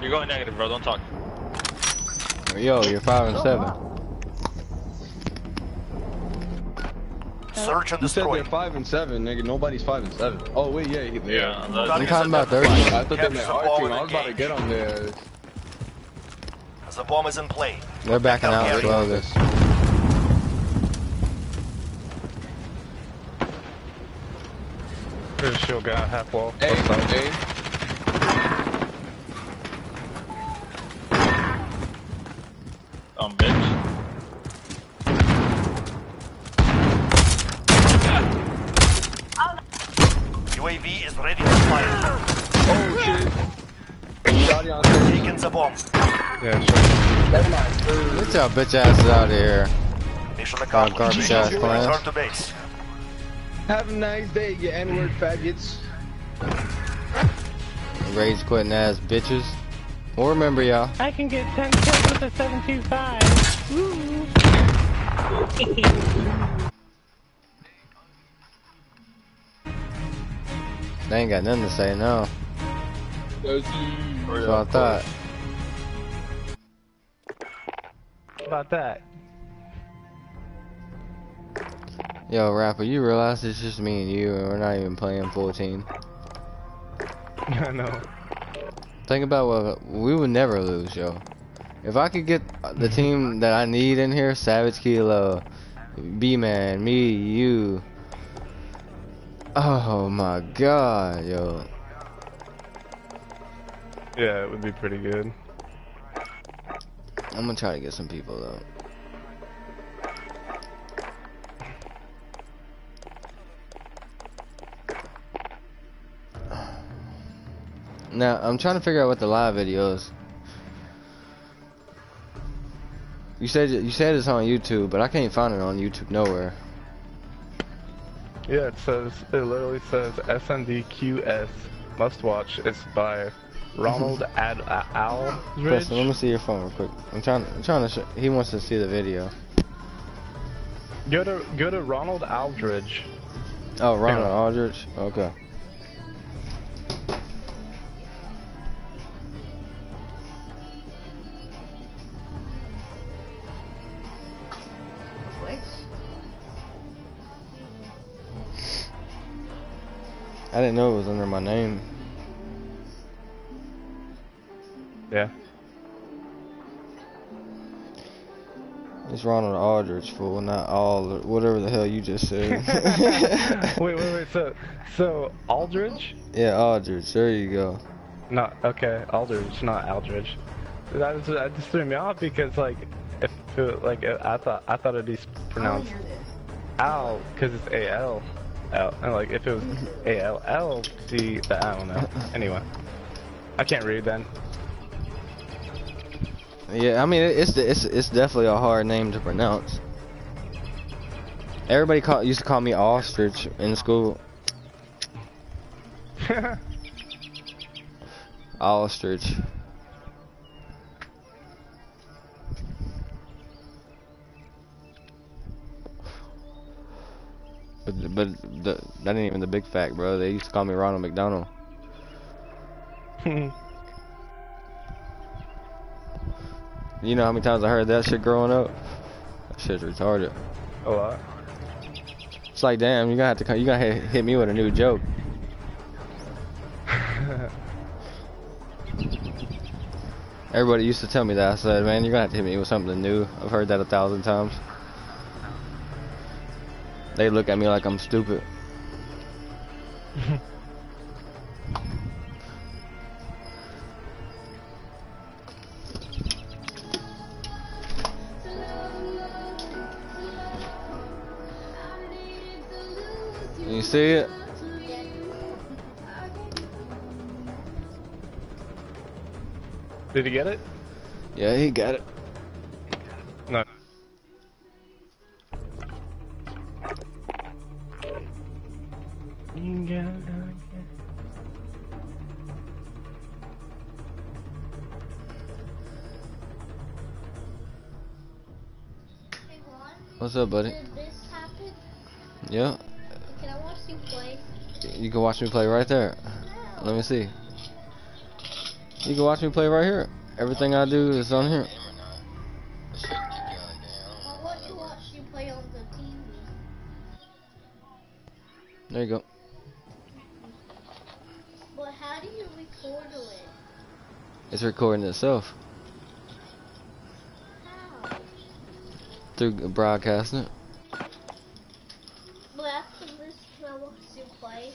You're going negative, bro. Don't talk. Yo, you're five and seven. Search and You said destroy. they're five and seven, nigga. Nobody's five and seven. Oh wait, yeah, he- they Yeah, are. that's- I'm Targets talking about identified. 13. I thought they Capture meant the our team. I was about to get on there. The bomb is in play. They're backing out Carrier. slowly. There's a shield guy half wall. Hey, Left side. hey. Um, bitch. On stage. Taking the bomb. Yeah, sure. Never mind. Get your bitch asses out of here. Mission Oh, accomplished. garbage ass plans. Return to base. Have a nice day, you N-word faggots. Rage quitting ass bitches. Or remember y'all. I can get 10 kills with a 725. Woo. They ain't got nothing to say, no. Does That's what I thought. About that? Yo, rapper, you realize it's just me and you, and we're not even playing full team. I know. Think about what we would never lose, yo. If I could get the team that I need in here, Savage Kilo, B Man, me, you. Oh my god, yo. Yeah, it would be pretty good. I'm gonna try to get some people though. Now I'm trying to figure out what the live video is. You said you said it's on YouTube, but I can't find it on YouTube nowhere. Yeah, it says, it literally says SNDQS must watch. It's by Ronald Ad Aldridge. Preston, let me see your phone real quick. I'm trying. I'm trying to. Sh he wants to see the video. Go to go to Ronald Aldridge. Oh, Ronald Aldrich. Okay. I didn't know it was under my name. Yeah. It's Ronald Aldrich, fool, not all whatever the hell you just said. wait, wait, wait. So, so Aldridge? yeah, Aldrich. There you go. Not okay. Aldridge, not Aldridge. That was that just threw me off because like if it, like I thought I thought it'd be pronounced Al because it's A L L and like if it was A L L D I don't know. Anyway, I can't read then. Yeah, I mean it- it's it's it's definitely a hard name to pronounce. Everybody call, used to call me ostrich in school. Ostrich. But but the, that ain't even the big fact, bro. They used to call me Ronald McDonald. You know how many times I heard that shit growing up? That shit's retarded. A lot. It's like, damn, you gonna have to come, you gonna hit, hit me with a new joke. Everybody used to tell me that. I said, man, you're gonna have to hit me with something new. I've heard that a thousand times. They look at me like I'm stupid. You see it? Did he get it? Yeah, he got it. No. What's up, buddy? Did this happen? Yeah. You can watch me play right there. Let me see. You can watch me play right here. Everything I do is on here. I want to watch you play on the TV. There you go. But how do you record it? It's recording itself. Through broadcasting it. But after this, can I watch you play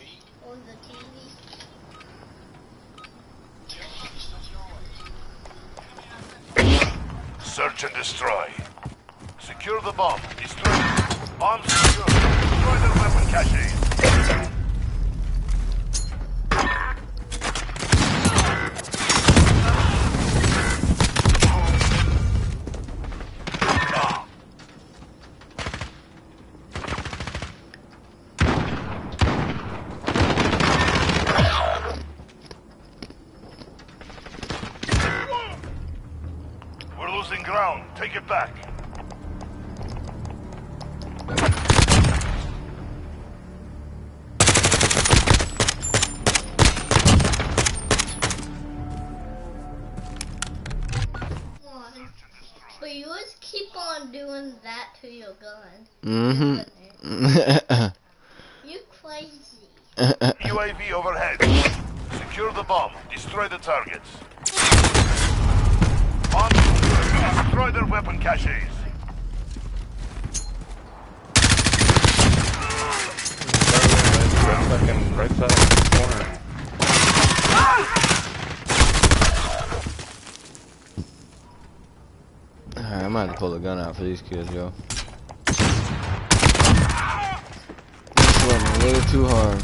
on the TV? Search and destroy. Secure the bomb. Destroy. Bomb secure. Destroy their weapon caches. We're losing ground. Take it back. But you always keep on doing that to your gun. Mm-hmm. You crazy. UAV overhead. Secure the bomb. Destroy the targets. Bomb secure. Destroy their weapon caches. Right fucking right side of the corner. Alright, I'm gonna have to pull the gun out for these kids, yo. This one a little too hard.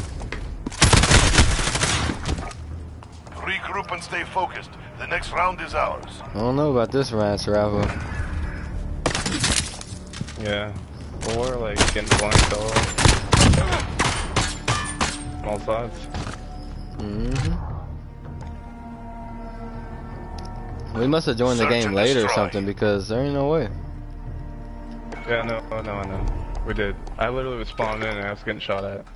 Regroup and stay focused. The next round is ours. I don't know about this ranch raffle. Yeah. Or like getting blanked all. All sides. Mm-hmm. We must have joined the game and later or something because there ain't no way. Yeah, no, no, no. We did. I literally was spawning in and I was getting shot at.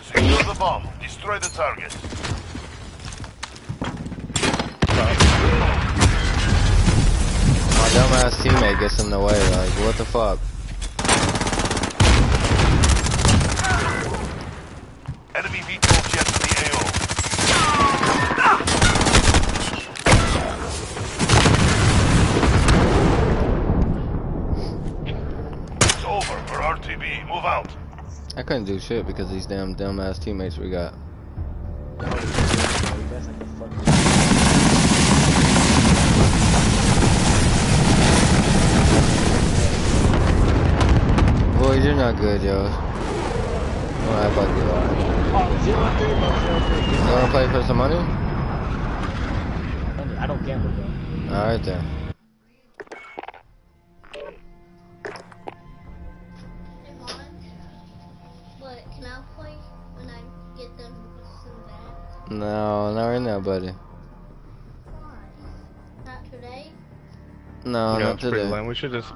Secure the bomb. Destroy the target. My dumbass teammate gets in the way, like, what the fuck? Enemy VTOL jet to the AO. It's over for RTB. Move out. I couldn't do shit because these damn dumbass teammates we got. Boy, you're not good, yo. Don't act like you are. You wanna play for some money? I don't gamble, bro. Alright then. No, not right now, buddy. Not today. No, yeah, not today. lame. We should just.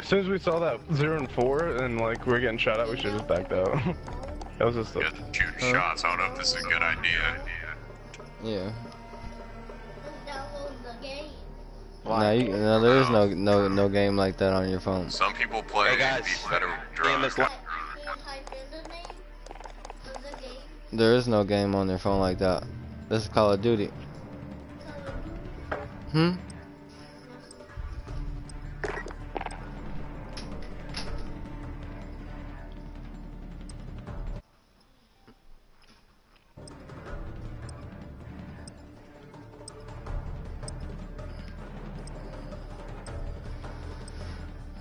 As soon as we saw that zero and four, and like we're getting shot at, we should just backed out. that was just. A, Shooting shots. I don't know if this is a good idea. Yeah. Download the game. No, you, no, there is no no no game like that on your phone. Some people play and be better drunk. There is no game on their phone like that. This is Call of Duty. Hmm?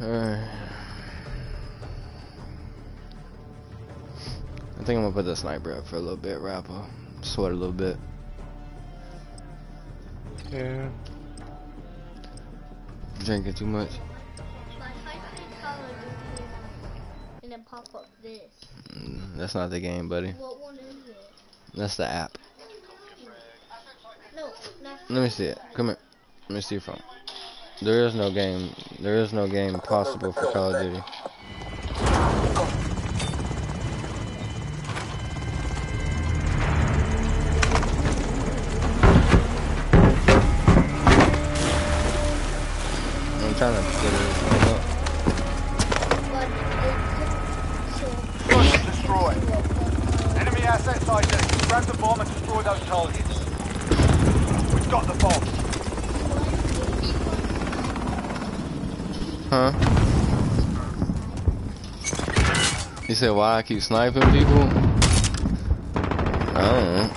Alright. Think I'm gonna put the sniper up for a little bit, rapper. Sweat a little bit. yeah. Drinking too much. Like, if I say Call of Duty and then pop up this. Mm, That's not the game, buddy. What one is it? That's the app. No, Let me see it. Come here. Let me see your phone. There is no game. There is no game possible for Call of Duty. Trying to get it. up. Search and destroy. Enemy assets ID. Grab the bomb and destroy those targets. We've got the bomb. Huh? You said why I keep sniping people? I don't know.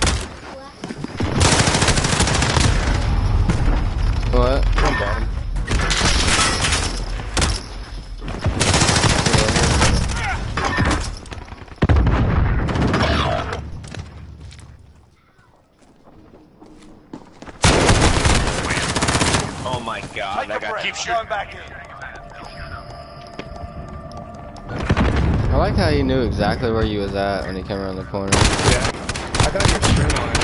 What? I'm bottom. Oh my god, Take I a got breath. Keep shooting. back in. I like how he knew exactly where you was at when he came around the corner. Yeah. I got your stream on it.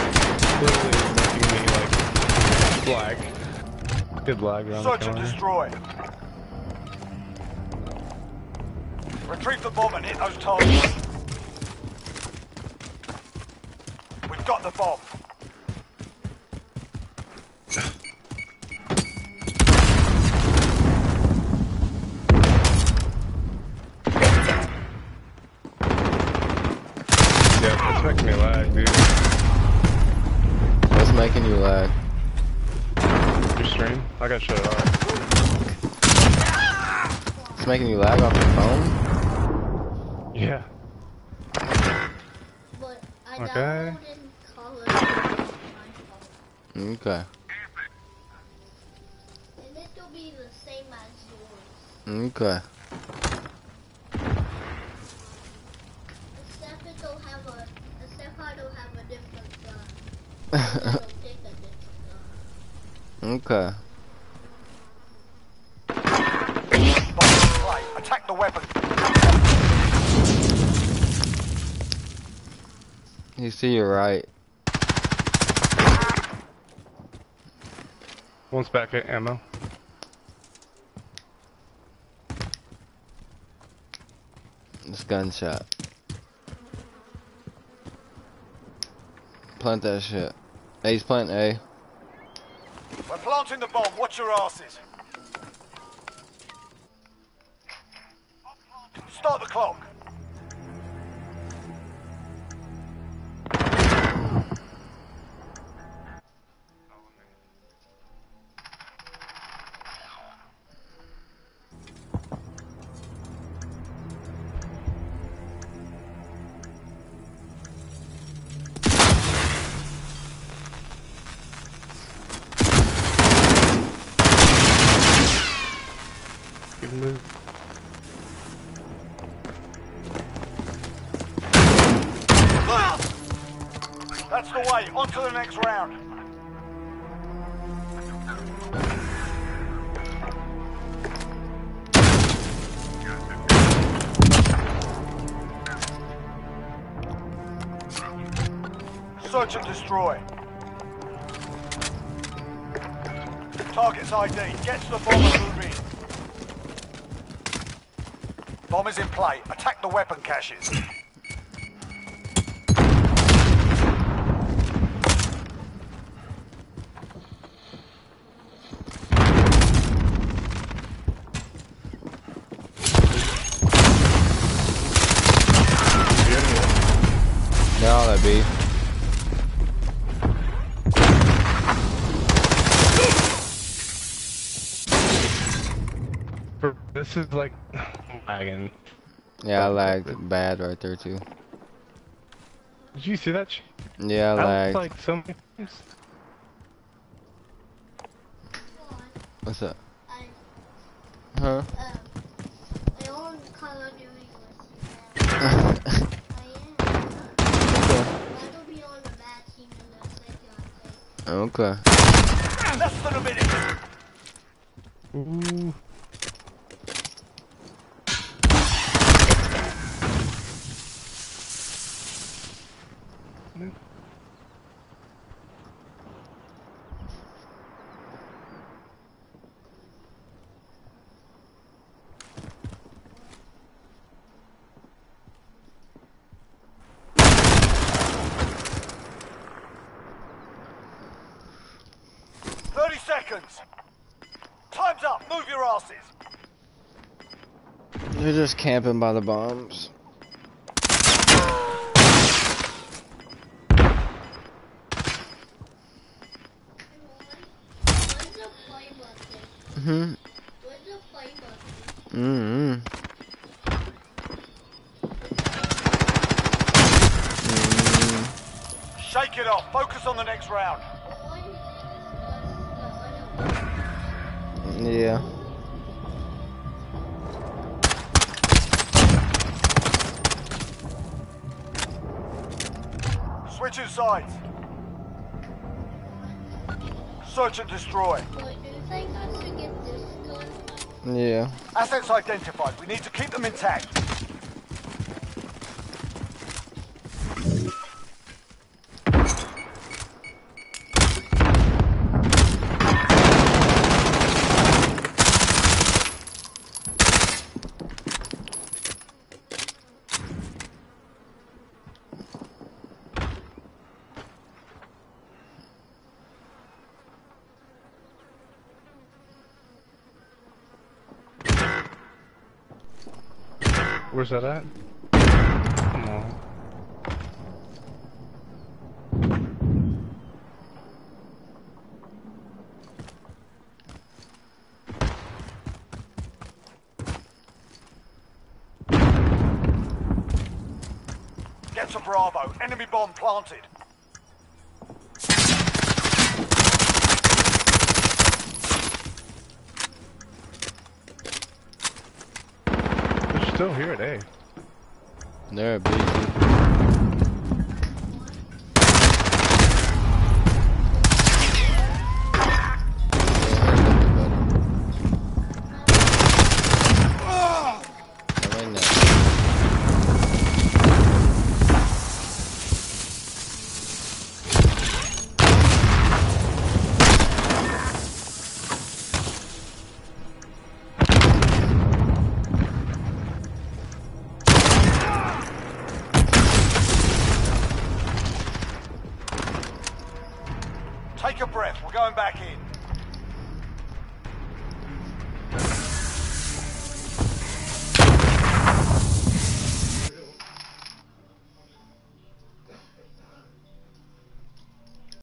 Literally making me like lag. Good lag around the Search and destroy. Retrieve the bomb and hit those targets. We've got the bomb. Yeah, it's making me lag, dude. What's making you lag? Your stream? I got shut off. It's making you lag off your phone? Yeah. But I Okay. downloaded Call of Duty on my phone. Okay. And it'll be the same as yours. Okay. Except it don't have a, except I don't have a different uh, gun. I a different gun. Okay. You see you're right. One's back at ammo. It's gunshot. Plant that shit. A's plant A. We're planting the bomb. Watch your asses. Start the clock. Next round. Search and destroy. Target's ID. Get to the bomb and in. Bomb is in play. Attack the weapon caches. They're all that B. For- This is like lagging. Yeah, I lagged bad right there too. Did you see that? Yeah, I That was lagged. like so many times. What's up? Uh, huh? Uh, I own Call of Duty Okay. Less than a minute. Ooh. Thirty seconds. Time's up. Move your asses. They're just camping by the bombs. Destroy. Yeah. Assets identified. We need to keep them intact. Where's that at? Come on. Get to Bravo. Enemy bomb planted. Still here at A. They're busy.